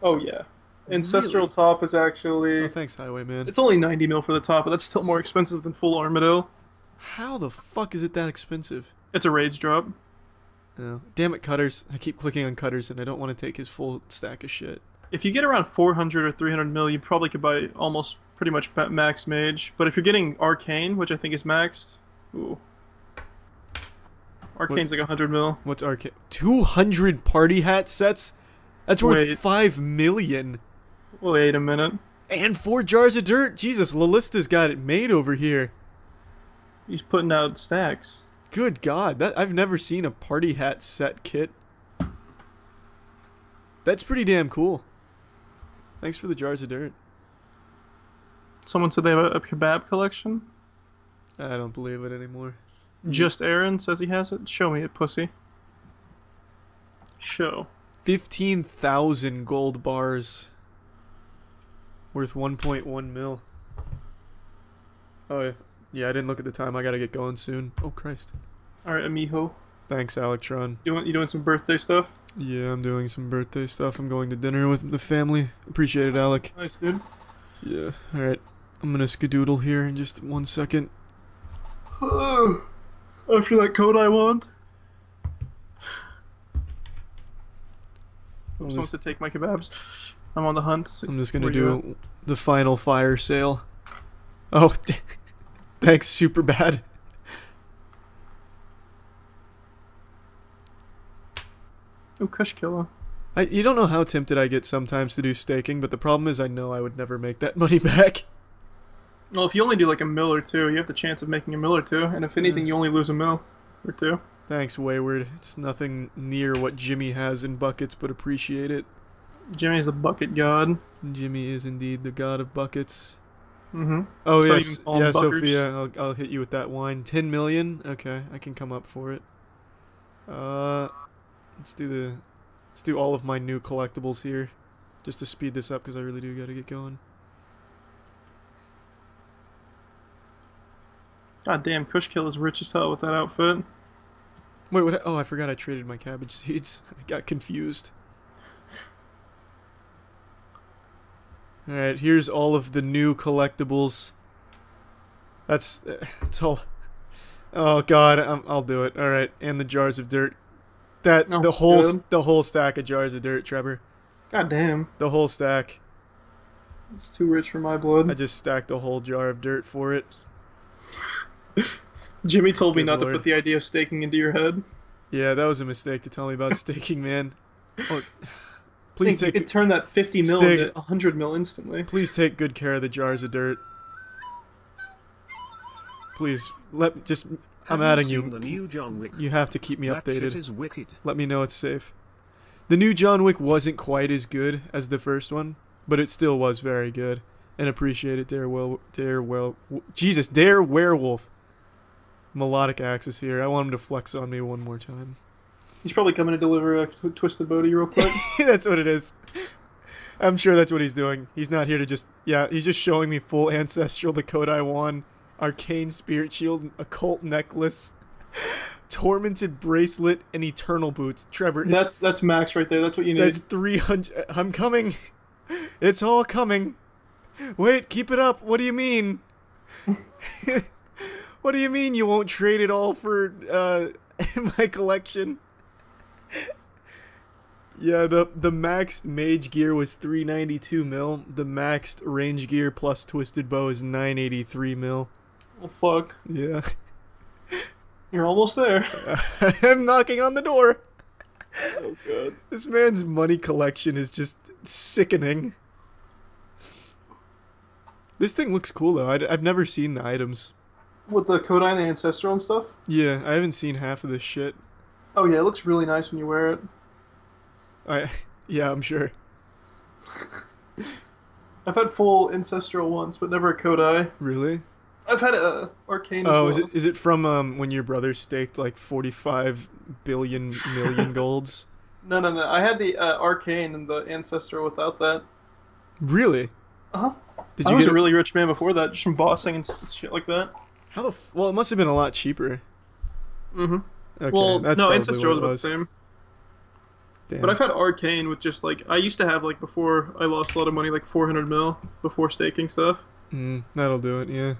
Oh yeah. Ancestral Really? top is actually Oh, thanks, Highwayman. it's only 90 mil for the top, but that's still more expensive than full Armadyl. How the fuck is it that expensive? It's a rage drop. Oh, damn it, Cutters. I keep clicking on Cutters and I don't want to take his full stack of shit. If you get around 400 or 300 mil, you probably could buy almost pretty much max mage. But if you're getting arcane, which I think is maxed, ooh. Arcane's like 100 mil. What's arcane? 200 party hat sets? That's worth Wait. 5 million. Wait a minute. And four jars of dirt. Jesus, Lalista's got it made over here. He's putting out stacks. Good God, that I've never seen a party hat set kit. That's pretty damn cool. Thanks for the jars of dirt. Someone said they have a, a kebab collection. I don't believe it anymore. Just Aaron says he has it. Show me it, pussy. Show. 15,000 gold bars. Worth 1.1 mil. Oh, yeah. Yeah, I didn't look at the time. I gotta get going soon. Oh, Christ. All right, amijo. Thanks, Electron. You want you doing some birthday stuff? Yeah, I'm doing some birthday stuff. I'm going to dinner with the family. Appreciate it, Alec. Nice, dude. Yeah. Alright. I'm gonna skedoodle here in just one second. Oh, After that Kodai wand. Oh, Someone this- said take my kebabs. I'm on the hunt. I'm just gonna Where do the final fire sale. Oh, thanks, super bad. Oh, Kush Killer. I, you don't know how tempted I get sometimes to do staking, but the problem is I know I would never make that money back. Well, if you only do like a mill or two, you have the chance of making a mill or two, and if anything, you only lose a mill or two. Thanks, Wayward. It's nothing near what Jimmy has in buckets, but appreciate it. Jimmy's the bucket god. Jimmy is indeed the god of buckets. Mm-hmm. Oh So yes, can call 'em yeah, buckers? Sophia. I'll, I'll hit you with that wine. Ten million. Okay, I can come up for it. Uh, let's do the, let's do all of my new collectibles here, just to speed this up because I really do got to get going. God damn, Kush Kill is rich as hell with that outfit. Wait, what? Oh, I forgot I traded my cabbage seeds. I got confused. All right, here's all of the new collectibles. That's eh, that's all. Oh God, i I'll do it. All right, and the jars of dirt. That Oh, the whole good. the whole stack of jars of dirt, Trevor. God damn, The whole stack. it's too rich for my blood. I just stacked a whole jar of dirt for it. Jimmy told me not lord. to put the idea of staking into your head. Yeah, that was a mistake to tell me about staking, man. Oh, please Think you take could turn that 50 mil Stake- into 100 mil instantly. Please take good care of the jars of dirt. Please let just. I'm Have adding seen you. The new John Wick. You have to keep me that shit updated. is wicked. Let me know it's safe. The new John Wick wasn't quite as good as the first one, but it still was very good. And appreciate it, Dare Well, Dare Well, Jesus, Dare Werewolf. Melodic Axis here. I want him to flex on me one more time. He's probably coming to deliver a tw- twisted bow to you real quick. that's what it is. I'm sure that's what he's doing. He's not here to just yeah, he's just showing me full ancestral the Kodai wand, arcane spirit shield, occult necklace, tormented bracelet, and eternal boots. Trevor, it's, that's that's max right there. That's what you need. that's 300 I'm coming. It's all coming. Wait, keep it up. What do you mean? what do you mean you won't trade it all for uh my collection? Yeah, the the maxed mage gear was 392 mil. The maxed range gear plus twisted bow is 983 mil. Oh, fuck. Yeah. You're almost there. I'm knocking on the door. Oh, God. This man's money collection is just sickening. This thing looks cool though. i have never seen the items. With the Kodai and the Ancestral and stuff? Yeah, I haven't seen half of this shit. Oh, yeah, it looks really nice when you wear it. I, yeah, I'm sure. I've had full Ancestral once, but never a Kodai. Really? I've had a Arcane Oh, well. is it is it from um when your brother staked like 45 billion million golds? No, no, no. I had the uh, Arcane and the ancestor without that. Really? Uh-huh. Did I you was get a really rich man before that, just from bossing and shit like that. How the f- well? It must have been a lot cheaper. Mm-hmm. Okay, well, that's no, Ancestral was about the same. Damn. But I've had Arcane with just like I used to have like before I lost a lot of money, like 400 mil before staking stuff. Mm, that'll do it. Yeah.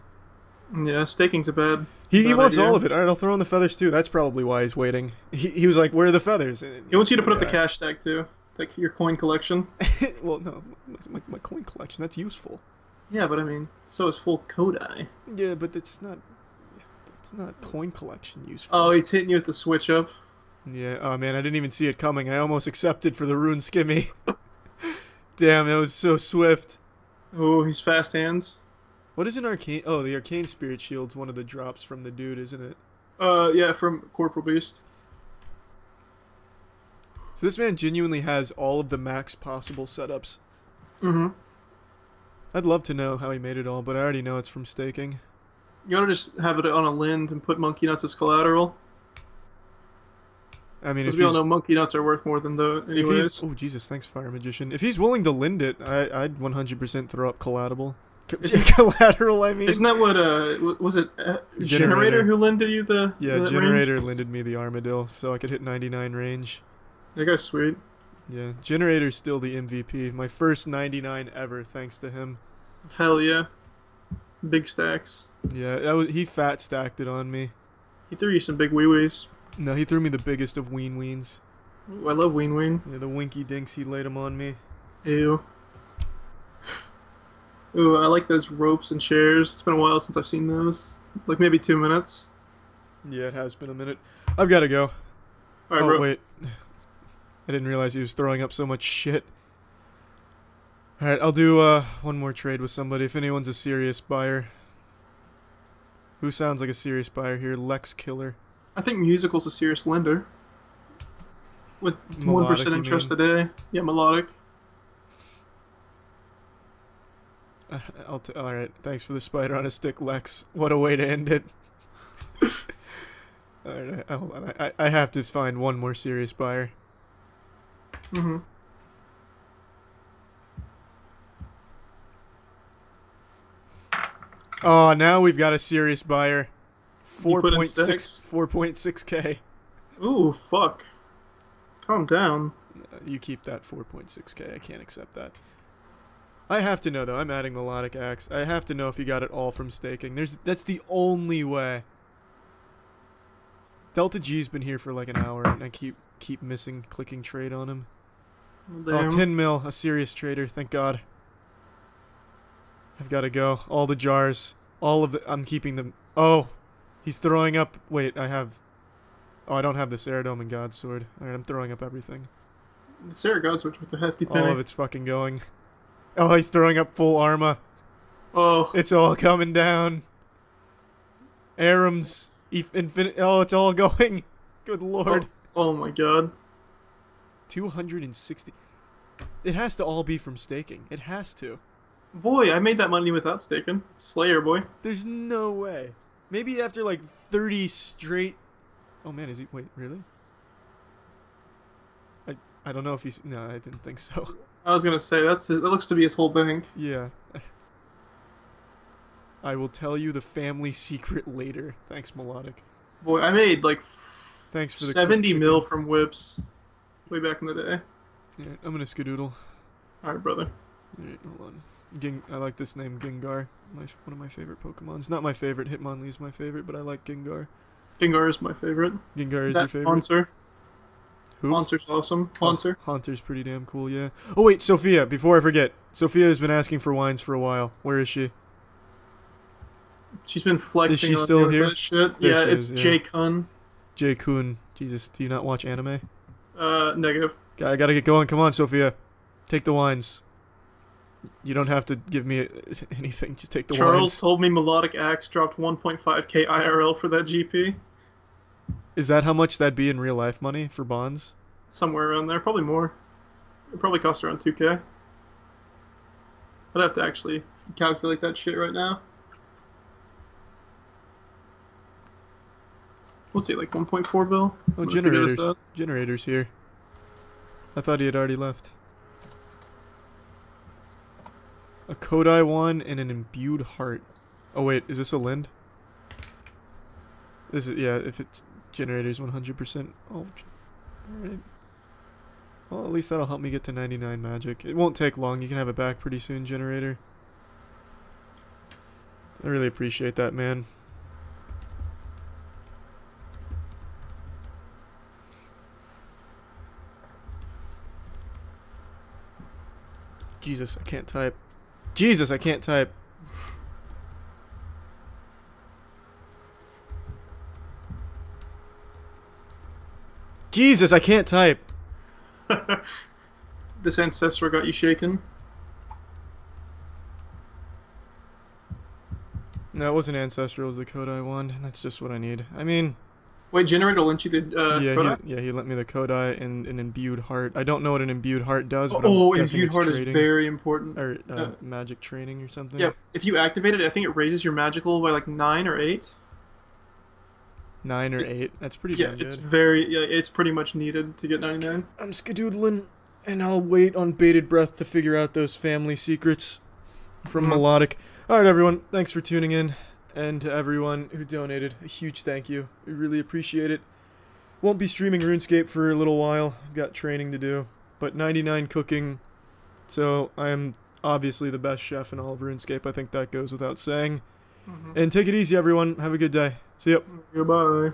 Yeah, staking's a bad. He, he wants idea. all of it. All right, I'll throw in the feathers too. That's probably why he's waiting. He, he was like, "Where are the feathers?" And- He wants you to put up the cash tag too, like your coin collection. well, no, my, my coin collection. That's useful. Yeah, but I mean, so is full Kodai. Yeah, but it's not. It's not coin collection useful. Oh, he's hitting you with the switch up. Yeah. Oh man, I didn't even see it coming. I almost accepted for the rune skimmy. Damn, that was so swift. Oh, he's fast hands. What is an arcane? Oh, the arcane spirit shield's one of the drops from the dude, isn't it? Uh, yeah, from Corporeal Beast. So this man genuinely has all of the max possible setups. Mm-hmm. I'd love to know how he made it all, but I already know it's from staking. You want to just have it on a lind and put monkey nuts as collateral? I mean, if we all know monkey nuts are worth more than the if anyways. oh Jesus, thanks Fire Magician. If he's willing to lend it, I, I'd 100% throw up collateral. Collateral, I mean. Isn't that what uh was it uh, Generator. generator. who lended you the yeah, the generator lended me the Armadyl, so I could hit 99 range. Range? That guy's sweet. Yeah, generator's still the MVP. My first 99 ever, thanks to him. Hell yeah, big stacks. Yeah, that was, he fat stacked it on me. He threw you some big wee wees. No, he threw me the biggest of ween weens. Ooh, I love ween ween. Yeah, the winky dinks he laid them on me. Ew. Ooh, I like those ropes and chairs. It's been a while since I've seen those. Like maybe two minutes. Yeah, it has been a minute. I've got to go. Right, oh bro. wait, I didn't realize he was throwing up so much shit. All right, I'll do uh, one more trade with somebody. If anyone's a serious buyer, who sounds like a serious buyer here? Lex Killer. I think musical's a serious lender. With one percent interest a day. Yeah, melodic. Uh, I'll t- all right. Thanks for the spider on a stick, Lex. What a way to end it. all right, I- hold on. I, I have to find one more serious buyer. Mm-hmm. Oh, now we've got a serious buyer. 4.6 4.6k. Ooh, fuck. Calm down. You keep that 4.6k. I can't accept that. I have to know though. I'm adding melodic axe. I have to know if you got it all from staking. There's that's the only way. Delta G's been here for like an hour and I keep keep missing clicking trade on him. Oh, damn. Oh, 10 mil, a serious trader, thank God. I've got to go. All the jars, all of the. I'm keeping them. Oh, he's throwing up. Wait, I have. Oh, I don't have the Saradomin God Sword. Alright, I'm throwing up everything. The Sarah Godswitch with the hefty penny. All of it's fucking going. Oh, he's throwing up full armor. Oh, It's all coming down. Ahrim's, infinite. Oh, it's all going. Good lord. oh, oh my god. 260. It has to all be from staking. It has to. Boy, I made that money without staking. Slayer, boy. There's no way. Maybe after like 30 straight. Oh man, is he? Wait, really? I I don't know if he's. No, I didn't think so. I was gonna say that's his, that looks to be his whole bank. Yeah. I will tell you the family secret later. Thanks, Melodic. Boy, I made like Thanks for the cooked 70 chicken. mil from whips way back in the day. Yeah, I'm gonna skedoodle. All right, brother. Alright, hold on. Ging, I like this name, Gengar. My, one of my favorite Pokemons. Not my favorite. Hitmonlee is my favorite, but I like Gengar. Gengar is my favorite. Gengar is that your favorite. Haunter. Who? Haunter's awesome. Oh, Haunter. Haunter's pretty damn cool, yeah. Oh wait, Sophia, before I forget. Sophia has been asking for wines for a while. Where is she? She's been flexing. Is she on still here? Shit. Yeah, she it's is, yeah. Jay Kun. Jay Kun. Jesus, do you not watch anime? Uh, negative. I gotta get going. Come on, Sophia. Take the wines. You don't have to give me anything. Just take the Charles wines. Charles told me Melodic Axe dropped 1.5k IRL for that GP. Is that how much that'd be in real life money for bonds? Somewhere around there. Probably more. It probably costs around 2k. I'd have to actually calculate that shit right now. What's it, like 1.4 bill? Oh, I'm gonna figure this generators. Generators here. I thought he had already left. A Kodai one and an imbued heart. Oh wait, is this a Lind? This is yeah. If it's generators 100%. Oh, alright. Well, at least that'll help me get to 99 magic. It won't take long. You can have it back pretty soon, generator. I really appreciate that, man. Jesus, I can't type. Jesus, I can't type. Jesus, I can't type. This ancestor got you shaken. No, it wasn't ancestral. It was the Kodai one. and That's just what I need. I mean, Wait, generator lent you the uh, yeah, he, yeah, he lent me the Kodai and an imbued heart. I don't know what an imbued heart does, but Oh, I'm imbued heart is very important. or uh, uh, magic training or something. Yeah, if you activate it, I think it raises your magical by like nine or eight. Nine or it's- eight. That's pretty Yeah, damn it's good. very yeah, it's pretty much needed to get 99. I'm skedoodling, and I'll wait on bated breath to figure out those family secrets from Mhm. Melodic. All right, everyone. Thanks for tuning in, and to everyone who donated, a huge thank you. We really appreciate it. Won't be streaming RuneScape for a little while. I've Got training to do, but 99 cooking. So I am obviously the best chef in all of RuneScape. I think that goes without saying. Mhm. And take it easy, everyone. Have a good day. See ya. Goodbye.